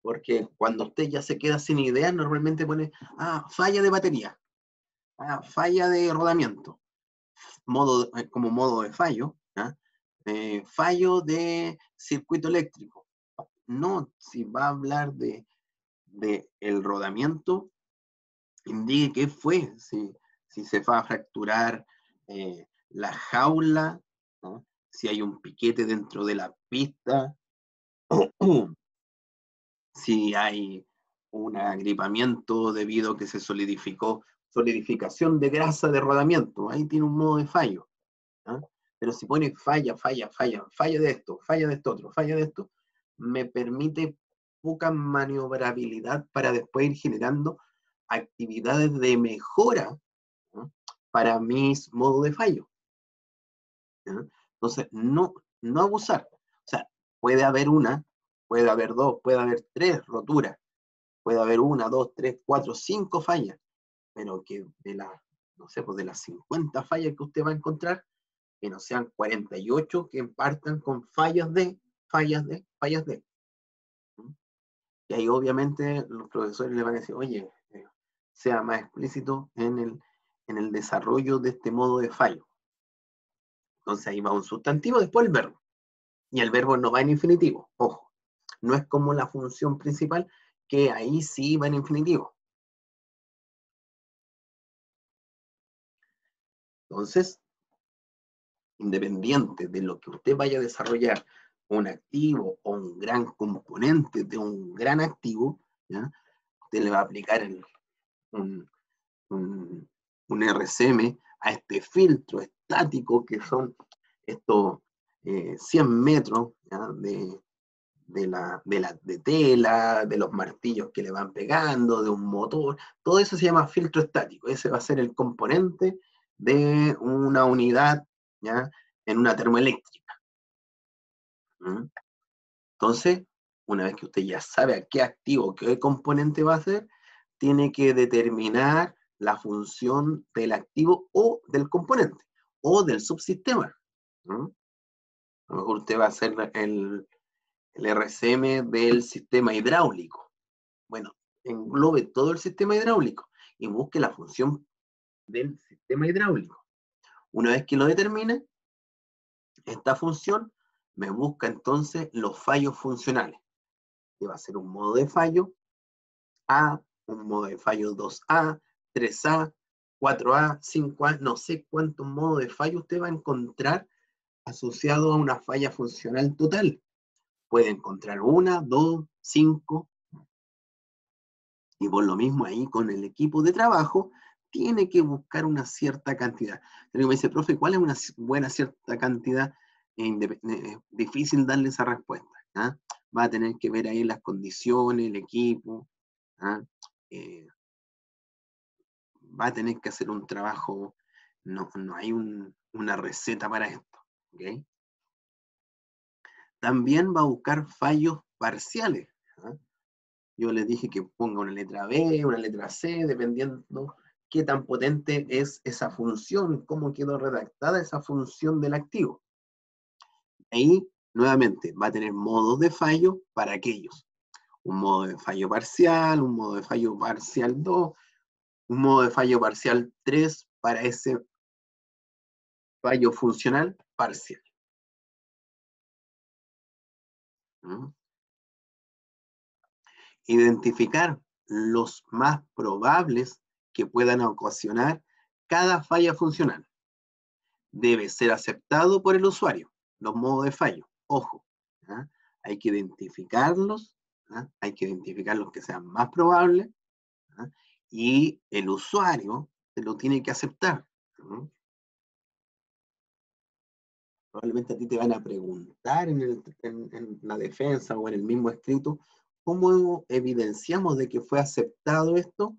Porque cuando usted ya se queda sin idea, normalmente pone, ah, falla de batería, ah, falla de rodamiento, modo, eh, como modo de fallo, eh, fallo de circuito eléctrico. No, si va a hablar de del el rodamiento indique qué fue, si, si se va a fracturar eh, la jaula, si hay un piquete dentro de la pista, <clears throat> si hay un agripamiento debido a que se solidificó, solidificación de grasa de rodamiento, ahí tiene un modo de fallo. Pero si pone falla, falla, falla, falla de esto, falla de esto otro, falla de esto, me permite poca maniobrabilidad para después ir generando actividades de mejora para mis modos de fallo. Entonces, no, no abusar. O sea, puede haber una, puede haber dos, puede haber tres roturas, puede haber una, dos, tres, cuatro, cinco fallas, pero que de las, no sé, pues de las 50 fallas que usted va a encontrar, que no sean 48 que partan con fallas de, fallas de, fallas de. Y ahí obviamente los profesores le van a decir, oye, eh, sea más explícito en el, en el desarrollo de este modo de fallo. Entonces ahí va un sustantivo, después el verbo. Y el verbo no va en infinitivo, ojo. No es como la función principal, que ahí sí va en infinitivo. Entonces, independiente de lo que usted vaya a desarrollar, un activo o un gran componente de un gran activo, usted le va a aplicar un, RCM a este filtro estático que son estos 100 eh, metros de, de, la, de tela, de los martillos que le van pegando, de un motor, todo eso se llama filtro estático. Ese va a ser el componente de una unidad ¿ya? en una termoeléctrica. ¿Mm? Entonces, una vez que usted ya sabe a qué activo, qué componente va a ser, tiene que determinar la función del activo o del componente o del subsistema. A lo mejor usted va a hacer el, el RCM del sistema hidráulico. Bueno, englobe todo el sistema hidráulico y busque la función del sistema hidráulico. Una vez que lo determine, esta función me busca entonces los fallos funcionales, que va a ser un modo de fallo A, un modo de fallo 2A, 3A, 4A, 5A, no sé cuántos modos de fallo usted va a encontrar asociado a una falla funcional total. Puede encontrar una, dos, cinco, y por lo mismo ahí con el equipo de trabajo tiene que buscar una cierta cantidad. Pero me dice, profe, ¿cuál es una buena cierta cantidad? Eh, difícil darle esa respuesta. ¿ah? Va a tener que ver ahí las condiciones, el equipo. ¿ah? Eh, va a tener que hacer un trabajo, no, no hay una receta para esto. También va a buscar fallos parciales. ¿ah? Yo les dije que ponga una letra B, una letra C, dependiendo qué tan potente es esa función, cómo quedó redactada esa función del activo. Ahí, nuevamente, va a tener modos de fallo para aquellos. Un modo de fallo parcial, un modo de fallo parcial 2, un modo de fallo parcial 3 para ese fallo funcional parcial. ¿Mm? Identificar los más probables que puedan ocasionar cada falla funcional. Debe ser aceptado por el usuario, los modos de fallo. Ojo, ¿ah? hay que identificarlos, ¿ah? hay que identificar los que sean más probables ¿ah? Y el usuario se lo tiene que aceptar. Probablemente a ti te van a preguntar en, la defensa o en el mismo escrito, ¿cómo evidenciamos de que fue aceptado esto?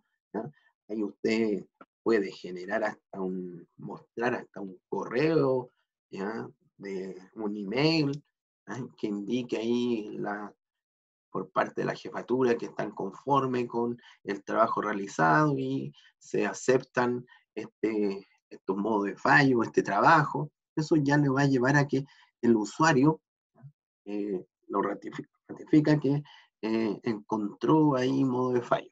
ahí usted puede generar hasta un, mostrar hasta un correo, ¿ya? de un email, que indique ahí la, por parte de la jefatura que están conforme con el trabajo realizado y se aceptan este, estos modos de fallo, este trabajo. Eso ya le va a llevar a que el usuario eh, lo ratifica, que eh, encontró ahí modo de fallo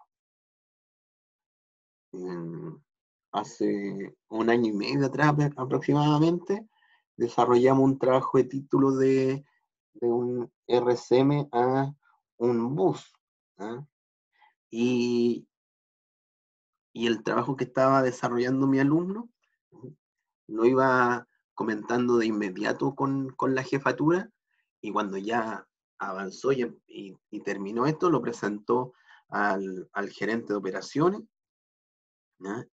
hace un año y medio atrás aproximadamente, desarrollamos un trabajo de título de, un RCM a un bus. ¿ah? Y, y el trabajo que estaba desarrollando mi alumno lo iba comentando de inmediato con, la jefatura y cuando ya avanzó y, y, terminó esto, lo presentó al, al gerente de operaciones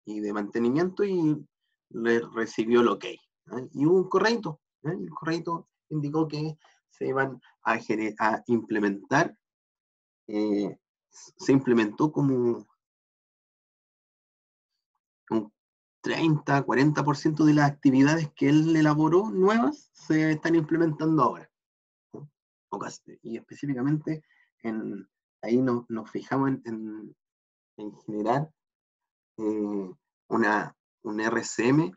y de mantenimiento y le recibió el ok. Y hubo un correo, el correo indicó que se iban a, a implementar eh, se implementó como un 30, 40% de las actividades que él elaboró nuevas se están implementando ahora. Y específicamente en, ahí nos fijamos en, generar eh, una, un RCM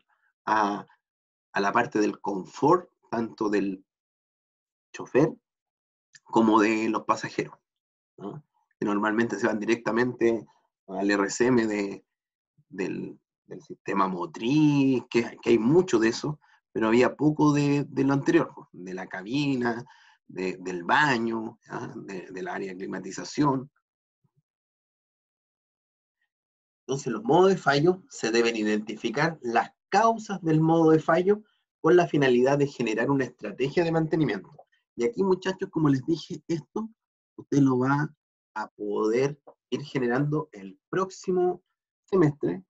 a, la parte del confort, tanto del chofer como de los pasajeros, que normalmente se van directamente al RCM de, del, sistema motriz, que, hay mucho de eso, pero había poco de, lo anterior, de la cabina, del baño, del área de climatización. Entonces los modos de fallo se deben identificar las causas del modo de fallo con la finalidad de generar una estrategia de mantenimiento. Y aquí muchachos, como les dije, esto usted lo va a poder ir generando el próximo semestre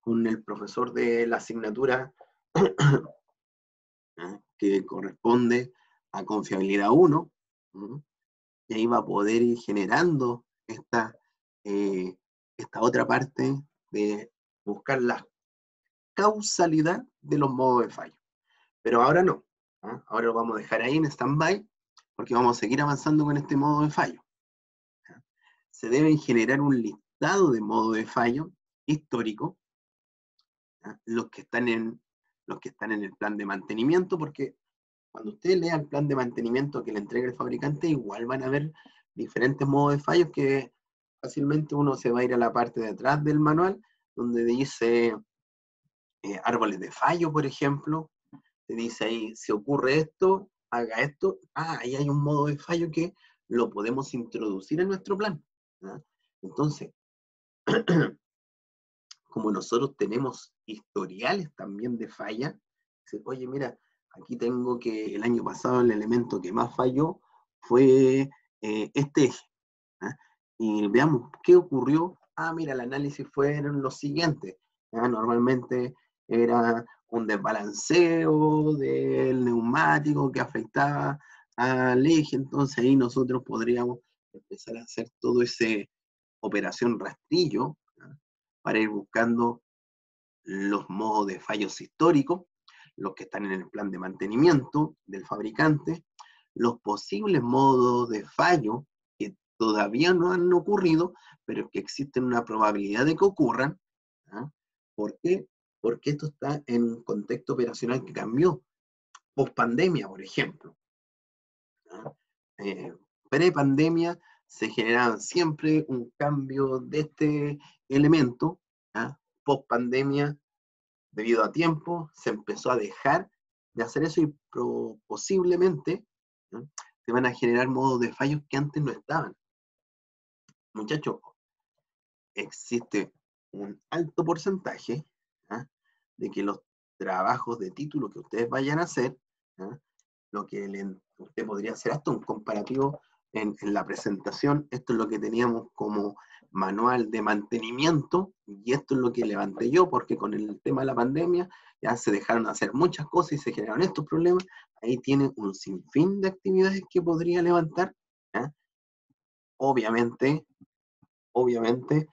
con el profesor de la asignatura <clears throat> que corresponde a confiabilidad 1, y ahí va a poder ir generando esta, eh, esta otra parte de buscar la causalidad de los modos de fallo. Pero ahora no, ahora lo vamos a dejar ahí en stand-by, porque vamos a seguir avanzando con este modo de fallo. Se deben generar un listado de modos de fallo histórico, los que están en los que están en el plan de mantenimiento, porque cuando usted lea el plan de mantenimiento que le entrega el fabricante, igual van a ver diferentes modos de fallos que fácilmente uno se va a ir a la parte de atrás del manual, donde dice eh, árboles de fallo, por ejemplo, te dice ahí, si ocurre esto, haga esto, ah, ahí hay un modo de fallo que lo podemos introducir en nuestro plan. Entonces, <clears throat> como nosotros tenemos historiales también de falla, oye, mira, Aquí tengo que el año pasado el elemento que más falló fue eh, este eje. Y veamos qué ocurrió. Ah, mira, el análisis fueron los siguientes. Normalmente era un desbalanceo del neumático que afectaba al eje, entonces ahí nosotros podríamos empezar a hacer todo ese operación rastrillo para ir buscando los modos de fallos históricos los que están en el plan de mantenimiento del fabricante, los posibles modos de fallo que todavía no han ocurrido, pero que existen una probabilidad de que ocurran. ¿ah? ¿Por qué? Porque esto está en un contexto operacional que cambió. Post pandemia, por ejemplo. ¿ah? Eh, pre-pandemia se generaba siempre un cambio de este elemento. ¿ah? Post pandemia debido a tiempo, se empezó a dejar de hacer eso y posiblemente se van a generar modos de fallos que antes no estaban. Muchachos, existe un alto porcentaje ¿ah? de que los trabajos de título que ustedes vayan a hacer, ¿ah? lo que usted podría hacer hasta un comparativo en, la presentación, esto es lo que teníamos como manual de mantenimiento y esto es lo que levanté yo porque con el tema de la pandemia ya se dejaron de hacer muchas cosas y se generaron estos problemas. Ahí tiene un sinfín de actividades que podría levantar. Obviamente, obviamente,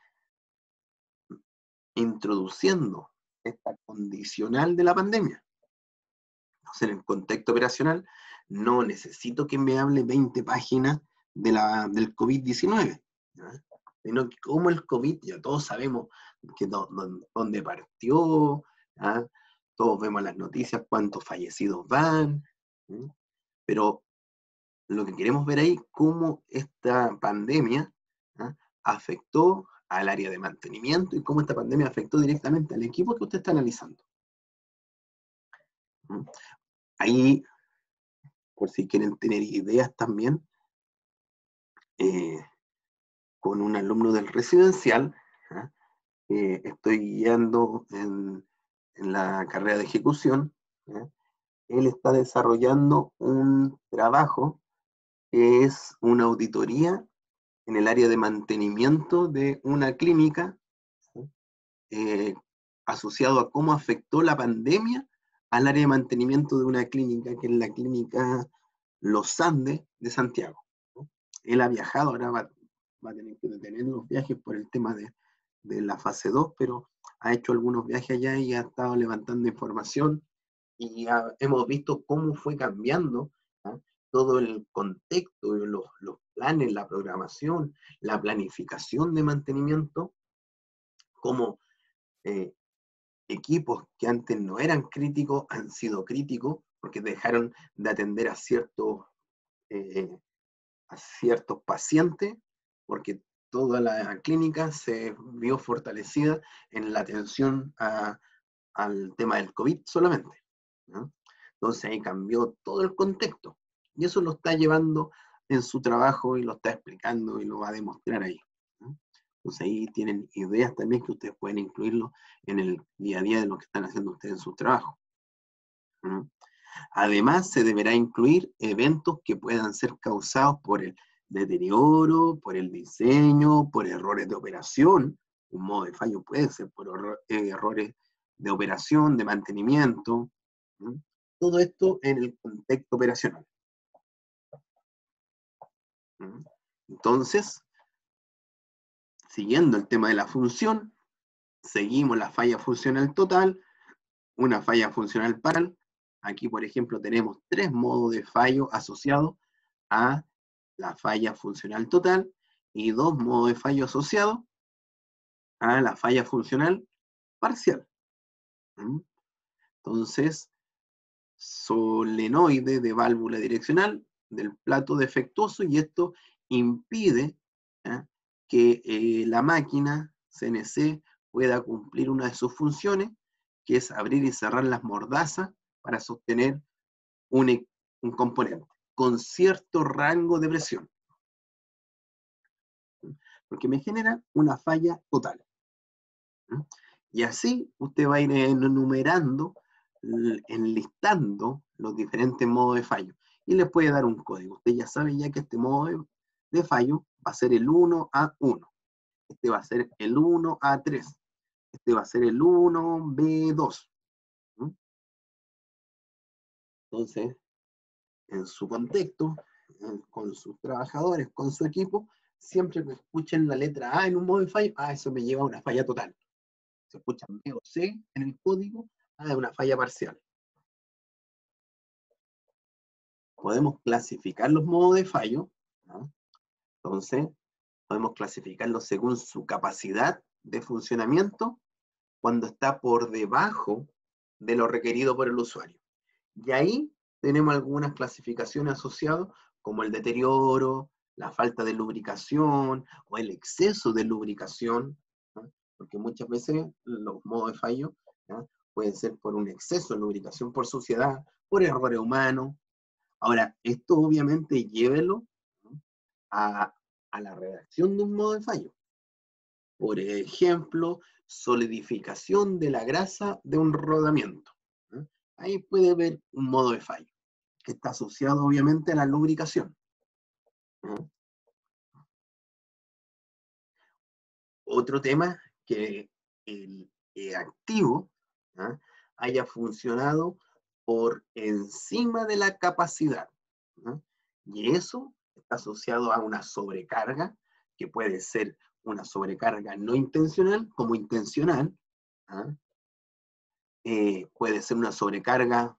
introduciendo esta condicional de la pandemia. Entonces, en el contexto operacional, no necesito que me hable 20 páginas de la, del COVID-19. Sino que como el COVID, ya todos sabemos que dónde partió, todos vemos las noticias, cuántos fallecidos van, pero lo que queremos ver ahí, cómo esta pandemia afectó al área de mantenimiento y cómo esta pandemia afectó directamente al equipo que usted está analizando. Ahí, por si quieren tener ideas también, eh, con un alumno del residencial, ¿ah? estoy guiando en, la carrera de ejecución, él está desarrollando un trabajo es una auditoría en el área de mantenimiento de una clínica eh, asociado a cómo afectó la pandemia al área de mantenimiento de una clínica, que es la clínica Los Andes de Santiago. él ha viajado, ahora va, va a tener que detener los viajes por el tema de, de la fase 2, pero ha hecho algunos viajes allá y ha estado levantando información y hemos visto cómo fue cambiando todo el contexto, los, los, planes, la programación, la planificación de mantenimiento, como eh, equipos que antes no eran críticos han sido críticos porque dejaron de atender a ciertos, eh, a ciertos pacientes, porque toda la clínica se vio fortalecida en la atención al tema del COVID solamente. Entonces ahí cambió todo el contexto. Y eso lo está llevando en su trabajo y lo está explicando y lo va a demostrar ahí. Entonces ahí tienen ideas también que ustedes pueden incluirlo en el día a día de lo que están haciendo ustedes en su trabajo. Además, se deberá incluir eventos que puedan ser causados por el deterioro, por el diseño, por errores de operación. Un modo de fallo puede ser por eh, errores de operación, de mantenimiento. Todo esto en el contexto operacional. Entonces, siguiendo el tema de la función, seguimos la falla funcional total, una falla funcional paral. Aquí, por ejemplo, tenemos tres modos de fallo asociados a la falla funcional total y dos modos de fallo asociados a la falla funcional parcial. ¿Mm? Entonces, solenoide de válvula direccional del plato defectuoso y esto impide que eh, la máquina CNC pueda cumplir una de sus funciones, que es abrir y cerrar las mordazas para sostener un, e, un componente con cierto rango de presión. Porque me genera una falla total. Y así usted va a ir enumerando, enlistando los diferentes modos de fallo. Y le puede dar un código. Usted ya sabe ya que este modo de fallo va a ser el 1A1. Este va a ser el 1A3. Este va a ser el 1B2. Entonces, en su contexto, con sus trabajadores, con su equipo, siempre que escuchen la letra A en un modo de fallo, ah, eso me lleva a una falla total. Si escuchan B o C en el código, ah, es una falla parcial. Podemos clasificar los modos de fallo. Entonces, podemos clasificarlos según su capacidad de funcionamiento cuando está por debajo de lo requerido por el usuario. Y ahí tenemos algunas clasificaciones asociadas, como el deterioro, la falta de lubricación o el exceso de lubricación, porque muchas veces los modos de fallo pueden ser por un exceso de lubricación, por suciedad, por errores humanos. Ahora, esto obviamente llévelo a, la redacción de un modo de fallo. Por ejemplo, solidificación de la grasa de un rodamiento. Ahí puede haber un modo de fallo que está asociado obviamente a la lubricación. Otro tema, que el, activo haya funcionado por encima de la capacidad. Y eso está asociado a una sobrecarga, que puede ser una sobrecarga no intencional como intencional. Eh, puede ser una sobrecarga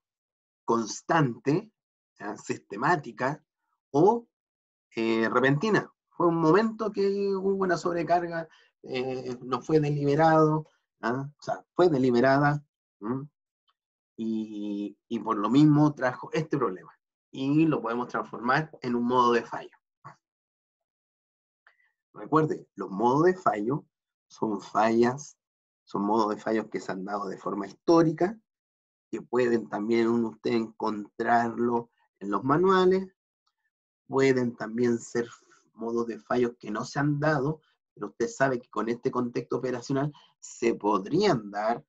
constante, sistemática o eh, repentina. Fue un momento que hubo una sobrecarga, eh, no fue deliberado, ¿ah? o sea, fue deliberada y, por lo mismo trajo este problema. Y lo podemos transformar en un modo de fallo. Recuerde, los modos de fallo son fallas, son modos de fallos que se han dado de forma histórica, que pueden también usted encontrarlo en los manuales, pueden también ser modos de fallos que no se han dado, pero usted sabe que con este contexto operacional se podrían dar.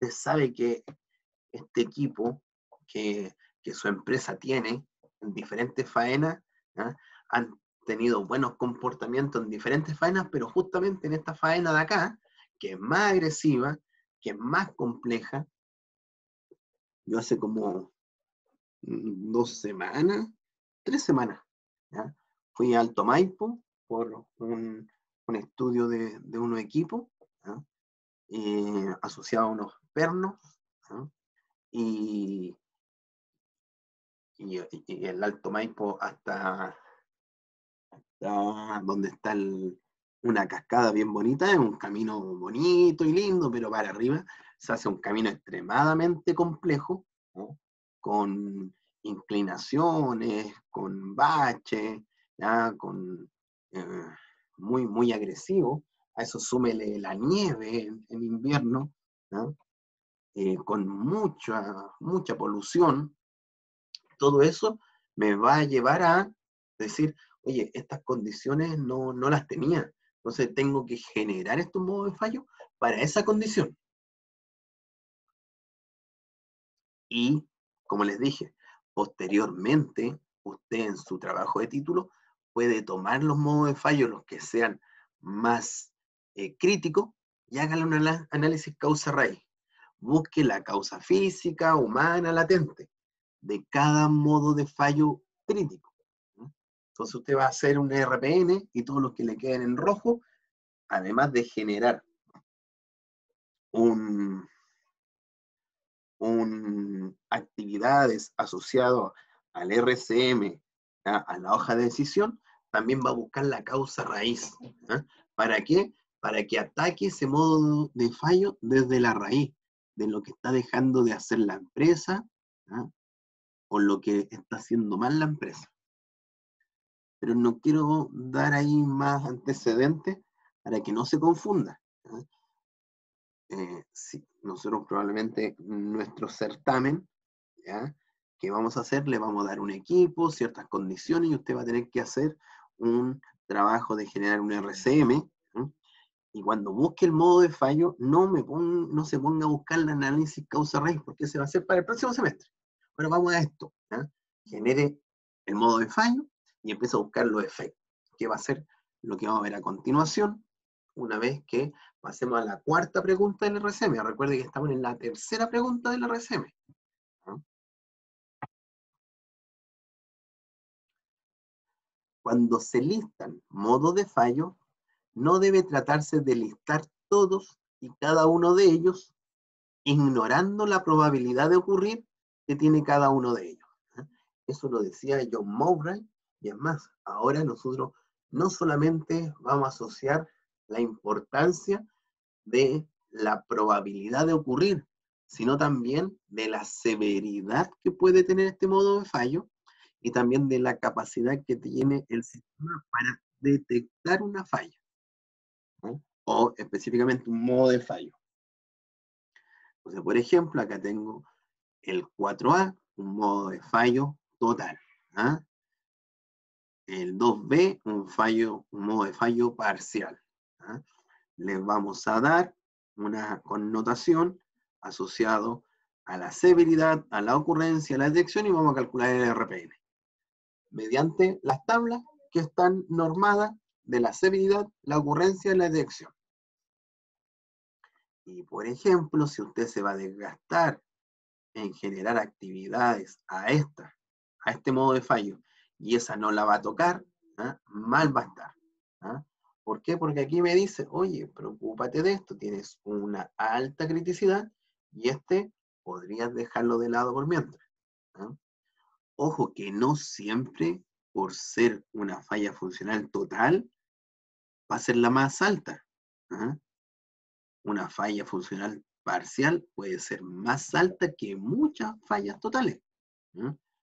Usted sabe que este equipo que, su empresa tiene en diferentes faenas han tenido buenos comportamientos en diferentes faenas, pero justamente en esta faena de acá, que es más agresiva, que es más compleja, yo hace como dos semanas, tres semanas, Fui a Alto Maipo por un, estudio de, de unos equipos eh, asociado a unos pernos y, y, el Alto Maipo hasta, hasta donde está una cascada bien bonita, es un camino bonito y lindo, pero para arriba se hace un camino extremadamente complejo, con inclinaciones, con baches, con eh, muy, muy agresivo. A eso súmele la nieve en, invierno, eh, con mucha, mucha polución. Todo eso me va a llevar a decir, oye, estas condiciones no, no las tenía. Entonces tengo que generar estos modos de fallo para esa condición. Y, como les dije, posteriormente, usted en su trabajo de título puede tomar los modos de fallo, los que sean más eh, críticos, y hágale un análisis causa-raíz. Busque la causa física, humana, latente, de cada modo de fallo crítico. Entonces usted va a hacer un RPN y todos los que le queden en rojo, además de generar un, actividades asociadas al RCM, a la hoja de decisión, también va a buscar la causa raíz. ¿Para qué? Para que ataque ese modo de fallo desde la raíz, de lo que está dejando de hacer la empresa o lo que está haciendo mal la empresa. Pero no quiero dar ahí más antecedentes para que no se confunda. Eh, nosotros probablemente nuestro certamen, ¿ya? ¿qué vamos a hacer? Le vamos a dar un equipo, ciertas condiciones y usted va a tener que hacer un trabajo de generar un RCM. Y cuando busque el modo de fallo, no, me no se ponga a buscar el análisis causa-raíz, porque se va a hacer para el próximo semestre. Bueno, vamos a esto. Genere el modo de fallo y empieza a buscar los efectos, que va a ser lo que vamos a ver a continuación, una vez que pasemos a la cuarta pregunta del RCM. Recuerde que estamos en la tercera pregunta del RCM. Cuando se listan modos de fallo, no debe tratarse de listar todos y cada uno de ellos, ignorando la probabilidad de ocurrir que tiene cada uno de ellos. Eso lo decía John Mowbray, y es más, ahora nosotros no solamente vamos a asociar la importancia de la probabilidad de ocurrir, sino también de la severidad que puede tener este modo de fallo y también de la capacidad que tiene el sistema para detectar una falla, o específicamente un modo de fallo. Entonces, por ejemplo, acá tengo el 4A, un modo de fallo total. ¿ah? El 2B, un, fallo, un modo de fallo parcial. ¿ah? Les vamos a dar una connotación asociado a la severidad, a la ocurrencia, a la detección y vamos a calcular el RPN mediante las tablas que están normadas de la severidad, la ocurrencia y la detección. Y por ejemplo, si usted se va a desgastar en generar actividades a esta, a este modo de fallo, y esa no la va a tocar, ¿ah? mal va a estar. ¿ah? ¿Por qué? Porque aquí me dice, oye, preocúpate de esto, tienes una alta criticidad y este podrías dejarlo de lado por mientras. ¿ah? Ojo que no siempre, por ser una falla funcional total, va a ser la más alta. ¿ah? Una falla funcional parcial puede ser más alta que muchas fallas totales.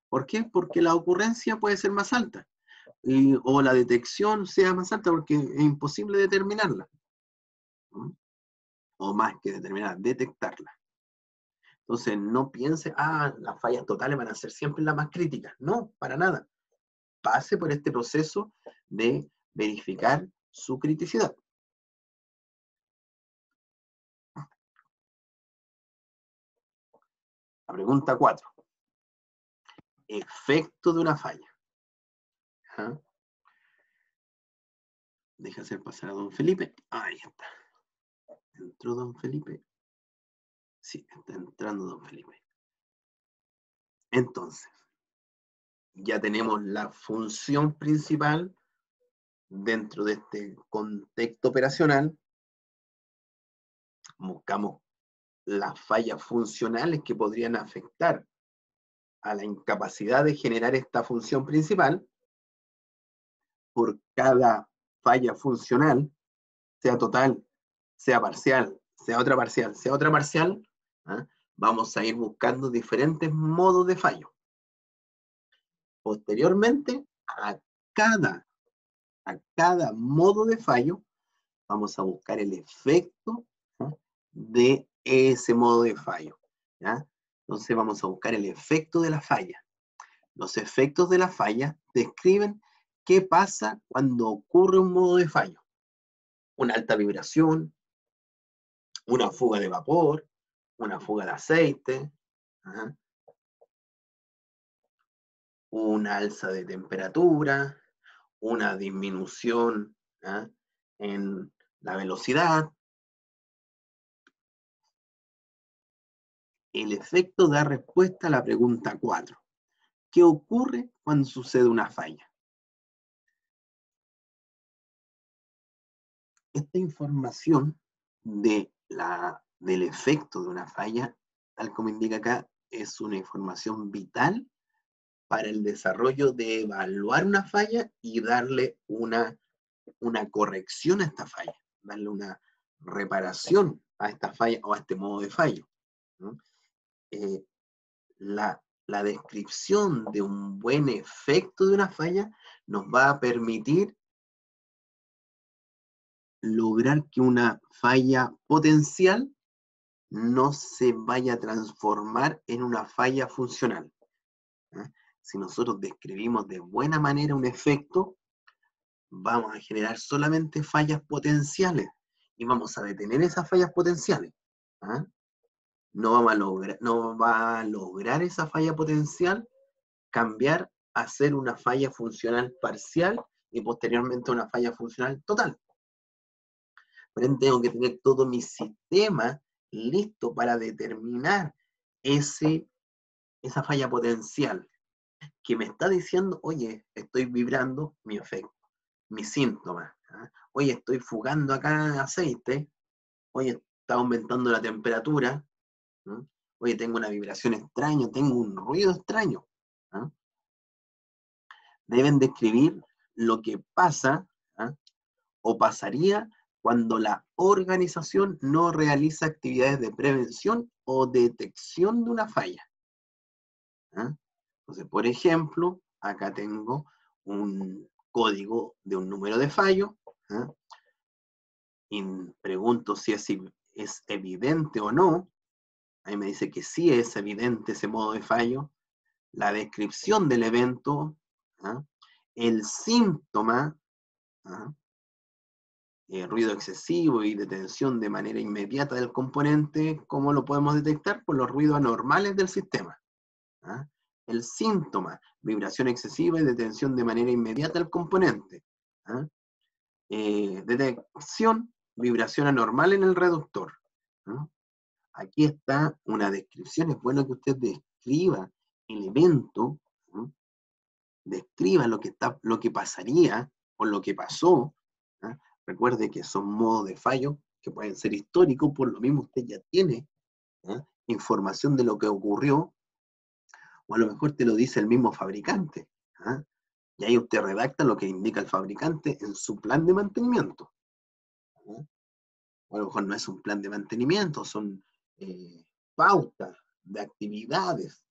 ¿Por qué? Porque la ocurrencia puede ser más alta. o la detección sea más alta porque es imposible determinarla. O más que determinar, detectarla. Entonces, no piense, ah, las fallas totales van a ser siempre las más críticas. No, para nada. Pase por este proceso de verificar su criticidad. La pregunta 4. Efecto de una falla. ¿Ah? Deja hacer pasar a don Felipe. Ahí está. Entró don Felipe. Sí, está entrando don Felipe. Entonces, ya tenemos la función principal dentro de este contexto operacional. Buscamos las fallas funcionales que podrían afectar a la incapacidad de generar esta función principal. Por cada falla funcional, sea total, sea parcial, sea otra parcial, sea otra parcial, ¿ah? vamos a ir buscando diferentes modos de fallo. Posteriormente, a cada, a cada modo de fallo, vamos a buscar el efecto de ese modo de fallo. Entonces vamos a buscar el efecto de la falla. Los efectos de la falla describen qué pasa cuando ocurre un modo de fallo. Una alta vibración, una fuga de vapor, una fuga de aceite, una alza de temperatura, una disminución en la velocidad. El efecto da respuesta a la pregunta 4. ¿Qué ocurre cuando sucede una falla? Esta información de la, del efecto de una falla, tal como indica acá, es una información vital para el desarrollo de evaluar una falla y darle una, una corrección a esta falla, darle una reparación a esta falla o a este modo de fallo. Eh, la, la descripción de un buen efecto de una falla nos va a permitir lograr que una falla potencial no se vaya a transformar en una falla funcional. Si nosotros describimos de buena manera un efecto, vamos a generar solamente fallas potenciales y vamos a detener esas fallas potenciales. ¿ah? No, vamos a lograr, no va a lograr esa falla potencial cambiar a ser una falla funcional parcial y posteriormente una falla funcional total. Por tengo que tener todo mi sistema listo para determinar ese, esa falla potencial que me está diciendo, oye, estoy vibrando mi efecto, mi síntoma. ¿ah? Oye, estoy fugando acá aceite. Oye, está aumentando la temperatura. Oye, tengo una vibración extraña, tengo un ruido extraño. ¿ah? Deben describir lo que pasa ¿ah? o pasaría cuando la organización no realiza actividades de prevención o detección de una falla. ¿ah? Entonces, por ejemplo, acá tengo un código de un número de fallo, y pregunto si es evidente o no, ahí me dice que sí es evidente ese modo de fallo, la descripción del evento, ¿ah? el síntoma, eh, ruido excesivo y detención de manera inmediata del componente, ¿cómo lo podemos detectar? Por los ruidos anormales del sistema. ¿ah? El síntoma, vibración excesiva y detención de manera inmediata del componente. ¿ah? Eh, detección, vibración anormal en el reductor. Aquí está una descripción, es bueno que usted describa el evento, describa lo que, está, lo que pasaría o lo que pasó, Recuerde que son modos de fallo que pueden ser históricos, por lo mismo usted ya tiene información de lo que ocurrió, o a lo mejor te lo dice el mismo fabricante. Y ahí usted redacta lo que indica el fabricante en su plan de mantenimiento. O a lo mejor no es un plan de mantenimiento, son eh, pautas de actividades.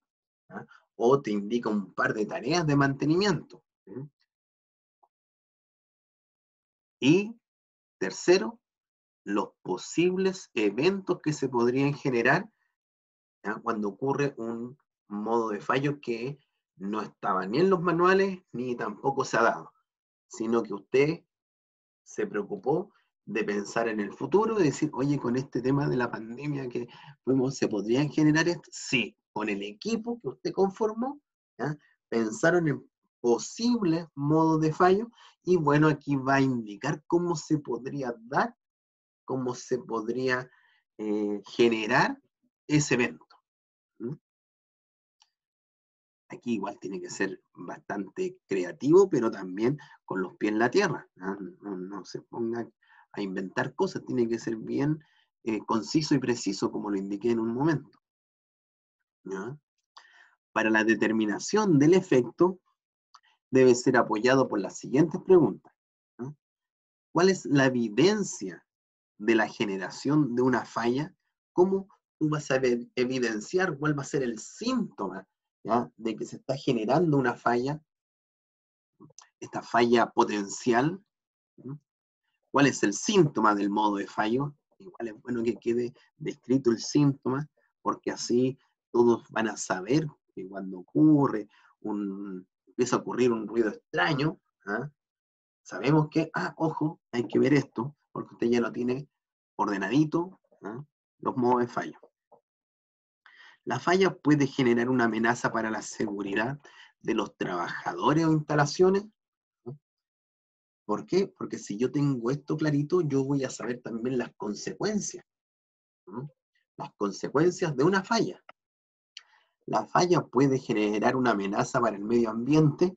¿ah? O te indica un par de tareas de mantenimiento. Y Tercero, los posibles eventos que se podrían generar cuando ocurre un modo de fallo que no estaba ni en los manuales ni tampoco se ha dado, sino que usted se preocupó de pensar en el futuro, de decir, oye, con este tema de la pandemia que fuimos, ¿se podrían generar esto? Sí, con el equipo que usted conformó, pensaron en posibles modos de fallo y bueno, aquí va a indicar cómo se podría dar, cómo se podría eh, generar ese evento. aquí igual tiene que ser bastante creativo, pero también con los pies en la tierra. No, se ponga a inventar cosas, tiene que ser bien eh, conciso y preciso, como lo indiqué en un momento. Para la determinación del efecto, debe ser apoyado por las siguientes preguntas. ¿Cuál es la evidencia de la generación de una falla? ¿Cómo tú vas a evidenciar cuál va a ser el síntoma de que se está generando una falla, esta falla potencial, cuál es el síntoma del modo de fallo. Igual es bueno que quede descrito el síntoma, porque así todos van a saber que cuando ocurre un, empieza a ocurrir un ruido extraño, ¿ah? sabemos que, ah, ojo, hay que ver esto, porque usted ya lo tiene ordenadito, ¿ah? los modos de fallo. La falla puede generar una amenaza para la seguridad de los trabajadores o instalaciones. ¿Por qué? Porque si yo tengo esto clarito, yo voy a saber también las consecuencias. Las consecuencias de una falla. La falla puede generar una amenaza para el medio ambiente.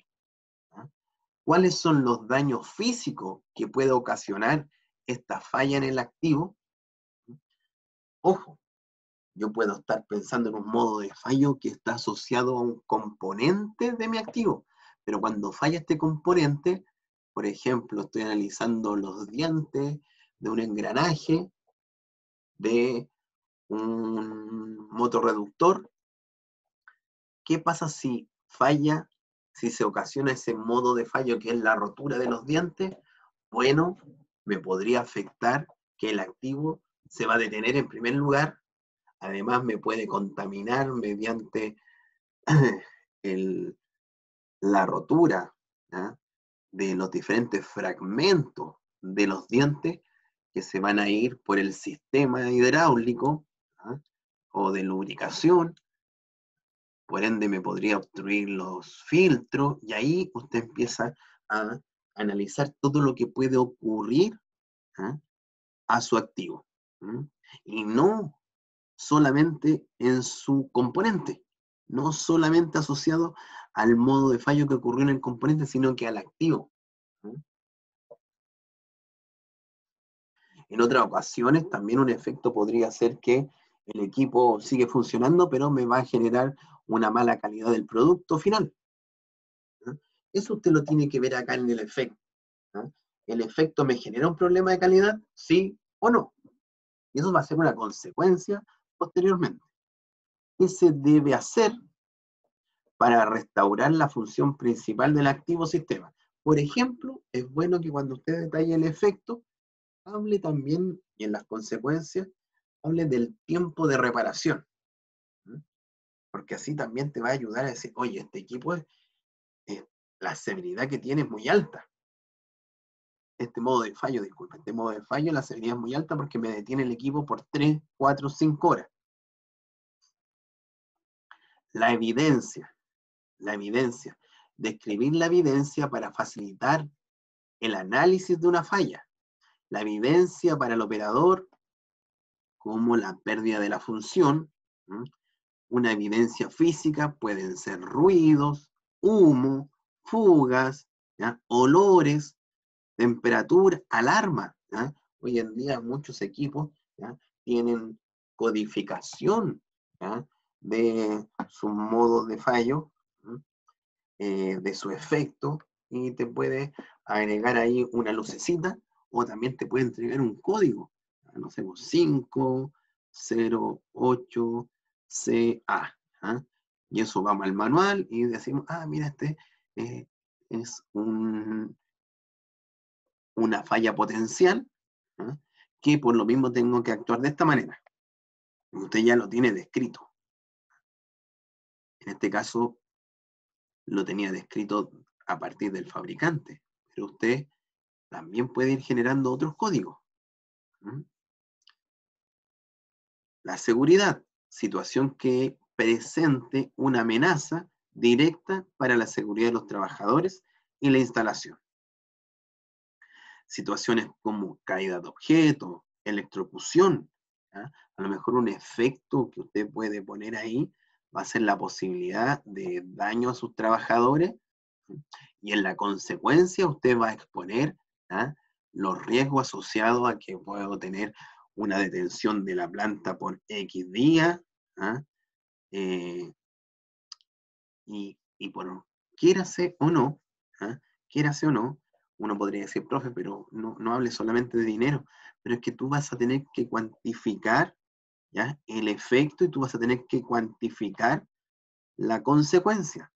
¿Cuáles son los daños físicos que puede ocasionar esta falla en el activo? Ojo, yo puedo estar pensando en un modo de fallo que está asociado a un componente de mi activo, pero cuando falla este componente, por ejemplo, estoy analizando los dientes de un engranaje de un motorreductor, ¿qué pasa si falla, si se ocasiona ese modo de fallo que es la rotura de los dientes? Bueno, me podría afectar que el activo se va a detener en primer lugar. Además me puede contaminar mediante <clears throat> la rotura de los diferentes fragmentos de los dientes que se van a ir por el sistema hidráulico o de lubricación. Por ende me podría obstruir los filtros y ahí usted empieza a analizar todo lo que puede ocurrir a su activo. Y no solamente en su componente, no solamente asociado al modo de fallo que ocurrió en el componente, sino que al activo. En otras ocasiones también un efecto podría ser que el equipo sigue funcionando, pero me va a generar una mala calidad del producto final. Eso usted lo tiene que ver acá en el efecto. ¿El efecto me genera un problema de calidad? ¿Sí o no? Y eso va a ser una consecuencia posteriormente. ¿Qué se debe hacer para restaurar la función principal del activo sistema? Por ejemplo, es bueno que cuando usted detalle el efecto, hable también, y en las consecuencias, hable del tiempo de reparación. Porque así también te va a ayudar a decir, oye, este equipo es, la severidad que tiene es muy alta. Este modo de fallo, disculpa, este modo de fallo, la severidad es muy alta porque me detiene el equipo por 3, 4, 5 horas. La evidencia, la evidencia, describir la evidencia para facilitar el análisis de una falla. La evidencia para el operador, como la pérdida de la función. Una evidencia física pueden ser ruidos, humo, fugas, olores, temperatura, alarma. Hoy en día muchos equipos tienen codificación de su modo de fallo, eh, de su efecto, y te puede agregar ahí una lucecita o también te puede entregar un código, no sé, 508CA. ¿ah? Y eso vamos al manual y decimos, ah, mira, este eh, es un, una falla potencial, ¿ah? que por lo mismo tengo que actuar de esta manera. Usted ya lo tiene descrito. En este caso, lo tenía descrito a partir del fabricante, pero usted también puede ir generando otros códigos. La seguridad, situación que presente una amenaza directa para la seguridad de los trabajadores y la instalación. Situaciones como caída de objetos, electrocución, a lo mejor un efecto que usted puede poner ahí va a ser la posibilidad de daño a sus trabajadores y en la consecuencia usted va a exponer ¿ah? los riesgos asociados a que puedo tener una detención de la planta por X días ¿ah? eh, y, y, por quiérase o no, ¿ah? quiérase o no, uno podría decir, profe, pero no, no hable solamente de dinero, pero es que tú vas a tener que cuantificar ¿ya? el efecto y tú vas a tener que cuantificar la consecuencia.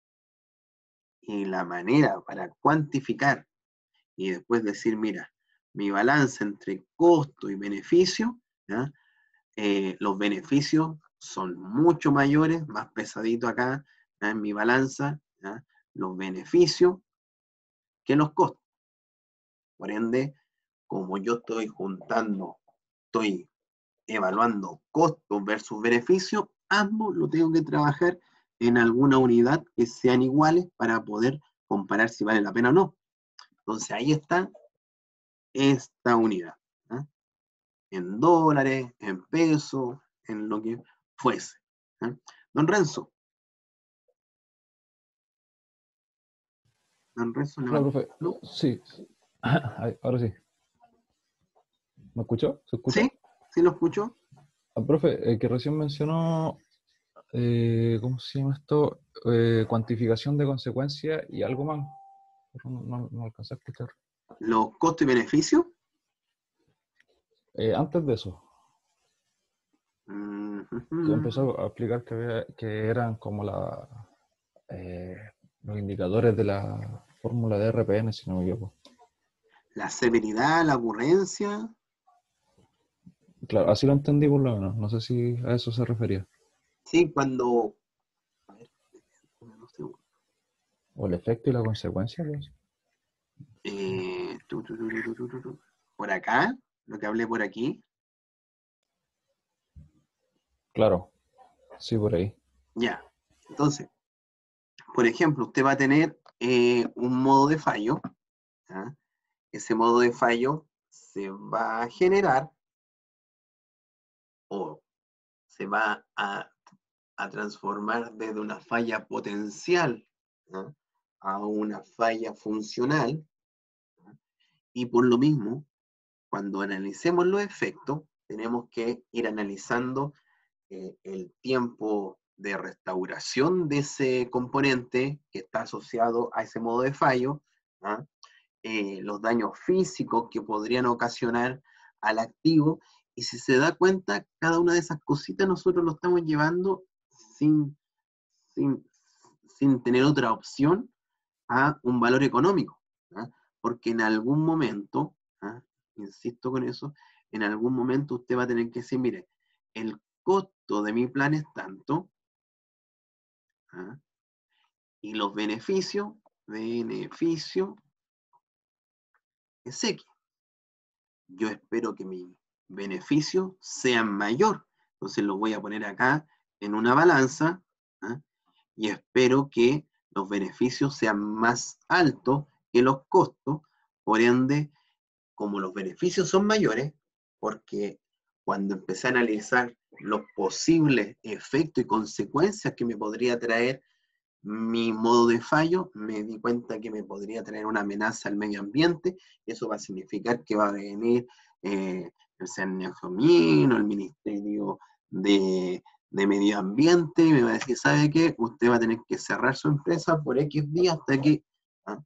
Y la manera para cuantificar y después decir, mira, mi balance entre costo y beneficio, eh, los beneficios son mucho mayores, más pesadito acá en mi balanza, los beneficios que los costos. Por ende, como yo estoy juntando, estoy evaluando costos versus beneficios, ambos lo tengo que trabajar en alguna unidad que sean iguales para poder comparar si vale la pena o no. Entonces ahí está esta unidad. ¿ah? En dólares, en pesos, en lo que fuese. ¿ah? Don Renzo. Don Renzo. profe. Sí. <clears throat> Ahora sí. ¿Me escuchó? ¿Se escucha? Sí, sí lo escucho. Ah, profe, el que recién mencionó, eh, ¿cómo se llama esto? Eh, cuantificación de consecuencias y algo más. No, no, alcancé a escuchar. ¿Los costos y beneficios? Eh, antes de eso. empezó a explicar que, que eran como la, los indicadores de la fórmula de RPN, si no me equivoco. La severidad, la ocurrencia. Claro, así lo entendí por lo menos. No sé si a eso se refería. Sí, cuando. A ver, ¿O el efecto y la consecuencia? Pues? Eh, por acá, lo que hablé por aquí. Claro, sí, por ahí. Ya, entonces, por ejemplo, usted va a tener eh, un modo de fallo. Ese modo de fallo se va a generar o se va a, transformar desde una falla potencial a una falla funcional. Y por lo mismo, cuando analicemos los efectos, tenemos que ir analizando eh, el tiempo de restauración de ese componente que está asociado a ese modo de fallo, eh, los daños físicos que podrían ocasionar al activo y si se da cuenta, cada una de esas cositas nosotros lo estamos llevando sin, sin, tener otra opción a un valor económico. ¿ah? Porque en algún momento, ¿ah? insisto con eso, en algún momento usted va a tener que decir, mire, el costo de mi plan es tanto, ¿ah? y los beneficios, beneficio es X. Yo espero que mi beneficio sea mayor. Entonces lo voy a poner acá en una balanza ¿ah? y espero que los beneficios sean más altos que los costos. Por ende, como los beneficios son mayores, porque cuando empecé a analizar los posibles efectos y consecuencias que me podría traer mi modo de fallo, me di cuenta que me podría traer una amenaza al medio ambiente. Eso va a significar que va a venir eh, el CERNIAFOMIN o el Ministerio de, Medio Ambiente y me va a decir, ¿sabe qué? Usted va a tener que cerrar su empresa por X días hasta que, ¿ah?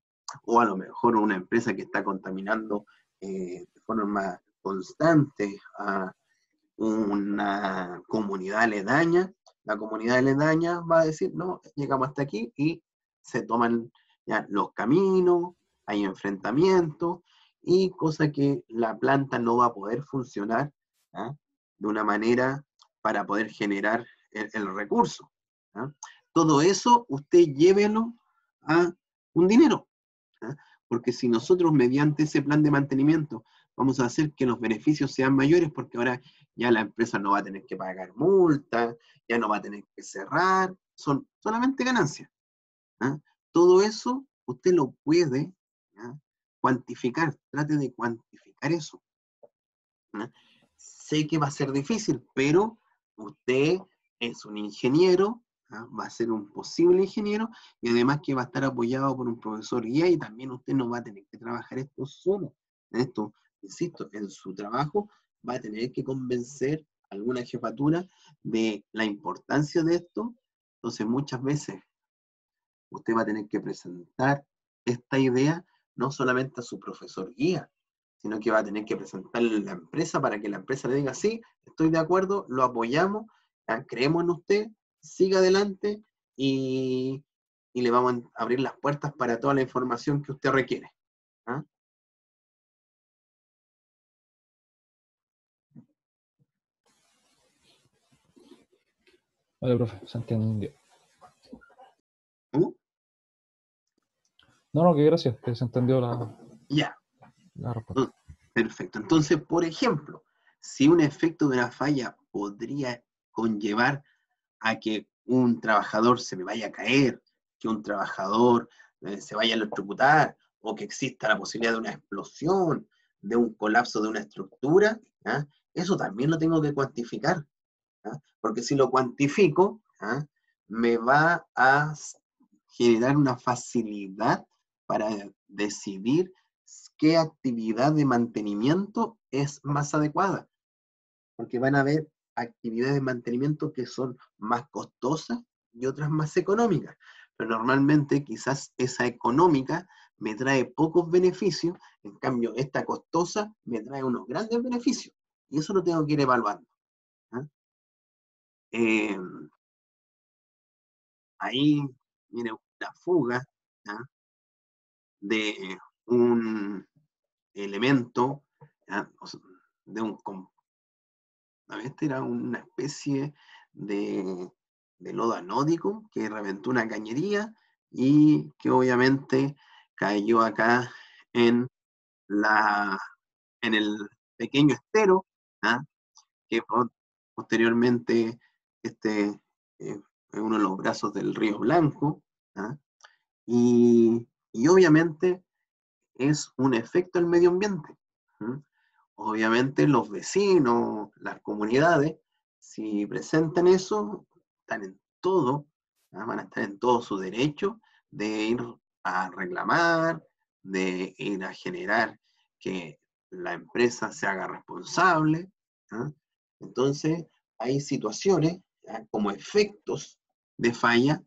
o a lo mejor una empresa que está contaminando eh, de forma constante a una comunidad aledaña, la comunidad aledaña va a decir, no, llegamos hasta aquí y se toman los caminos, hay enfrentamientos, y cosa que la planta no va a poder funcionar ¿ah? de una manera para poder generar el, recurso. ¿ah? Todo eso usted llévelo a un dinero, ¿ah? porque si nosotros mediante ese plan de mantenimiento vamos a hacer que los beneficios sean mayores, porque ahora ya la empresa no va a tener que pagar multa, ya no va a tener que cerrar, son solamente ganancias. Todo eso usted lo puede cuantificar, trate de cuantificar eso. Sé que va a ser difícil, pero usted es un ingeniero, ¿ah? va a ser un posible ingeniero y además que va a estar apoyado por un profesor guía y también usted no va a tener que trabajar esto solo. Esto, insisto, en su trabajo va a tener que convencer a alguna jefatura de la importancia de esto. Entonces muchas veces usted va a tener que presentar esta idea no solamente a su profesor guía, sino que va a tener que presentarle a la empresa para que la empresa le diga, sí, estoy de acuerdo, lo apoyamos, creemos en usted, siga adelante y, le vamos a abrir las puertas para toda la información que usted requiere. ¿ah? Vale, profe. No, no, que gracias, que se entendió la, Ya, la respuesta. perfecto. Entonces, por ejemplo, si un efecto de una falla podría conllevar a que un trabajador se me vaya a caer, que un trabajador eh, se vaya a electrocutar, o que exista la posibilidad de una explosión, de un colapso de una estructura, ¿ah? eso también lo tengo que cuantificar. ¿ah? Porque si lo cuantifico, ¿ah? me va a generar una facilidad para decidir qué actividad de mantenimiento es más adecuada. Porque van a haber actividades de mantenimiento que son más costosas y otras más económicas. Pero normalmente quizás esa económica me trae pocos beneficios, en cambio esta costosa me trae unos grandes beneficios. Y eso lo tengo que ir evaluando. ¿ah? Em, ahí viene una fuga ¿ah? De un elemento, de un este era una especie de, lodo anódico que reventó una cañería y que obviamente cayó acá en, la, en el pequeño estero, ¿ah? que posteriormente este, eh, uno de los brazos del río Blanco, ¿ah? y, obviamente es un efecto del medio ambiente. Obviamente los vecinos, las comunidades, si presentan eso, están en todo, van a estar en todo su derecho de ir a reclamar, de ir a generar que la empresa se haga responsable. Entonces, hay situaciones como efectos de falla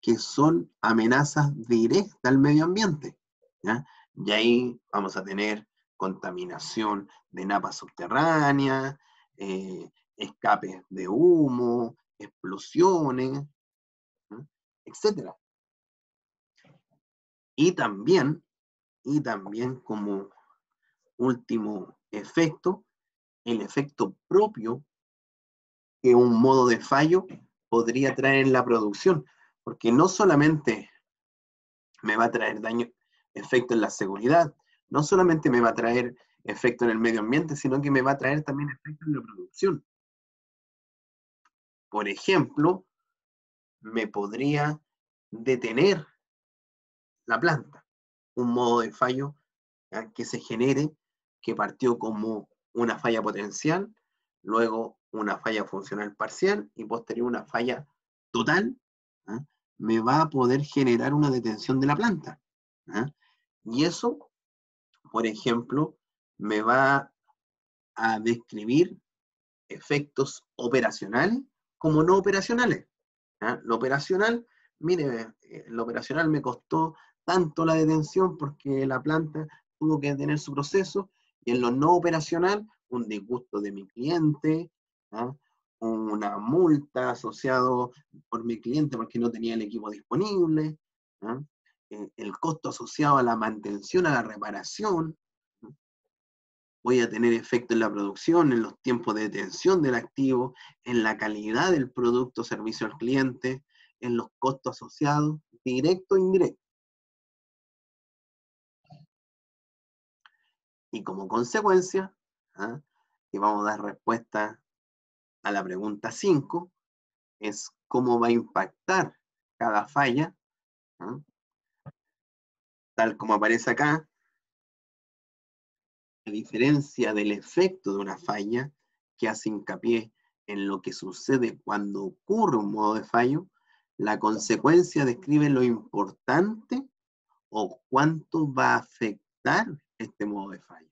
que son amenazas directas al medio ambiente. Y ahí vamos a tener contaminación de napas subterráneas, eh, escapes de humo, explosiones, etc. Y también, y también como último efecto, el efecto propio que un modo de fallo podría traer en la producción, porque no solamente me va a traer daño, efecto en la seguridad, no solamente me va a traer efecto en el medio ambiente, sino que me va a traer también efecto en la producción. Por ejemplo, me podría detener la planta, un modo de fallo que se genere, que partió como una falla potencial, luego una falla funcional parcial y posterior una falla total, me va a poder generar una detención de la planta. Y eso por ejemplo, me va a describir efectos operacionales como no operacionales. Lo operacional, mire, eh, lo operacional me costó tanto la detención porque la planta tuvo que tener su proceso, y en lo no operacional, un disgusto de mi cliente, una multa asociado por mi cliente porque no tenía el equipo disponible, eh, el costo asociado a la mantención, a la reparación. Voy a tener efecto en la producción, en los tiempos de detención del activo, en la calidad del producto o servicio al cliente, en los costos asociados, directo e indirecto. Y como consecuencia, ¿ah? y vamos a dar respuesta a la pregunta 5, es cómo va a impactar cada falla tal como aparece acá, a diferencia del efecto de una falla que hace hincapié en lo que sucede cuando ocurre un modo de fallo, La consecuencia describe lo importante o cuánto va a afectar este modo de fallo.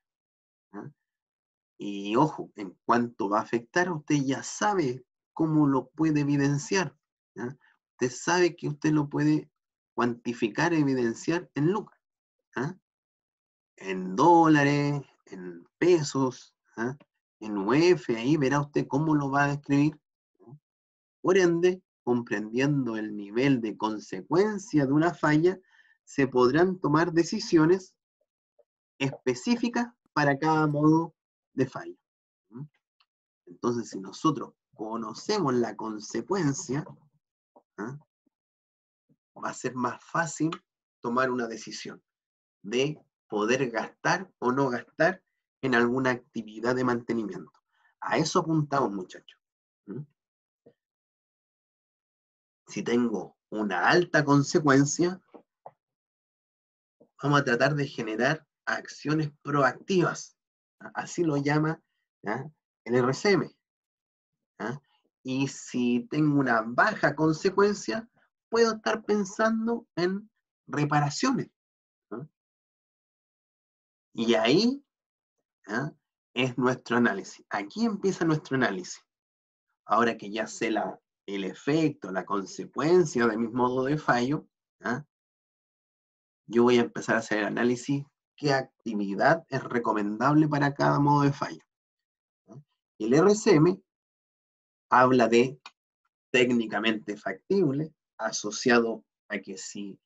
Y ojo, en cuanto va a afectar, usted ya sabe cómo lo puede evidenciar. Usted sabe que usted lo puede cuantificar, evidenciar en lucas, en dólares, en pesos, en UF, ahí verá usted cómo lo va a describir. Por ende, comprendiendo el nivel de consecuencia de una falla, se podrán tomar decisiones específicas para cada modo de falla. Entonces, si nosotros conocemos la consecuencia, ¿ah? va a ser más fácil tomar una decisión de poder gastar o no gastar en alguna actividad de mantenimiento. A eso apuntamos, muchachos. Si tengo una alta consecuencia, vamos a tratar de generar acciones proactivas. Así lo llama el RCM. Y si tengo una baja consecuencia, puedo estar pensando en reparaciones. Y ahí es nuestro análisis. Aquí empieza nuestro análisis. Ahora que ya sé la, el efecto, la consecuencia de mi modo de fallo, yo voy a empezar a hacer el análisis qué actividad es recomendable para cada modo de fallo. El RCM habla de técnicamente factible, asociado a que si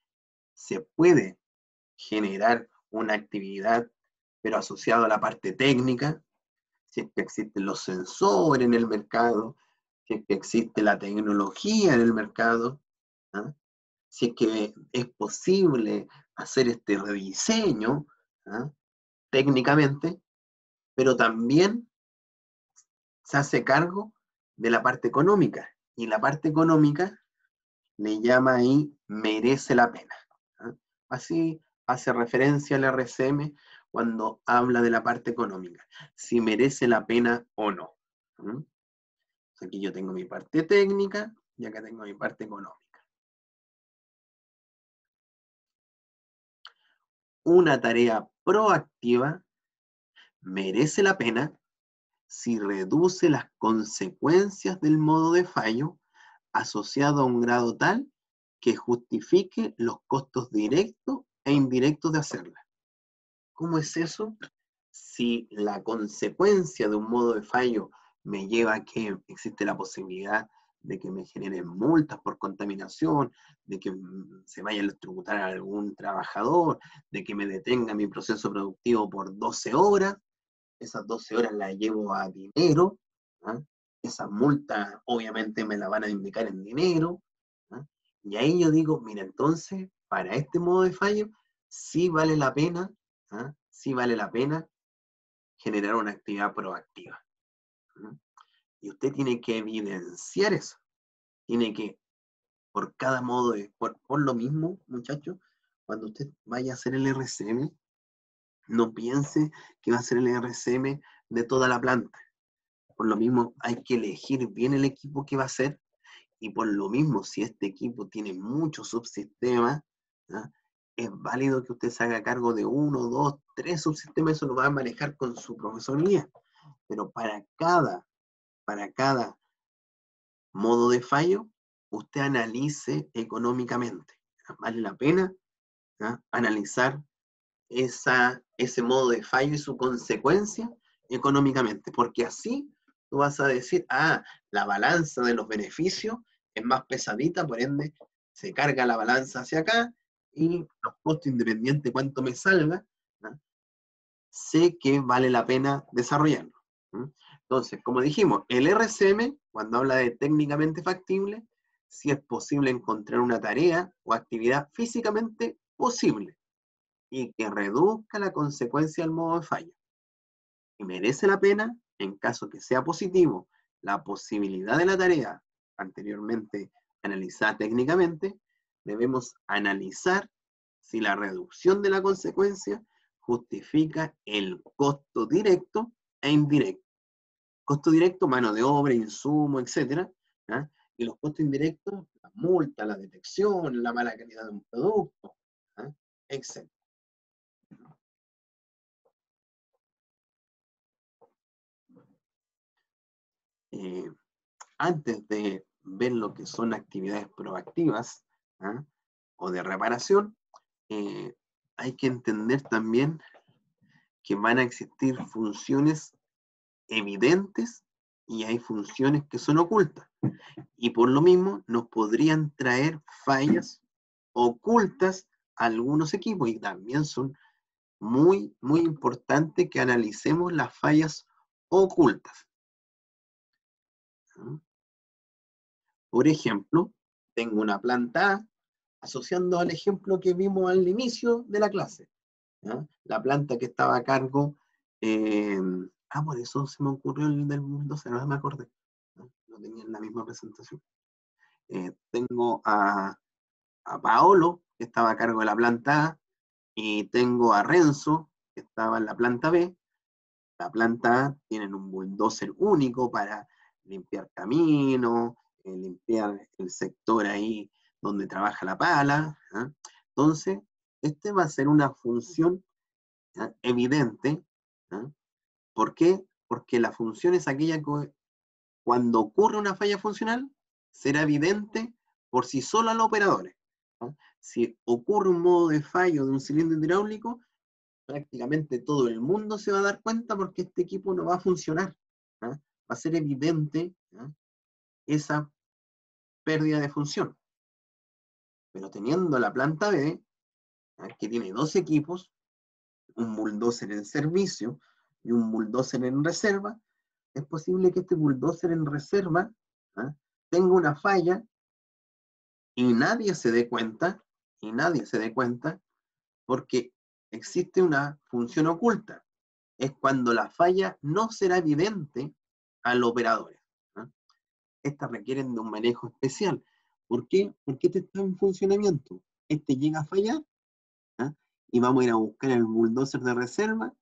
se puede generar una actividad, pero asociado a la parte técnica, si es que existen los sensores en el mercado, si es que existe la tecnología en el mercado, ¿ah? si es que es posible hacer este rediseño ¿ah? técnicamente, pero también se hace cargo de la parte económica. Y la parte económica le llama ahí merece la pena. ¿ah? Así hace referencia al RCM cuando habla de la parte económica, si merece la pena o no. Aquí yo tengo mi parte técnica y acá tengo mi parte económica. Una tarea proactiva merece la pena si reduce las consecuencias del modo de fallo asociado a un grado tal que justifique los costos directos e indirectos de hacerla. ¿Cómo es eso? Si la consecuencia de un modo de fallo me lleva a que existe la posibilidad de que me generen multas por contaminación, de que se vaya a electrocutar a algún trabajador, de que me detenga mi proceso productivo por 12 horas, esas 12 horas las llevo a dinero, ¿ah? esa multa obviamente me la van a indicar en dinero, ¿ah? y ahí yo digo, mira, entonces, para este modo de fallo, sí vale la pena, ¿ah? sí vale la pena generar una actividad proactiva. Y usted tiene que evidenciar eso. Tiene que, por cada modo, de, por, por lo mismo, muchachos, cuando usted vaya a hacer el RCM, no piense que va a ser el RCM de toda la planta. Por lo mismo, hay que elegir bien el equipo que va a ser. Y por lo mismo, si este equipo tiene muchos subsistemas, es válido que usted se haga cargo de uno, dos, tres subsistemas, eso lo va a manejar con su profesoría. Pero para cada, para cada modo de fallo, usted analice económicamente. ¿Vale la pena analizar esa, ese modo de fallo y su consecuencia económicamente, porque así tú vas a decir, ah, la balanza de los beneficios es más pesadita, por ende se carga la balanza hacia acá y los costos independientes, cuánto me salga, sé que vale la pena desarrollarlo. Entonces, como dijimos, el RCM, cuando habla de técnicamente factible, si es posible encontrar una tarea o actividad físicamente posible y que reduzca la consecuencia del modo de fallo. Y merece la pena, en caso que sea positivo, la posibilidad de la tarea anteriormente analizada técnicamente, debemos analizar si la reducción de la consecuencia justifica el costo directo e indirecto. Costo directo, mano de obra, insumo, etc. Y los costos indirectos, la multa, la detección, la mala calidad de un producto, ¿ah? etc. Eh, antes de ver lo que son actividades proactivas o de reparación, eh, hay que entender también que van a existir funciones evidentes y hay funciones que son ocultas. Y por lo mismo nos podrían traer fallas ocultas a algunos equipos y también son muy, muy importante que analicemos las fallas ocultas. Por ejemplo, tengo una planta A, asociando al ejemplo que vimos al inicio de la clase. La planta que estaba a cargo eh, Ah, por eso se me ocurrió el del mundo, se no me acordé. No, tenía en la misma presentación. Eh, tengo a, Paolo, que estaba a cargo de la planta A, y tengo a Renzo, que estaba en la planta B. La planta A tienen un bulldozer único para limpiar caminos, eh, limpiar el sector ahí donde trabaja la pala. ¿ah? Entonces, este va a ser una función evidente ¿ah? ¿Por qué? Porque la función es aquella que cuando ocurre una falla funcional será evidente por sí sola a los operadores. Si ocurre un modo de fallo de un cilindro hidráulico, prácticamente todo el mundo se va a dar cuenta porque este equipo no va a funcionar. Va a ser evidente esa pérdida de función. Pero teniendo la planta B, que tiene dos equipos, un bulldozer en servicio, y un bulldozer en reserva, es posible que este bulldozer en reserva ¿ah? tenga una falla y nadie se dé cuenta, y nadie se dé cuenta, porque existe una función oculta. Es cuando la falla no será evidente al operador. ¿ah? Estas requieren de un manejo especial. ¿Por qué? Porque este está en funcionamiento. Este llega a fallar ¿ah? y vamos a ir a buscar el bulldozer de reserva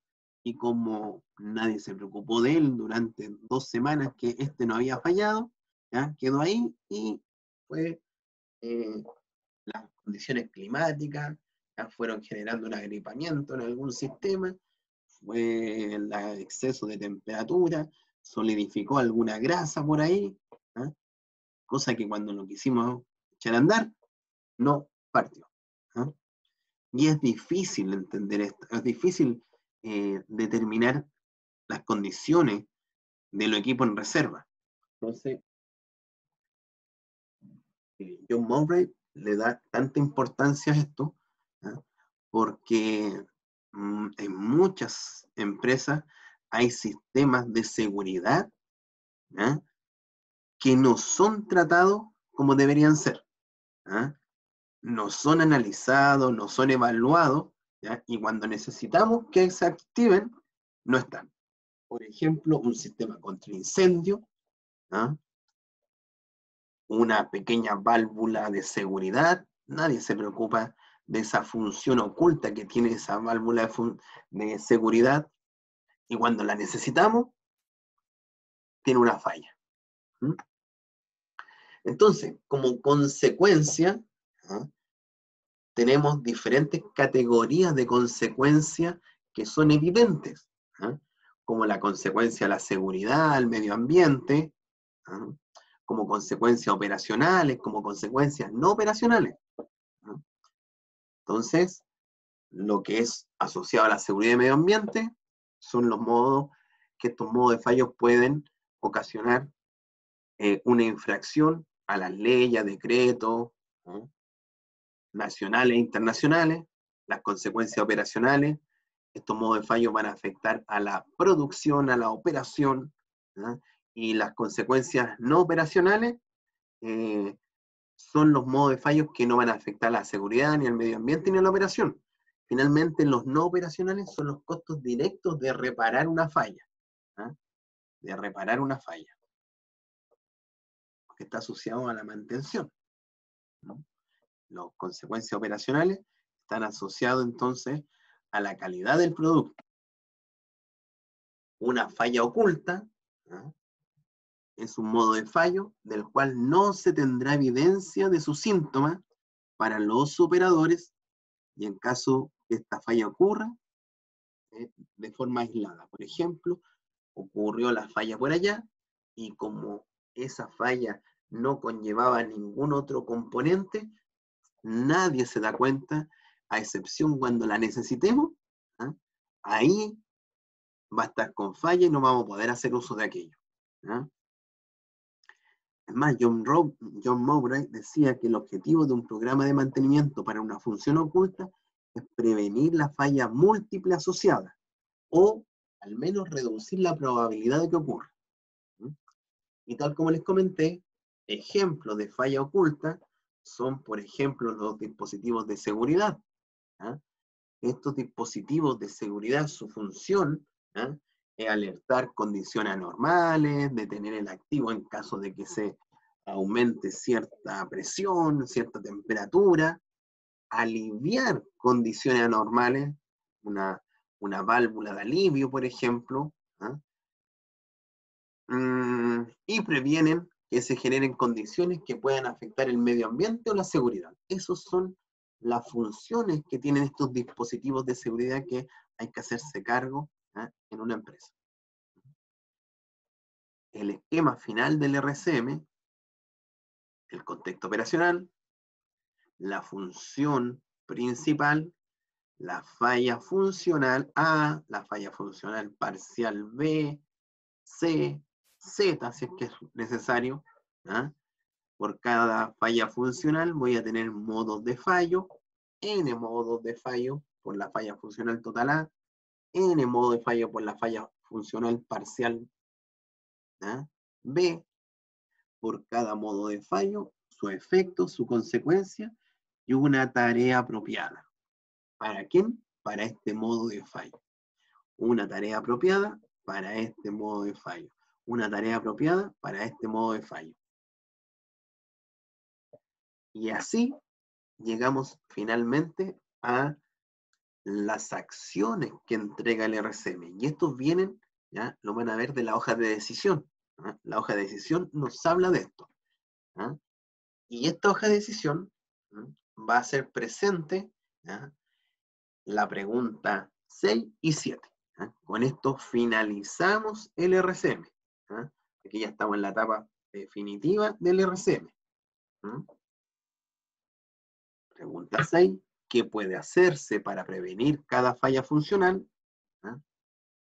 y como nadie se preocupó de él durante dos semanas que este no había fallado, ¿ya? quedó ahí y fue eh, las condiciones climáticas ya fueron generando un agripamiento en algún sistema, fue el exceso de temperatura, solidificó alguna grasa por ahí, cosa que cuando lo quisimos echar a andar, no partió. Y es difícil entender esto, es difícil eh, determinar las condiciones del equipo en reserva. Entonces, eh, John Mowbray le da tanta importancia a esto porque mm, en muchas empresas hay sistemas de seguridad que no son tratados como deberían ser. No son analizados, no son evaluados y cuando necesitamos que se activen, no están. Por ejemplo, un sistema contra incendio, ¿ah? una pequeña válvula de seguridad, nadie se preocupa de esa función oculta que tiene esa válvula de, seguridad, y cuando la necesitamos, tiene una falla. Entonces, como consecuencia, ¿ah? Tenemos diferentes categorías de consecuencias que son evidentes, ¿ah? como la consecuencia a la seguridad, al medio ambiente, ¿ah? como consecuencias operacionales, como consecuencias no operacionales. ¿ah? Entonces, lo que es asociado a la seguridad y medio ambiente son los modos que estos modos de fallos pueden ocasionar eh, una infracción a las leyes, decretos, nacionales e internacionales, las consecuencias operacionales. Estos modos de fallo van a afectar a la producción, a la operación, y las consecuencias no operacionales eh, son los modos de fallos que no van a afectar a la seguridad, ni al medio ambiente, ni a la operación. Finalmente, los no operacionales son los costos directos de reparar una falla. De reparar una falla. Que está asociado a la mantención. ¿no? Las consecuencias operacionales están asociados entonces a la calidad del producto. Una falla oculta es un modo de fallo del cual no se tendrá evidencia de sus síntomas para los operadores y en caso que esta falla ocurra eh, de forma aislada. Por ejemplo, ocurrió la falla por allá y como esa falla no conllevaba ningún otro componente, nadie se da cuenta, a excepción cuando la necesitemos, ¿ah? ahí va a estar con falla y no vamos a poder hacer uso de aquello. ¿ah? Es más, John, John Mowbray decía que el objetivo de un programa de mantenimiento para una función oculta es prevenir la falla múltiple asociada o al menos reducir la probabilidad de que ocurra. Y tal como les comenté, ejemplos de falla oculta son, por ejemplo, los dispositivos de seguridad. Estos dispositivos de seguridad, su función es alertar condiciones anormales, detener el activo en caso de que se aumente cierta presión, cierta temperatura, aliviar condiciones anormales, una, válvula de alivio, por ejemplo, mm, y previenen que se generen condiciones que puedan afectar el medio ambiente o la seguridad. Esas son las funciones que tienen estos dispositivos de seguridad que hay que hacerse cargo en una empresa. El esquema final del RCM, el contexto operacional, la función principal, la falla funcional A, la falla funcional parcial B, C, Z, si es que es necesario. ¿ah? Por cada falla funcional voy a tener modos de fallo, n modos de fallo por la falla funcional total A, n modos de fallo por la falla funcional parcial ¿ah? B, por cada modo de fallo, su efecto, su consecuencia y una tarea apropiada. ¿Para quién? Para este modo de fallo. Una tarea apropiada para este modo de fallo. Una tarea apropiada para este modo de fallo. Y así llegamos finalmente a las acciones que entrega el RCM. Y estos vienen, ya lo van a ver de la hoja de decisión. ¿ah? La hoja de decisión nos habla de esto. ¿ah? Y esta hoja de decisión va a ser presente la pregunta 6 y 7. Con esto finalizamos el RCM. Aquí ya estamos en la etapa definitiva del RCM. Pregunta 6. ¿Qué puede hacerse para prevenir cada falla funcional?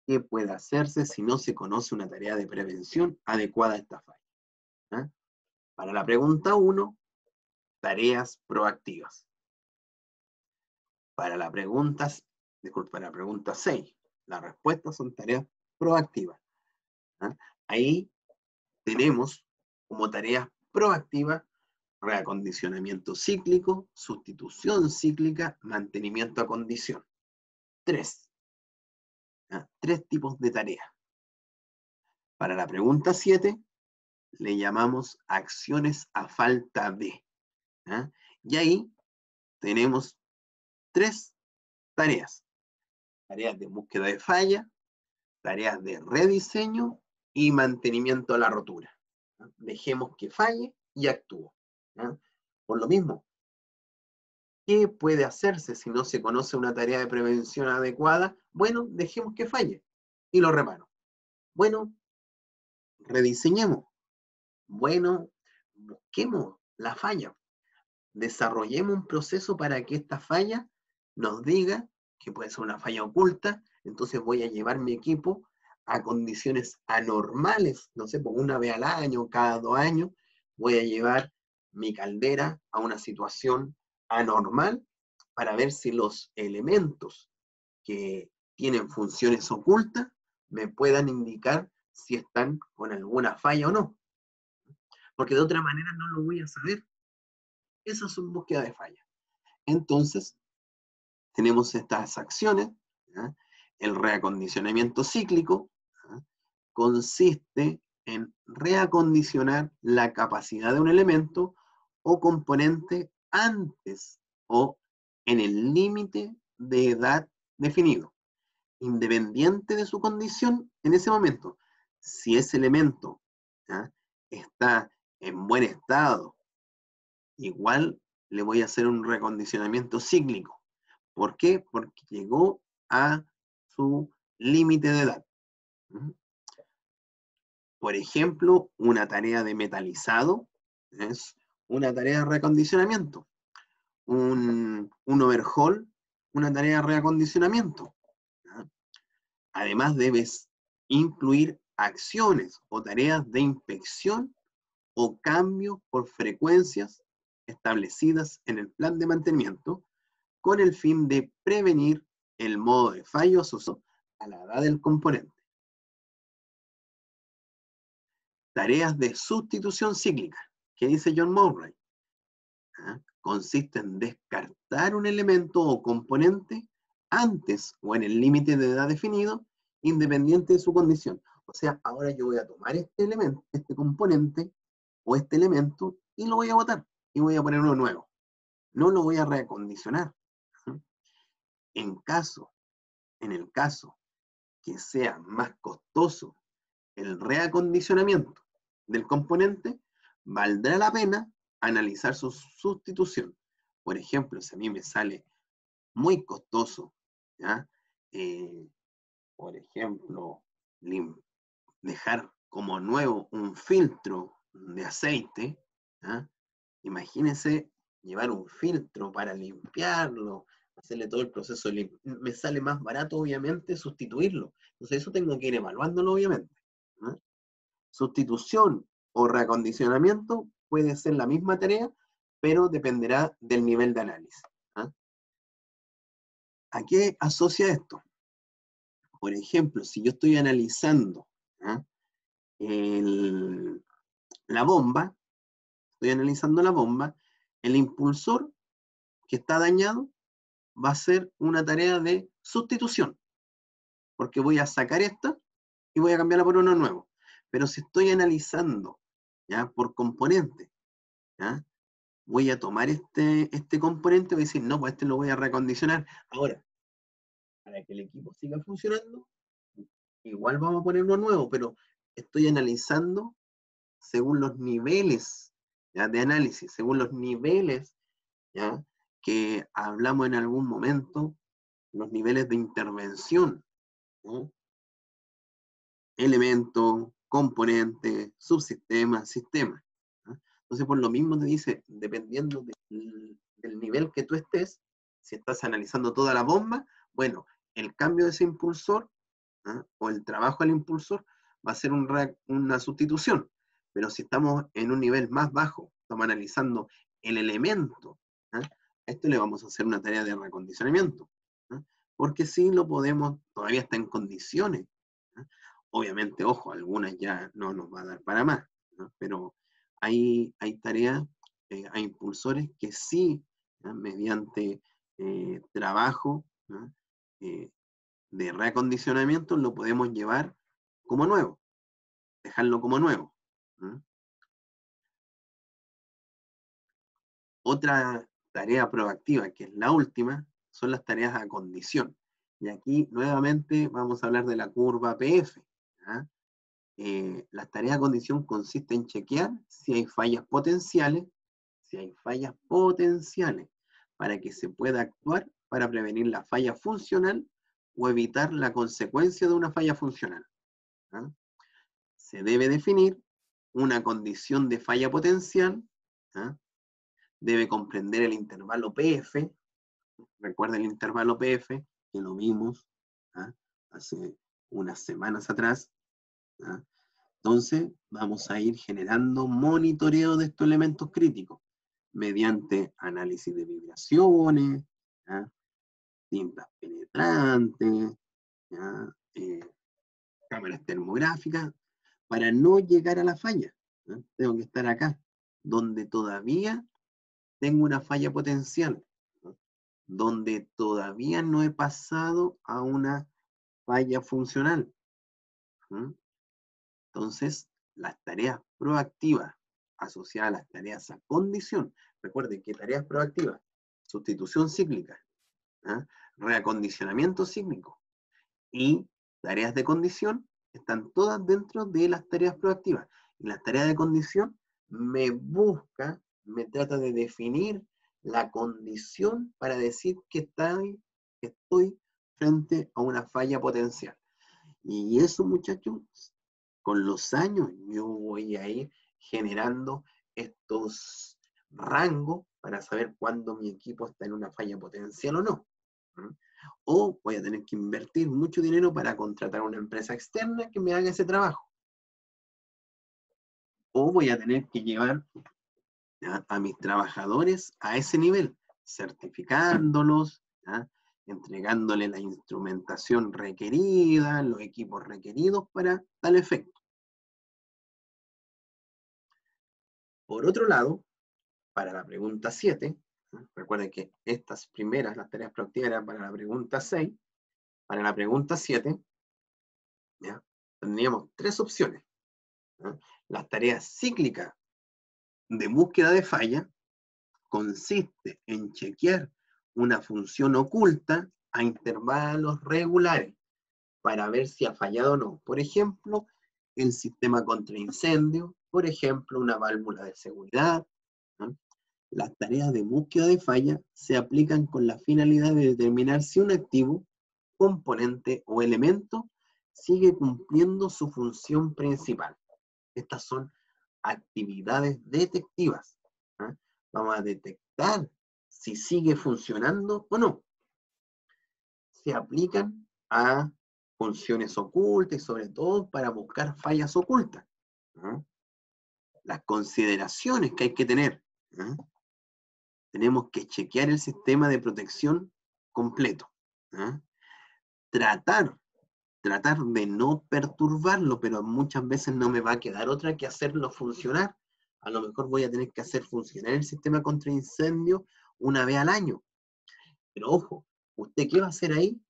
¿Qué puede hacerse si no se conoce una tarea de prevención adecuada a esta falla? Para la pregunta 1, tareas proactivas. Para la pregunta, disculpa, para la pregunta 6, las respuestas son tareas proactivas. ¿ah? Ahí tenemos como tareas proactivas reacondicionamiento cíclico, sustitución cíclica, mantenimiento a condición. Tres. Tres tipos de tareas. Para la pregunta 7, le llamamos acciones a falta de. Y ahí tenemos tres tareas. Tareas de búsqueda de falla, tareas de rediseño y mantenimiento a la rotura. Dejemos que falle y actúo. Por lo mismo, ¿qué puede hacerse si no se conoce una tarea de prevención adecuada? Bueno, dejemos que falle y lo reparo. Bueno, rediseñemos. Bueno, busquemos la falla desarrollemos un proceso para que esta falla nos diga que puede ser una falla oculta, entonces voy a llevar mi equipo a condiciones anormales, no sé, por una vez al año, cada dos años, voy a llevar mi caldera a una situación anormal para ver si los elementos que tienen funciones ocultas me puedan indicar si están con alguna falla o no. Porque de otra manera no lo voy a saber. Esas son búsqueda de falla. Entonces, tenemos estas acciones. El reacondicionamiento cíclico consiste en reacondicionar la capacidad de un elemento o componente antes o en el límite de edad definido, independiente de su condición en ese momento. Si ese elemento está en buen estado, igual le voy a hacer un recondicionamiento cíclico. ¿Por qué? Porque llegó a su límite de edad. ¿Mm? Por ejemplo, una tarea de metalizado es una tarea de recondicionamiento. Un, un overhaul, una tarea de reacondicionamiento. Además, debes incluir acciones o tareas de inspección o cambio por frecuencias establecidas en el plan de mantenimiento con el fin de prevenir el modo de fallo asociado a la edad del componente. Tareas de sustitución cíclica, que dice John Murray, ¿ah? consiste en descartar un elemento o componente antes o en el límite de edad definido, independiente de su condición. O sea, ahora yo voy a tomar este elemento, este componente o este elemento y lo voy a botar y voy a poner uno nuevo. No lo voy a reacondicionar. En caso, en el caso que sea más costoso el reacondicionamiento del componente, valdrá la pena analizar su sustitución. Por ejemplo, si a mí me sale muy costoso, eh, por ejemplo, dejar como nuevo un filtro de aceite, imagínense llevar un filtro para limpiarlo, hacerle todo el proceso, me sale más barato obviamente sustituirlo. Entonces eso tengo que ir evaluándolo obviamente. Sustitución o reacondicionamiento puede ser la misma tarea, pero dependerá del nivel de análisis. ¿A qué asocia esto? Por ejemplo, si yo estoy analizando la bomba, estoy analizando la bomba, el impulsor que está dañado va a ser una tarea de sustitución, porque voy a sacar esta y voy a cambiarla por uno nuevo. Pero si estoy analizando ¿ya? por componente, ¿ya? voy a tomar este, este componente y voy a decir, no, pues este lo voy a recondicionar. Ahora, para que el equipo siga funcionando, igual vamos a poner uno nuevo, pero estoy analizando según los niveles ¿ya? de análisis, según los niveles ¿ya? que hablamos en algún momento, los niveles de intervención. Elemento, componente, subsistema, sistema. Entonces, por lo mismo te dice, dependiendo del nivel que tú estés, si estás analizando toda la bomba, bueno, el cambio de ese impulsor o el trabajo del impulsor va a ser una sustitución. Pero si estamos en un nivel más bajo, estamos analizando el elemento, a esto le vamos a hacer una tarea de recondicionamiento. Porque si lo podemos, todavía está en condiciones. Obviamente, ojo, algunas ya no nos va a dar para más, pero hay, hay tareas, eh, hay impulsores que sí, mediante eh, trabajo eh, de reacondicionamiento, lo podemos llevar como nuevo, dejarlo como nuevo. Otra tarea proactiva, que es la última, son las tareas a condición. Y aquí nuevamente vamos a hablar de la curva PF. Eh, las tareas a condición consiste en chequear si hay fallas potenciales, si hay fallas potenciales, para que se pueda actuar para prevenir la falla funcional o evitar la consecuencia de una falla funcional. Se debe definir una condición de falla potencial, debe comprender el intervalo PF, recuerda el intervalo PF, que lo vimos hace unas semanas atrás. Entonces, vamos a ir generando monitoreo de estos elementos críticos mediante análisis de vibraciones, timbras penetrantes, eh, cámaras termográficas, para no llegar a la falla. Tengo que estar acá, donde todavía tengo una falla potencial, donde todavía no he pasado a una falla funcional. Entonces, las tareas proactivas asociadas a las tareas a condición, recuerden que tareas proactivas, sustitución cíclica, ¿ah? reacondicionamiento cíclico y tareas de condición están todas dentro de las tareas proactivas. Y la tarea de condición me busca, me trata de definir la condición para decir que estoy, que estoy frente a una falla potencial. Y eso, muchachos, con los años yo voy a ir generando estos rangos para saber cuándo mi equipo está en una falla potencial o no. O voy a tener que invertir mucho dinero para contratar a una empresa externa que me haga ese trabajo. O voy a tener que llevar a, mis trabajadores a ese nivel, certificándolos, entregándole la instrumentación requerida, los equipos requeridos para tal efecto. Por otro lado, para la pregunta 7, recuerden que estas primeras, las tareas proactivas eran para la pregunta 6, para la pregunta 7, tendríamos tres opciones. Las tareas cíclicas de búsqueda de falla consiste en chequear una función oculta a intervalos regulares para ver si ha fallado o no. Por ejemplo, el sistema contra incendio, por ejemplo, una válvula de seguridad. Las tareas de búsqueda de falla se aplican con la finalidad de determinar si un activo, componente o elemento sigue cumpliendo su función principal. Estas son actividades detectivas. Vamos a detectar si sigue funcionando o no. Se aplican a funciones ocultas y sobre todo para buscar fallas ocultas. Las consideraciones que hay que tener. ¿ah? Tenemos que chequear el sistema de protección completo. Tratar tratar de no perturbarlo, pero muchas veces no me va a quedar otra que hacerlo funcionar. A lo mejor voy a tener que hacer funcionar el sistema contra incendio una vez al año. Pero ojo, ¿usted qué va a hacer ahí?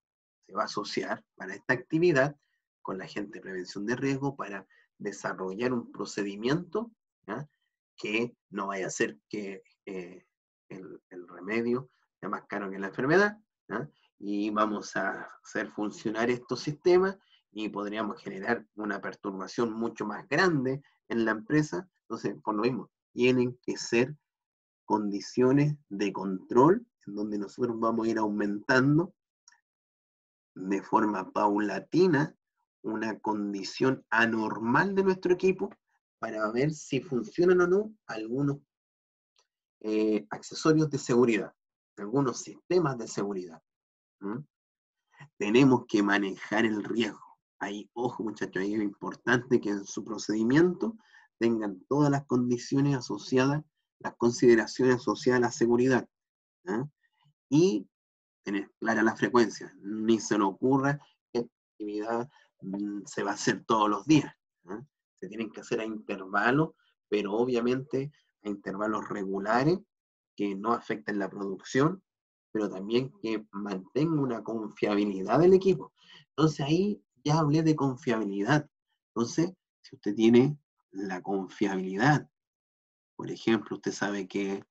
Se va a asociar para esta actividad con la gente de prevención de riesgo para desarrollar un procedimiento que no vaya a ser que eh, el, remedio sea más caro que la enfermedad y vamos a hacer funcionar estos sistemas y podríamos generar una perturbación mucho más grande en la empresa. Entonces, por lo mismo, tienen que ser condiciones de control en donde nosotros vamos a ir aumentando de forma paulatina una condición anormal de nuestro equipo para ver si funcionan o no algunos eh, accesorios de seguridad, algunos sistemas de seguridad. Tenemos que manejar el riesgo. Ahí, ojo muchachos, ahí es importante que en su procedimiento tengan todas las condiciones asociadas, las consideraciones asociadas a la seguridad. Y tener clara la frecuencia. Ni se le ocurra que actividad mm, se va a hacer todos los días. Se tienen que hacer a intervalos, pero obviamente a intervalos regulares que no afecten la producción pero también que mantenga una confiabilidad del equipo. Entonces ahí ya hablé de confiabilidad. Entonces, si usted tiene la confiabilidad, por ejemplo, usted sabe que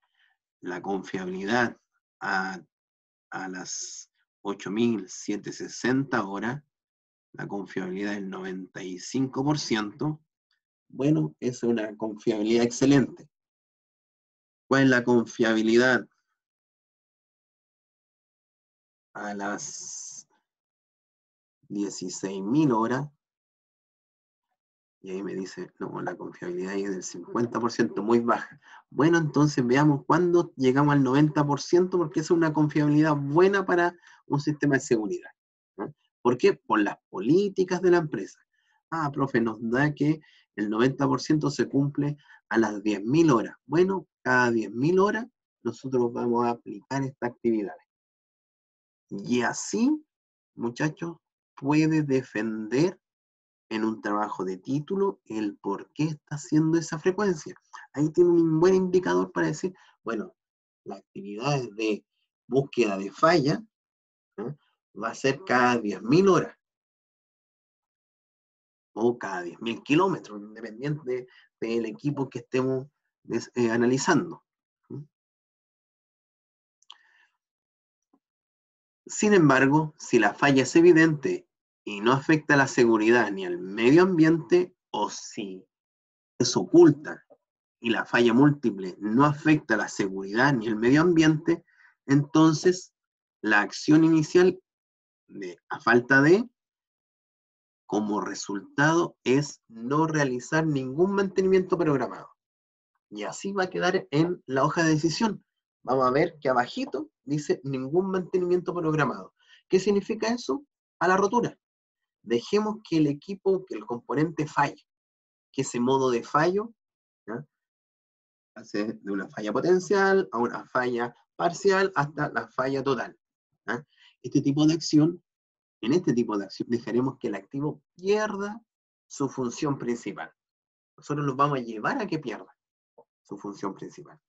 la confiabilidad a, a las 8.760 horas, la confiabilidad del 95%, bueno, es una confiabilidad excelente. ¿Cuál es la confiabilidad a las 16.000 horas. Y ahí me dice, no, la confiabilidad es del 50%, muy baja. Bueno, entonces veamos cuándo llegamos al 90%, porque es una confiabilidad buena para un sistema de seguridad. ¿Por qué? Por las políticas de la empresa. Ah, profe, nos da que el 90% se cumple a las 10.000 horas. Bueno, cada 10.000 horas nosotros vamos a aplicar estas actividades. Y así, muchachos, puede defender en un trabajo de título el por qué está haciendo esa frecuencia. Ahí tiene un buen indicador para decir, bueno, la actividad de búsqueda de falla va a ser cada 10.000 horas o cada 10.000 kilómetros, independiente del equipo que estemos eh, analizando. Sin embargo, si la falla es evidente y no afecta a la seguridad ni al medio ambiente, o si es oculta y la falla múltiple no afecta la seguridad ni el medio ambiente, entonces la acción inicial a falta de, como resultado, es no realizar ningún mantenimiento programado. Y así va a quedar en la hoja de decisión. Vamos a ver que abajito dice ningún mantenimiento programado. ¿Qué significa eso? A la rotura. Dejemos que el equipo, que el componente falle, que ese modo de fallo hace de una falla potencial a una falla parcial hasta la falla total. Este tipo de acción, en este tipo de acción, dejaremos que el activo pierda su función principal. Nosotros los vamos a llevar a que pierda su función principal.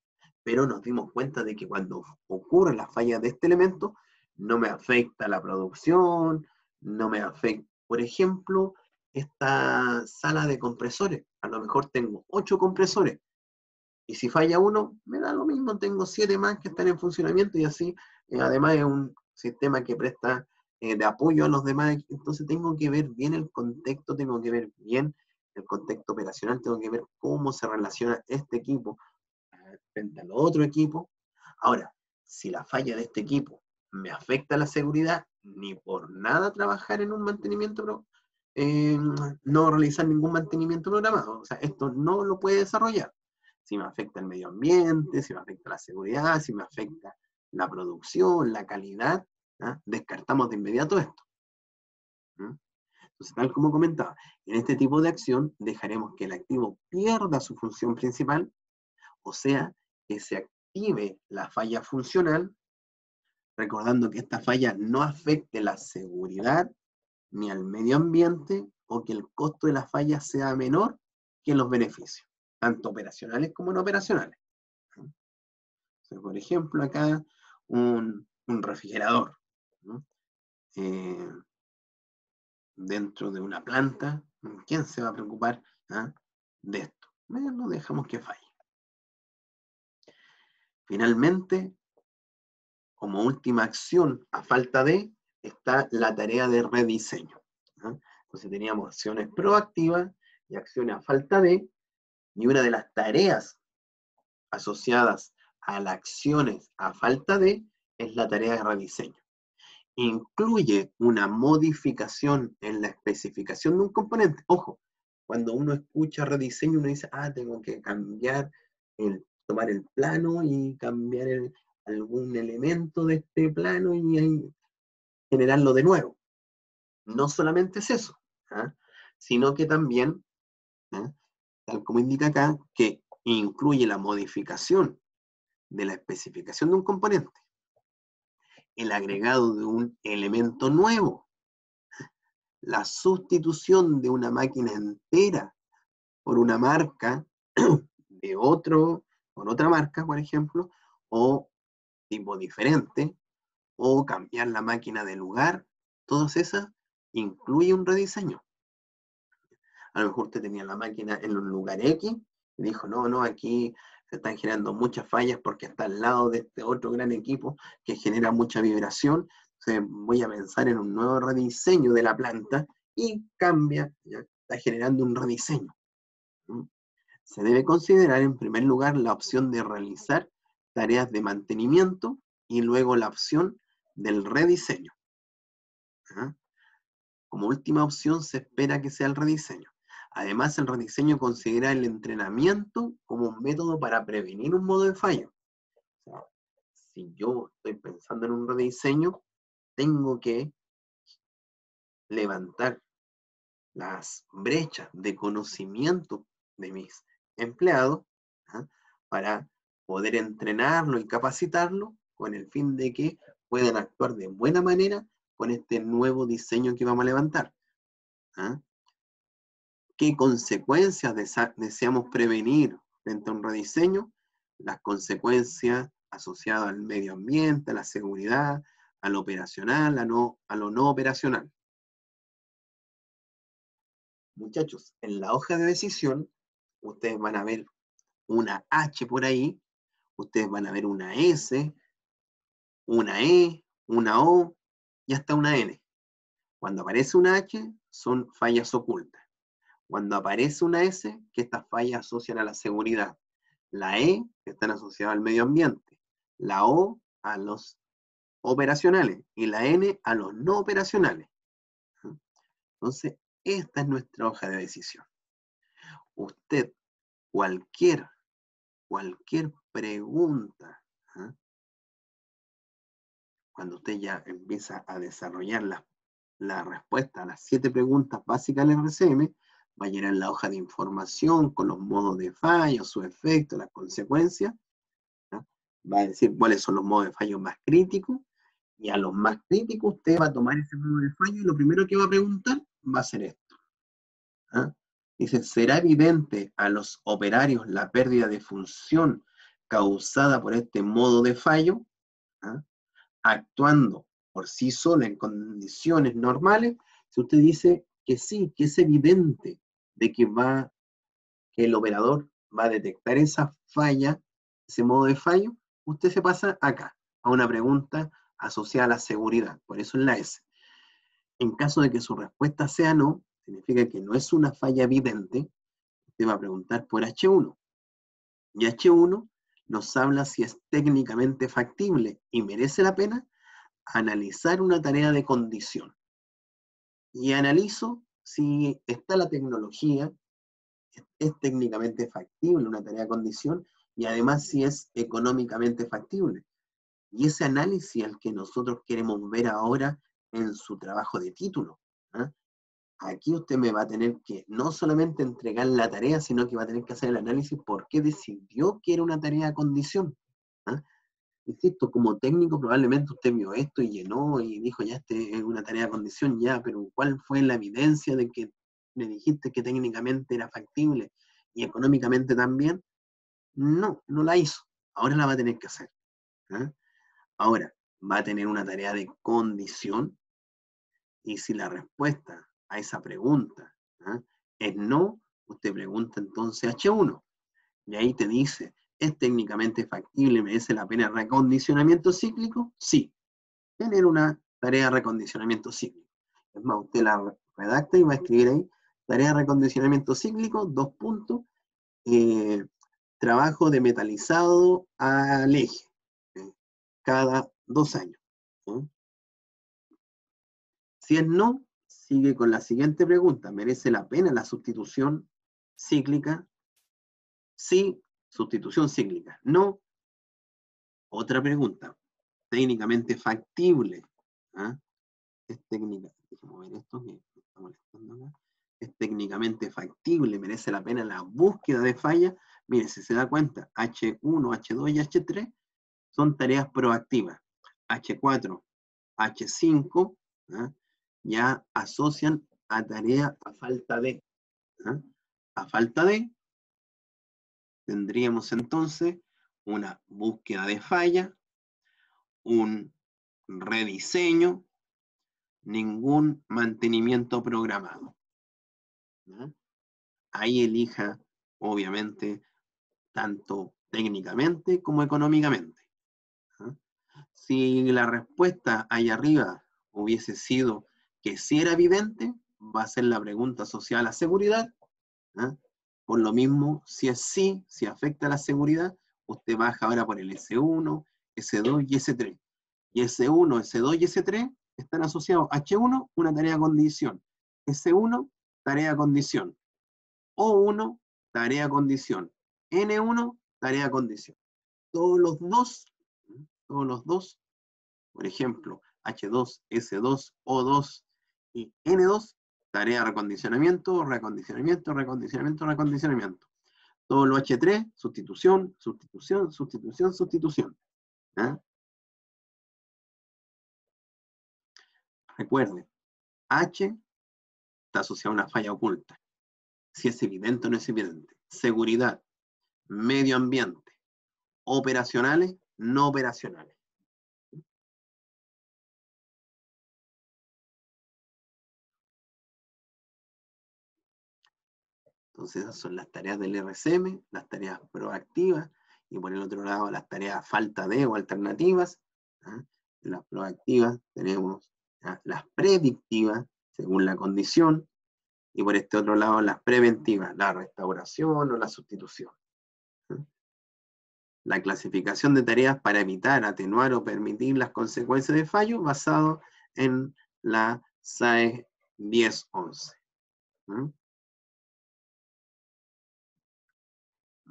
Pero nos dimos cuenta de que cuando ocurre la falla de este elemento, no me afecta la producción, no me afecta, por ejemplo, esta sala de compresores. A lo mejor tengo ocho compresores. Y si falla uno, me da lo mismo, tengo siete más que están en funcionamiento y así, eh, además es un sistema que presta eh, de apoyo a los demás, entonces tengo que ver bien el contexto, tengo que ver bien el contexto operacional, tengo que ver cómo se relaciona este equipo eh, frente al otro equipo. Ahora, si la falla de este equipo me afecta la seguridad, ni por nada trabajar en un mantenimiento, eh, no realizar ningún mantenimiento programado. O sea, esto no lo puede desarrollar. Si me afecta el medio ambiente, si me afecta la seguridad, si me afecta la producción, la calidad, ¿ah? descartamos de inmediato esto. Entonces, tal como comentaba, en este tipo de acción dejaremos que el activo pierda su función principal, o sea, que se active la falla funcional, recordando que esta falla no afecte la seguridad ni al medio ambiente o que el costo de la falla sea menor que los beneficios, tanto operacionales como no operacionales. por ejemplo, acá un, refrigerador. Eh, dentro de una planta, ¿quién se va a preocupar ah, de esto? No dejamos que falle. Finalmente, como última acción, a falta de, está la tarea de rediseño. Entonces teníamos acciones proactivas y acciones a falta de, y una de las tareas asociadas a las acciones a falta de es la tarea de rediseño incluye una modificación en la especificación de un componente. Ojo, cuando uno escucha rediseño, uno dice, ah, tengo que cambiar, el, tomar el plano y cambiar algún elemento de este plano y, generarlo de nuevo. No solamente es eso, ¿ah? sino que también, ¿ah? tal como indica acá, que incluye la modificación de la especificación de un componente el agregado de un elemento nuevo, la sustitución de una máquina entera por una marca <clears throat> de otro, por otra marca, por ejemplo, o tipo diferente, o cambiar la máquina de lugar, todas esas incluye un rediseño. A lo mejor usted tenía la máquina en un lugar X y dijo, no, no, aquí se están generando muchas fallas porque está al lado de este otro gran equipo que genera mucha vibración. Entonces voy a pensar en un nuevo rediseño de la planta y cambia, ¿ya? está generando un rediseño. Se debe considerar en primer lugar la opción de realizar tareas de mantenimiento y luego la opción del rediseño. Como última opción se espera que sea el rediseño. Además, el rediseño considera el entrenamiento como un método para prevenir un modo de fallo. Si yo estoy pensando en un rediseño, tengo que levantar las brechas de conocimiento de mis empleados ¿ah? para poder entrenarlo y capacitarlo con el fin de que puedan actuar de buena manera con este nuevo diseño que vamos a levantar. ¿ah? ¿Qué consecuencias deseamos prevenir frente a un rediseño? Las consecuencias asociadas al medio ambiente, a la seguridad, a lo operacional, a, a lo no operacional. Muchachos, en la hoja de decisión, ustedes van a ver una H por ahí, ustedes van a ver una S, una E, una O y hasta una N. Cuando aparece una H, son fallas ocultas Cuando aparece una S, que estas fallas asocian a la seguridad. La E, que están asociadas al medio ambiente. La O, a los operacionales. Y la N, a los no operacionales. Entonces, esta es nuestra hoja de decisión. Usted, cualquier, cualquier pregunta, ¿ah? cuando usted ya empieza a desarrollar la, la respuesta a las siete preguntas básicas del RCM, va a llenar la hoja de información con los modos de fallo, su efecto, las consecuencias. Va a decir cuáles son los modos de fallo más críticos. Y a los más críticos usted va a tomar ese modo de fallo y lo primero que va a preguntar va a ser esto. ¿ah? Dice, ¿será evidente a los operarios la pérdida de función causada por este modo de fallo? ¿Ah? Actuando por sí sola en condiciones normales, si usted dice que sí, que es evidente de que va, que el operador va a detectar esa falla, ese modo de fallo, usted se pasa acá, a una pregunta asociada a la seguridad, por eso es la S. En caso de que su respuesta sea no, significa que no es una falla evidente, usted va a preguntar por H1. Y H1 nos habla si es técnicamente factible y merece la pena analizar una tarea de condición. Y analizo si está la tecnología, es técnicamente factible una tarea condición y además si es económicamente factible. Y ese análisis al que nosotros queremos ver ahora en su trabajo de título. ¿ah? Aquí usted me va a tener que no solamente entregar la tarea, sino que va a tener que hacer el análisis por qué decidió que era una tarea condición. ¿ah? Insisto, como técnico probablemente usted vio esto y llenó y dijo, ya, este es una tarea a condición, ya, pero ¿cuál fue la evidencia de que me dijiste que técnicamente era factible y económicamente también? No, no la hizo. Ahora la va a tener que hacer. ¿ah? Ahora, va a tener una tarea de condición y si la respuesta a esa pregunta ¿ah? es no, usted pregunta entonces H1. Y ahí te dice, ¿es técnicamente factible, merece la pena recondicionamiento cíclico? Sí. Tener una tarea de recondicionamiento cíclico. Es más, usted la redacta y va a escribir ahí, tarea de recondicionamiento cíclico, dos puntos, eh, trabajo de metalizado al eje cada dos años. Si es no, sigue con la siguiente pregunta. ¿Merece la pena la sustitución cíclica? Sí, sustitución cíclica. No. Otra pregunta. Técnicamente factible. ¿ah? Es técnica. ver esto Es técnicamente factible. ¿Merece la pena la búsqueda de falla? Mire, si se da cuenta, H1, H2 y H3 son tareas proactivas. H4, H5 ¿ah? ya asocian a tarea a falta de. ¿ah? A falta de, tendríamos entonces una búsqueda de falla, un rediseño, ningún mantenimiento programado. ¿ah? Ahí elija, obviamente, tanto técnicamente como económicamente. Si la respuesta ahí arriba hubiese sido que si era evidente, va a ser la pregunta social a seguridad. Por lo mismo, si es sí, si afecta la seguridad, usted baja ahora por el S1, S2 y S3. Y S1, S2 y S3 están asociados. H1, una tarea condición. S1, tarea condición. O1, tarea condición. N1, tarea condición. Todos los dos todos los dos, por ejemplo, H2, S2, O2 y N2, tarea recondicionamiento, recondicionamiento, recondicionamiento, recondicionamiento. Todo lo H3, sustitución, sustitución, sustitución, sustitución. ¿ah? Recuerde, H está asociado a una falla oculta. Si es evidente o no es evidente. Seguridad, medio ambiente, operacionales no operacionales. Entonces esas son las tareas del RCM, las tareas proactivas, y por el otro lado las tareas falta de o alternativas. ¿ah? las proactivas tenemos las predictivas, según la condición, y por este otro lado las preventivas, la restauración o la sustitución. La clasificación de tareas para evitar, atenuar o permitir las consecuencias de fallo basado en la SAE 1011.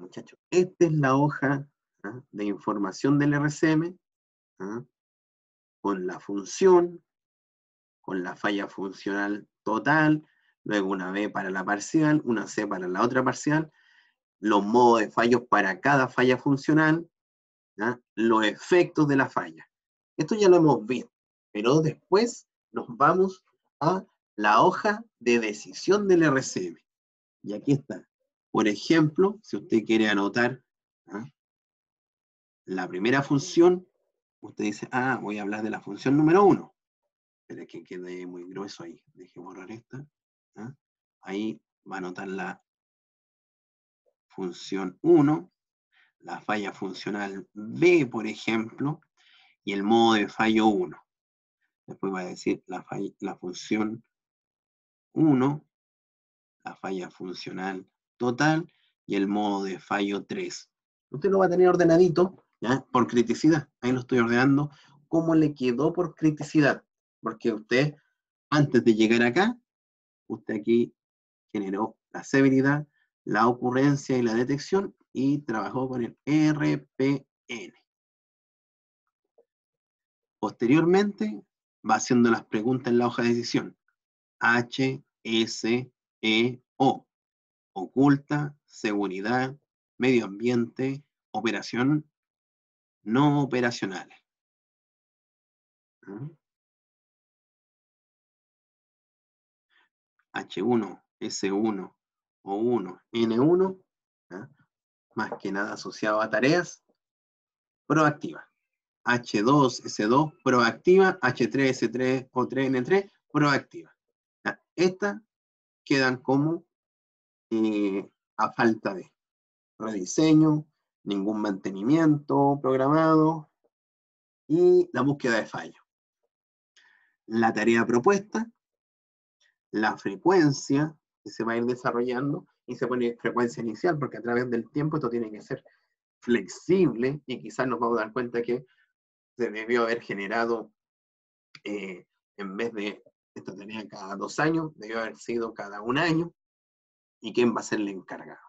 Muchachos, esta es la hoja ¿ah? de información del RCM ¿ah? con la función, con la falla funcional total, luego una B para la parcial, una C para la otra parcial, los modos de fallos para cada falla funcional, los efectos de la falla. Esto ya lo hemos visto, pero después nos vamos a la hoja de decisión del RCM. Y aquí está. Por ejemplo, si usted quiere anotar ¿ah? la primera función, usted dice, ah, voy a hablar de la función número uno. Espera que quede muy grueso ahí. Deje borrar esta. ¿ah? Ahí va a anotar la función 1, la falla funcional B, por ejemplo, y el modo de fallo 1. Después va a decir la, la función 1, la falla funcional total y el modo de fallo 3. Usted lo va a tener ordenadito, ¿ya? Por criticidad. Ahí lo estoy ordenando. ¿Cómo le quedó por criticidad? Porque usted, antes de llegar acá, usted aquí generó la severidad, la ocurrencia y la detección y trabajó con el RPN. Posteriormente, va haciendo las preguntas en la hoja de decisión. H, S, E, O. Oculta, seguridad, medio ambiente, operación, no operacionales. H1, S1, O1, N1, más que nada asociado a tareas proactivas. H2, S2, proactiva, H3, S3, O3, N3, proactiva. Estas quedan como eh, a falta de rediseño, ningún mantenimiento programado y la búsqueda de fallo. La tarea propuesta, la frecuencia que se va a ir desarrollando y se pone frecuencia inicial porque a través del tiempo esto tiene que ser flexible y quizás nos vamos a dar cuenta que se debió haber generado eh, en vez de esto tenía cada dos años, debió haber sido cada un año, y quién va a ser el encargado.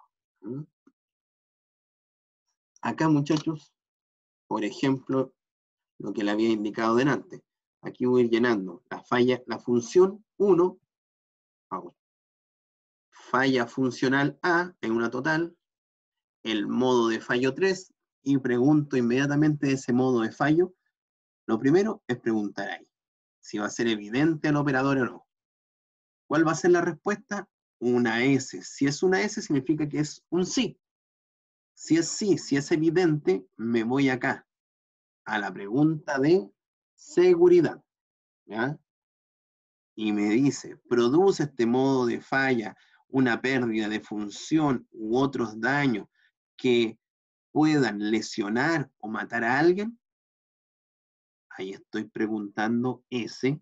¿Mm? Acá, muchachos, por ejemplo, lo que le había indicado delante. Aquí voy a ir llenando la falla, la función 1, falla funcional A en una total, el modo de fallo 3, y pregunto inmediatamente ese modo de fallo. Lo primero es preguntar ahí si va a ser evidente al operador o no. ¿Cuál va a ser la respuesta? Una S. Si es una S, significa que es un sí. Si es sí, si es evidente, me voy acá, a la pregunta de seguridad. ¿ya? Y me dice, ¿produce este modo de falla una pérdida de función u otros daños que puedan lesionar o matar a alguien? Ahí estoy preguntando ese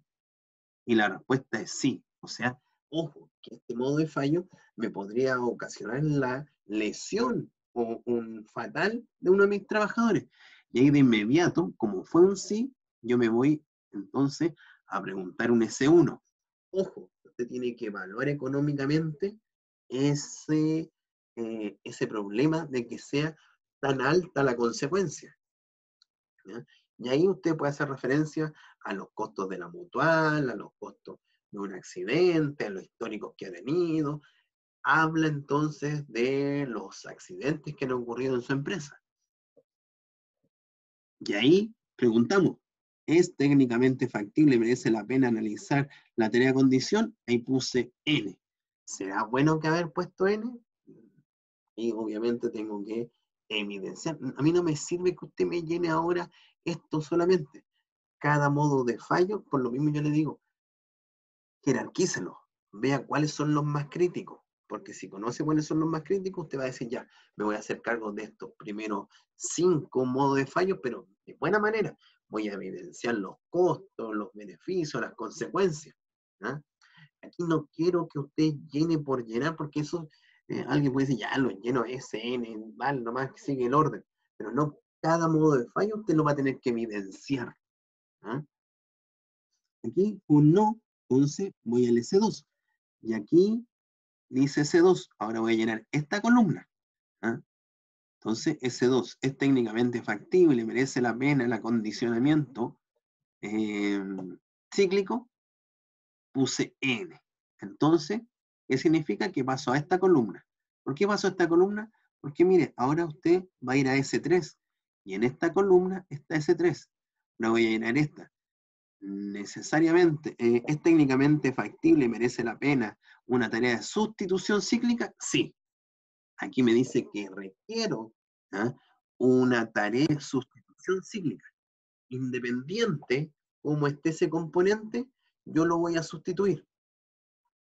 y la respuesta es sí. O sea, ojo, que este modo de fallo me podría ocasionar la lesión o un fatal de uno de mis trabajadores. Y ahí de inmediato, como fue un sí, yo me voy entonces a preguntar un S1. Ojo, usted tiene que evaluar económicamente ese, eh, ese problema de que sea tan alta la consecuencia. Y ahí usted puede hacer referencia a los costos de la mutual, a los costos de un accidente, los históricos que ha tenido. Habla entonces de los accidentes que han ocurrido en su empresa. Y ahí preguntamos, ¿es técnicamente factible, merece la pena analizar la tarea condición? Ahí puse N. ¿Será bueno que haber puesto N? Y obviamente tengo que evidenciar. A mí no me sirve que usted me llene ahora esto solamente. Cada modo de fallo, por lo mismo yo le digo, jerarquícelo, vea cuáles son los más críticos, porque si conoce cuáles son los más críticos, usted va a decir, ya, me voy a hacer cargo de estos primeros cinco modos de fallo, pero de buena manera. Voy a evidenciar los costos, los beneficios, las consecuencias. ¿ah? Aquí no quiero que usted llene por llenar, porque eso, eh, alguien puede decir, ya lo lleno SN, mal, nomás sigue el orden. Pero no, cada modo de fallo usted lo va a tener que evidenciar. ¿ah? Aquí un no, entonces voy al S2. Y aquí dice S2, ahora voy a llenar esta columna. ¿ah? Entonces, S2 es técnicamente factible, merece la pena el acondicionamiento em, cíclico, puse N. Entonces, ¿qué significa? Que paso a esta columna. ¿Por qué paso a esta columna? Porque mire, ahora usted va a ir a S3 y en esta columna está S3. Ahora voy a llenar esta. ¿Necesariamente eh, es técnicamente factible y merece la pena una tarea de sustitución cíclica? Sí. Aquí me dice que requiero ¿ah? una tarea de sustitución cíclica. Independiente como esté ese componente, yo lo voy a sustituir.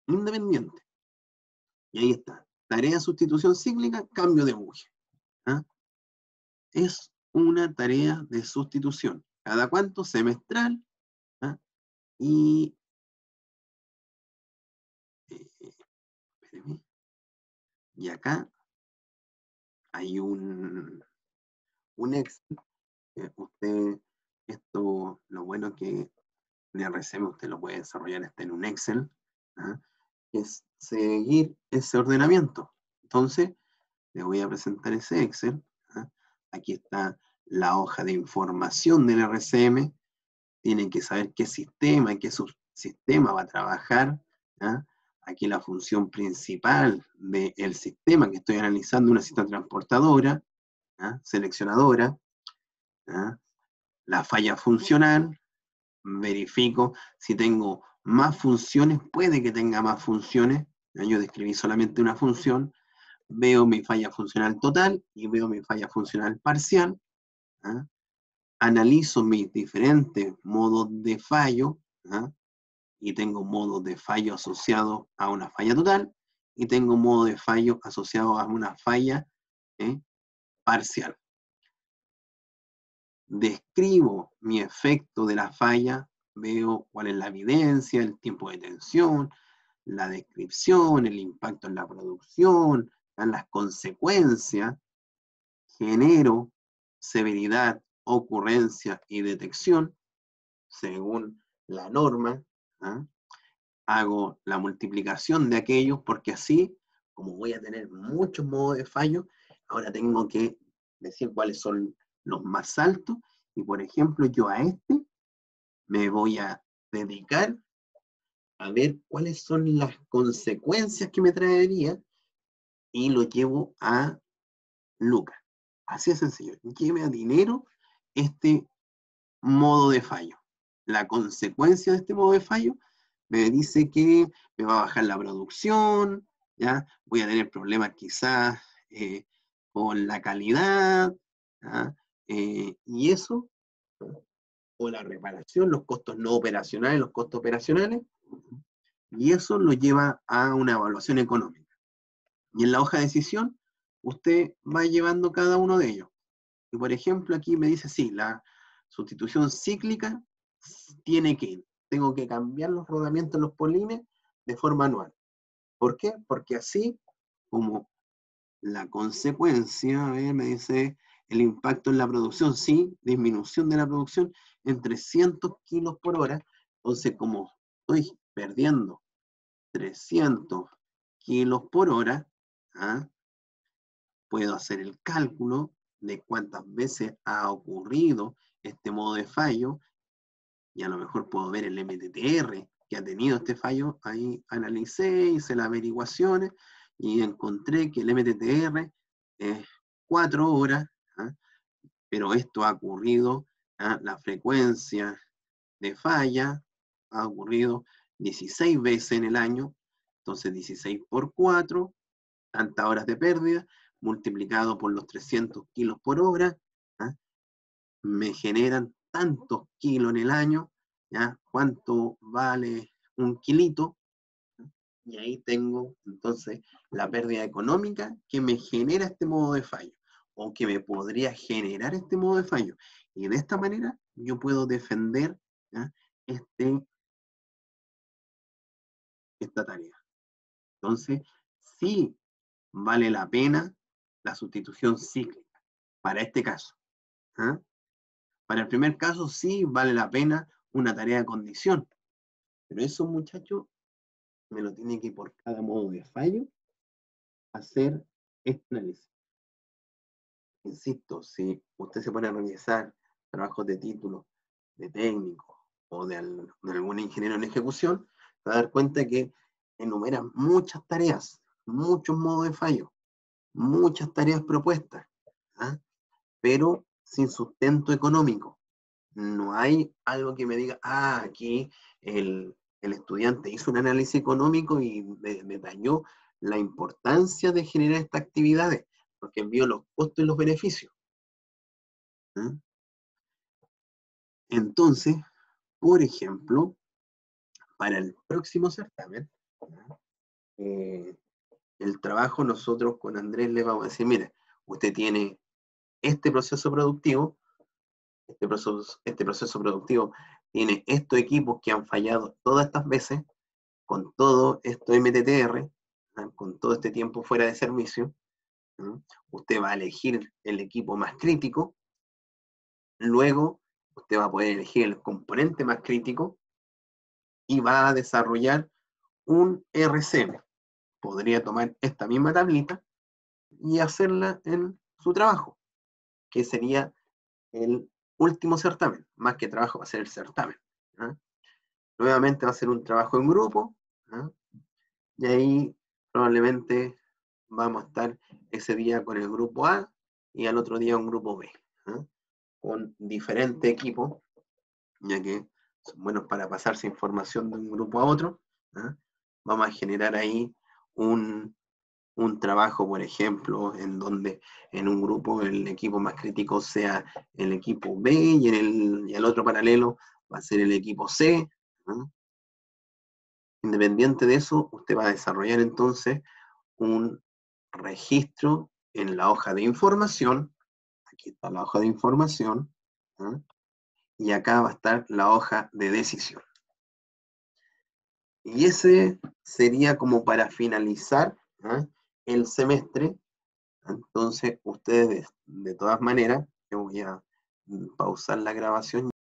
Independiente. Y ahí está. Tarea de sustitución cíclica, cambio de buje. ¿ah? Es una tarea de sustitución. ¿Cada cuánto? Semestral. Y eh, y acá hay un, un Excel. usted, esto, lo bueno que de RCM usted lo puede desarrollar este en un Excel, ¿ah? es seguir ese ordenamiento. Entonces, le voy a presentar ese Excel. ¿ah? Aquí está la hoja de información del RCM. Tienen que saber qué sistema, qué subsistema va a trabajar. ¿ah? aquí la función principal del sistema que estoy analizando, una cita transportadora, ¿ah? seleccionadora, ¿ah? la falla funcional, verifico si tengo más funciones, puede que tenga más funciones, yo describí solamente una función, veo mi falla funcional total y veo mi falla funcional parcial, analizo mis diferentes modos de fallo, y tengo modo de fallo asociado a una falla total y tengo modo de fallo asociado a una falla ¿eh? parcial. Describo mi efecto de la falla, veo cuál es la evidencia, el tiempo de tensión, la descripción, el impacto en la producción, las consecuencias, genero severidad, ocurrencia y detección según la norma, ¿ah? Hago la multiplicación de aquellos porque así, como voy a tener muchos modos de fallo, ahora tengo que decir cuáles son los más altos y por ejemplo yo a este me voy a dedicar a ver cuáles son las consecuencias que me traería y lo llevo a Lucas. Así es sencillo. Lleve a dinero este modo de fallo la consecuencia de este modo de fallo me dice que me va a bajar la producción, ¿ya? voy a tener problemas quizás eh, con la calidad, eh, y eso, o la reparación, los costos no operacionales, los costos operacionales, y eso lo lleva a una evaluación económica. Y en la hoja de decisión, usted va llevando cada uno de ellos. Y por ejemplo, aquí me dice, sí, la sustitución cíclica tiene que ir. Tengo que cambiar los rodamientos en los polines de forma anual. ¿Por qué? Porque así como la consecuencia, me dice el impacto en la producción, sí, disminución de la producción en 300 kilos por hora. Entonces, como estoy perdiendo 300 kilos por hora, ¿ah? puedo hacer el cálculo de cuántas veces ha ocurrido este modo de fallo y a lo mejor puedo ver el MTTR que ha tenido este fallo. Ahí analicé, hice las averiguaciones y encontré que el MTTR es cuatro horas, ¿ah? pero esto ha ocurrido, ¿ah? la frecuencia de falla ha ocurrido 16 veces en el año, entonces 16 por 4, tantas horas de pérdida, multiplicado por los 300 kilos por hora, me generan tantos kilos en el año, ¿ya? ¿Cuánto vale un kilito? Y ahí tengo entonces la pérdida económica que me genera este modo de fallo o que me podría generar este modo de fallo. Y de esta manera yo puedo defender este esta tarea. Entonces, sí vale la pena la sustitución cíclica para este caso. ¿ah? Para el primer caso sí vale la pena una tarea de condición, pero eso muchachos me lo tiene que por cada modo de fallo hacer este análisis. Insisto, si usted se pone a revisar trabajos de título, de técnico o de, algún ingeniero en ejecución, va a dar cuenta que enumera muchas tareas, muchos modos de fallo, muchas tareas propuestas, ¿ah? pero sin sustento económico. No hay algo que me diga, ah, aquí el, estudiante hizo un análisis económico y detalló la importancia de generar estas actividades, porque envió los costos y los beneficios. ¿ah? Entonces, por ejemplo, para el próximo certamen, eh, el trabajo nosotros con Andrés le vamos a decir, mire, usted tiene este proceso productivo, este proceso, este proceso productivo tiene estos equipos que han fallado todas estas veces, con todo esto MTTR, con todo este tiempo fuera de servicio, usted va a elegir el equipo más crítico, luego usted va a poder elegir el componente más crítico y va a desarrollar un RCM. Podría tomar esta misma tablita y hacerla en su trabajo, que sería el último certamen. Más que trabajo, va a ser el certamen. Nuevamente va a ser un trabajo en grupo, y ahí probablemente vamos a estar ese día con el grupo A y al otro día un grupo B, con diferente equipo, ya que son buenos para pasarse información de un grupo a otro. Vamos a generar ahí un, trabajo, por ejemplo, en donde en un grupo el equipo más crítico sea el equipo B y en el, y el otro paralelo va a ser el equipo C. Independiente de eso, usted va a desarrollar entonces un registro en la hoja de información. Aquí está la hoja de información. Y acá va a estar la hoja de decisión. Y ese sería como para finalizar ¿ah? el semestre. Entonces, ustedes, de todas maneras, yo voy a pausar la grabación.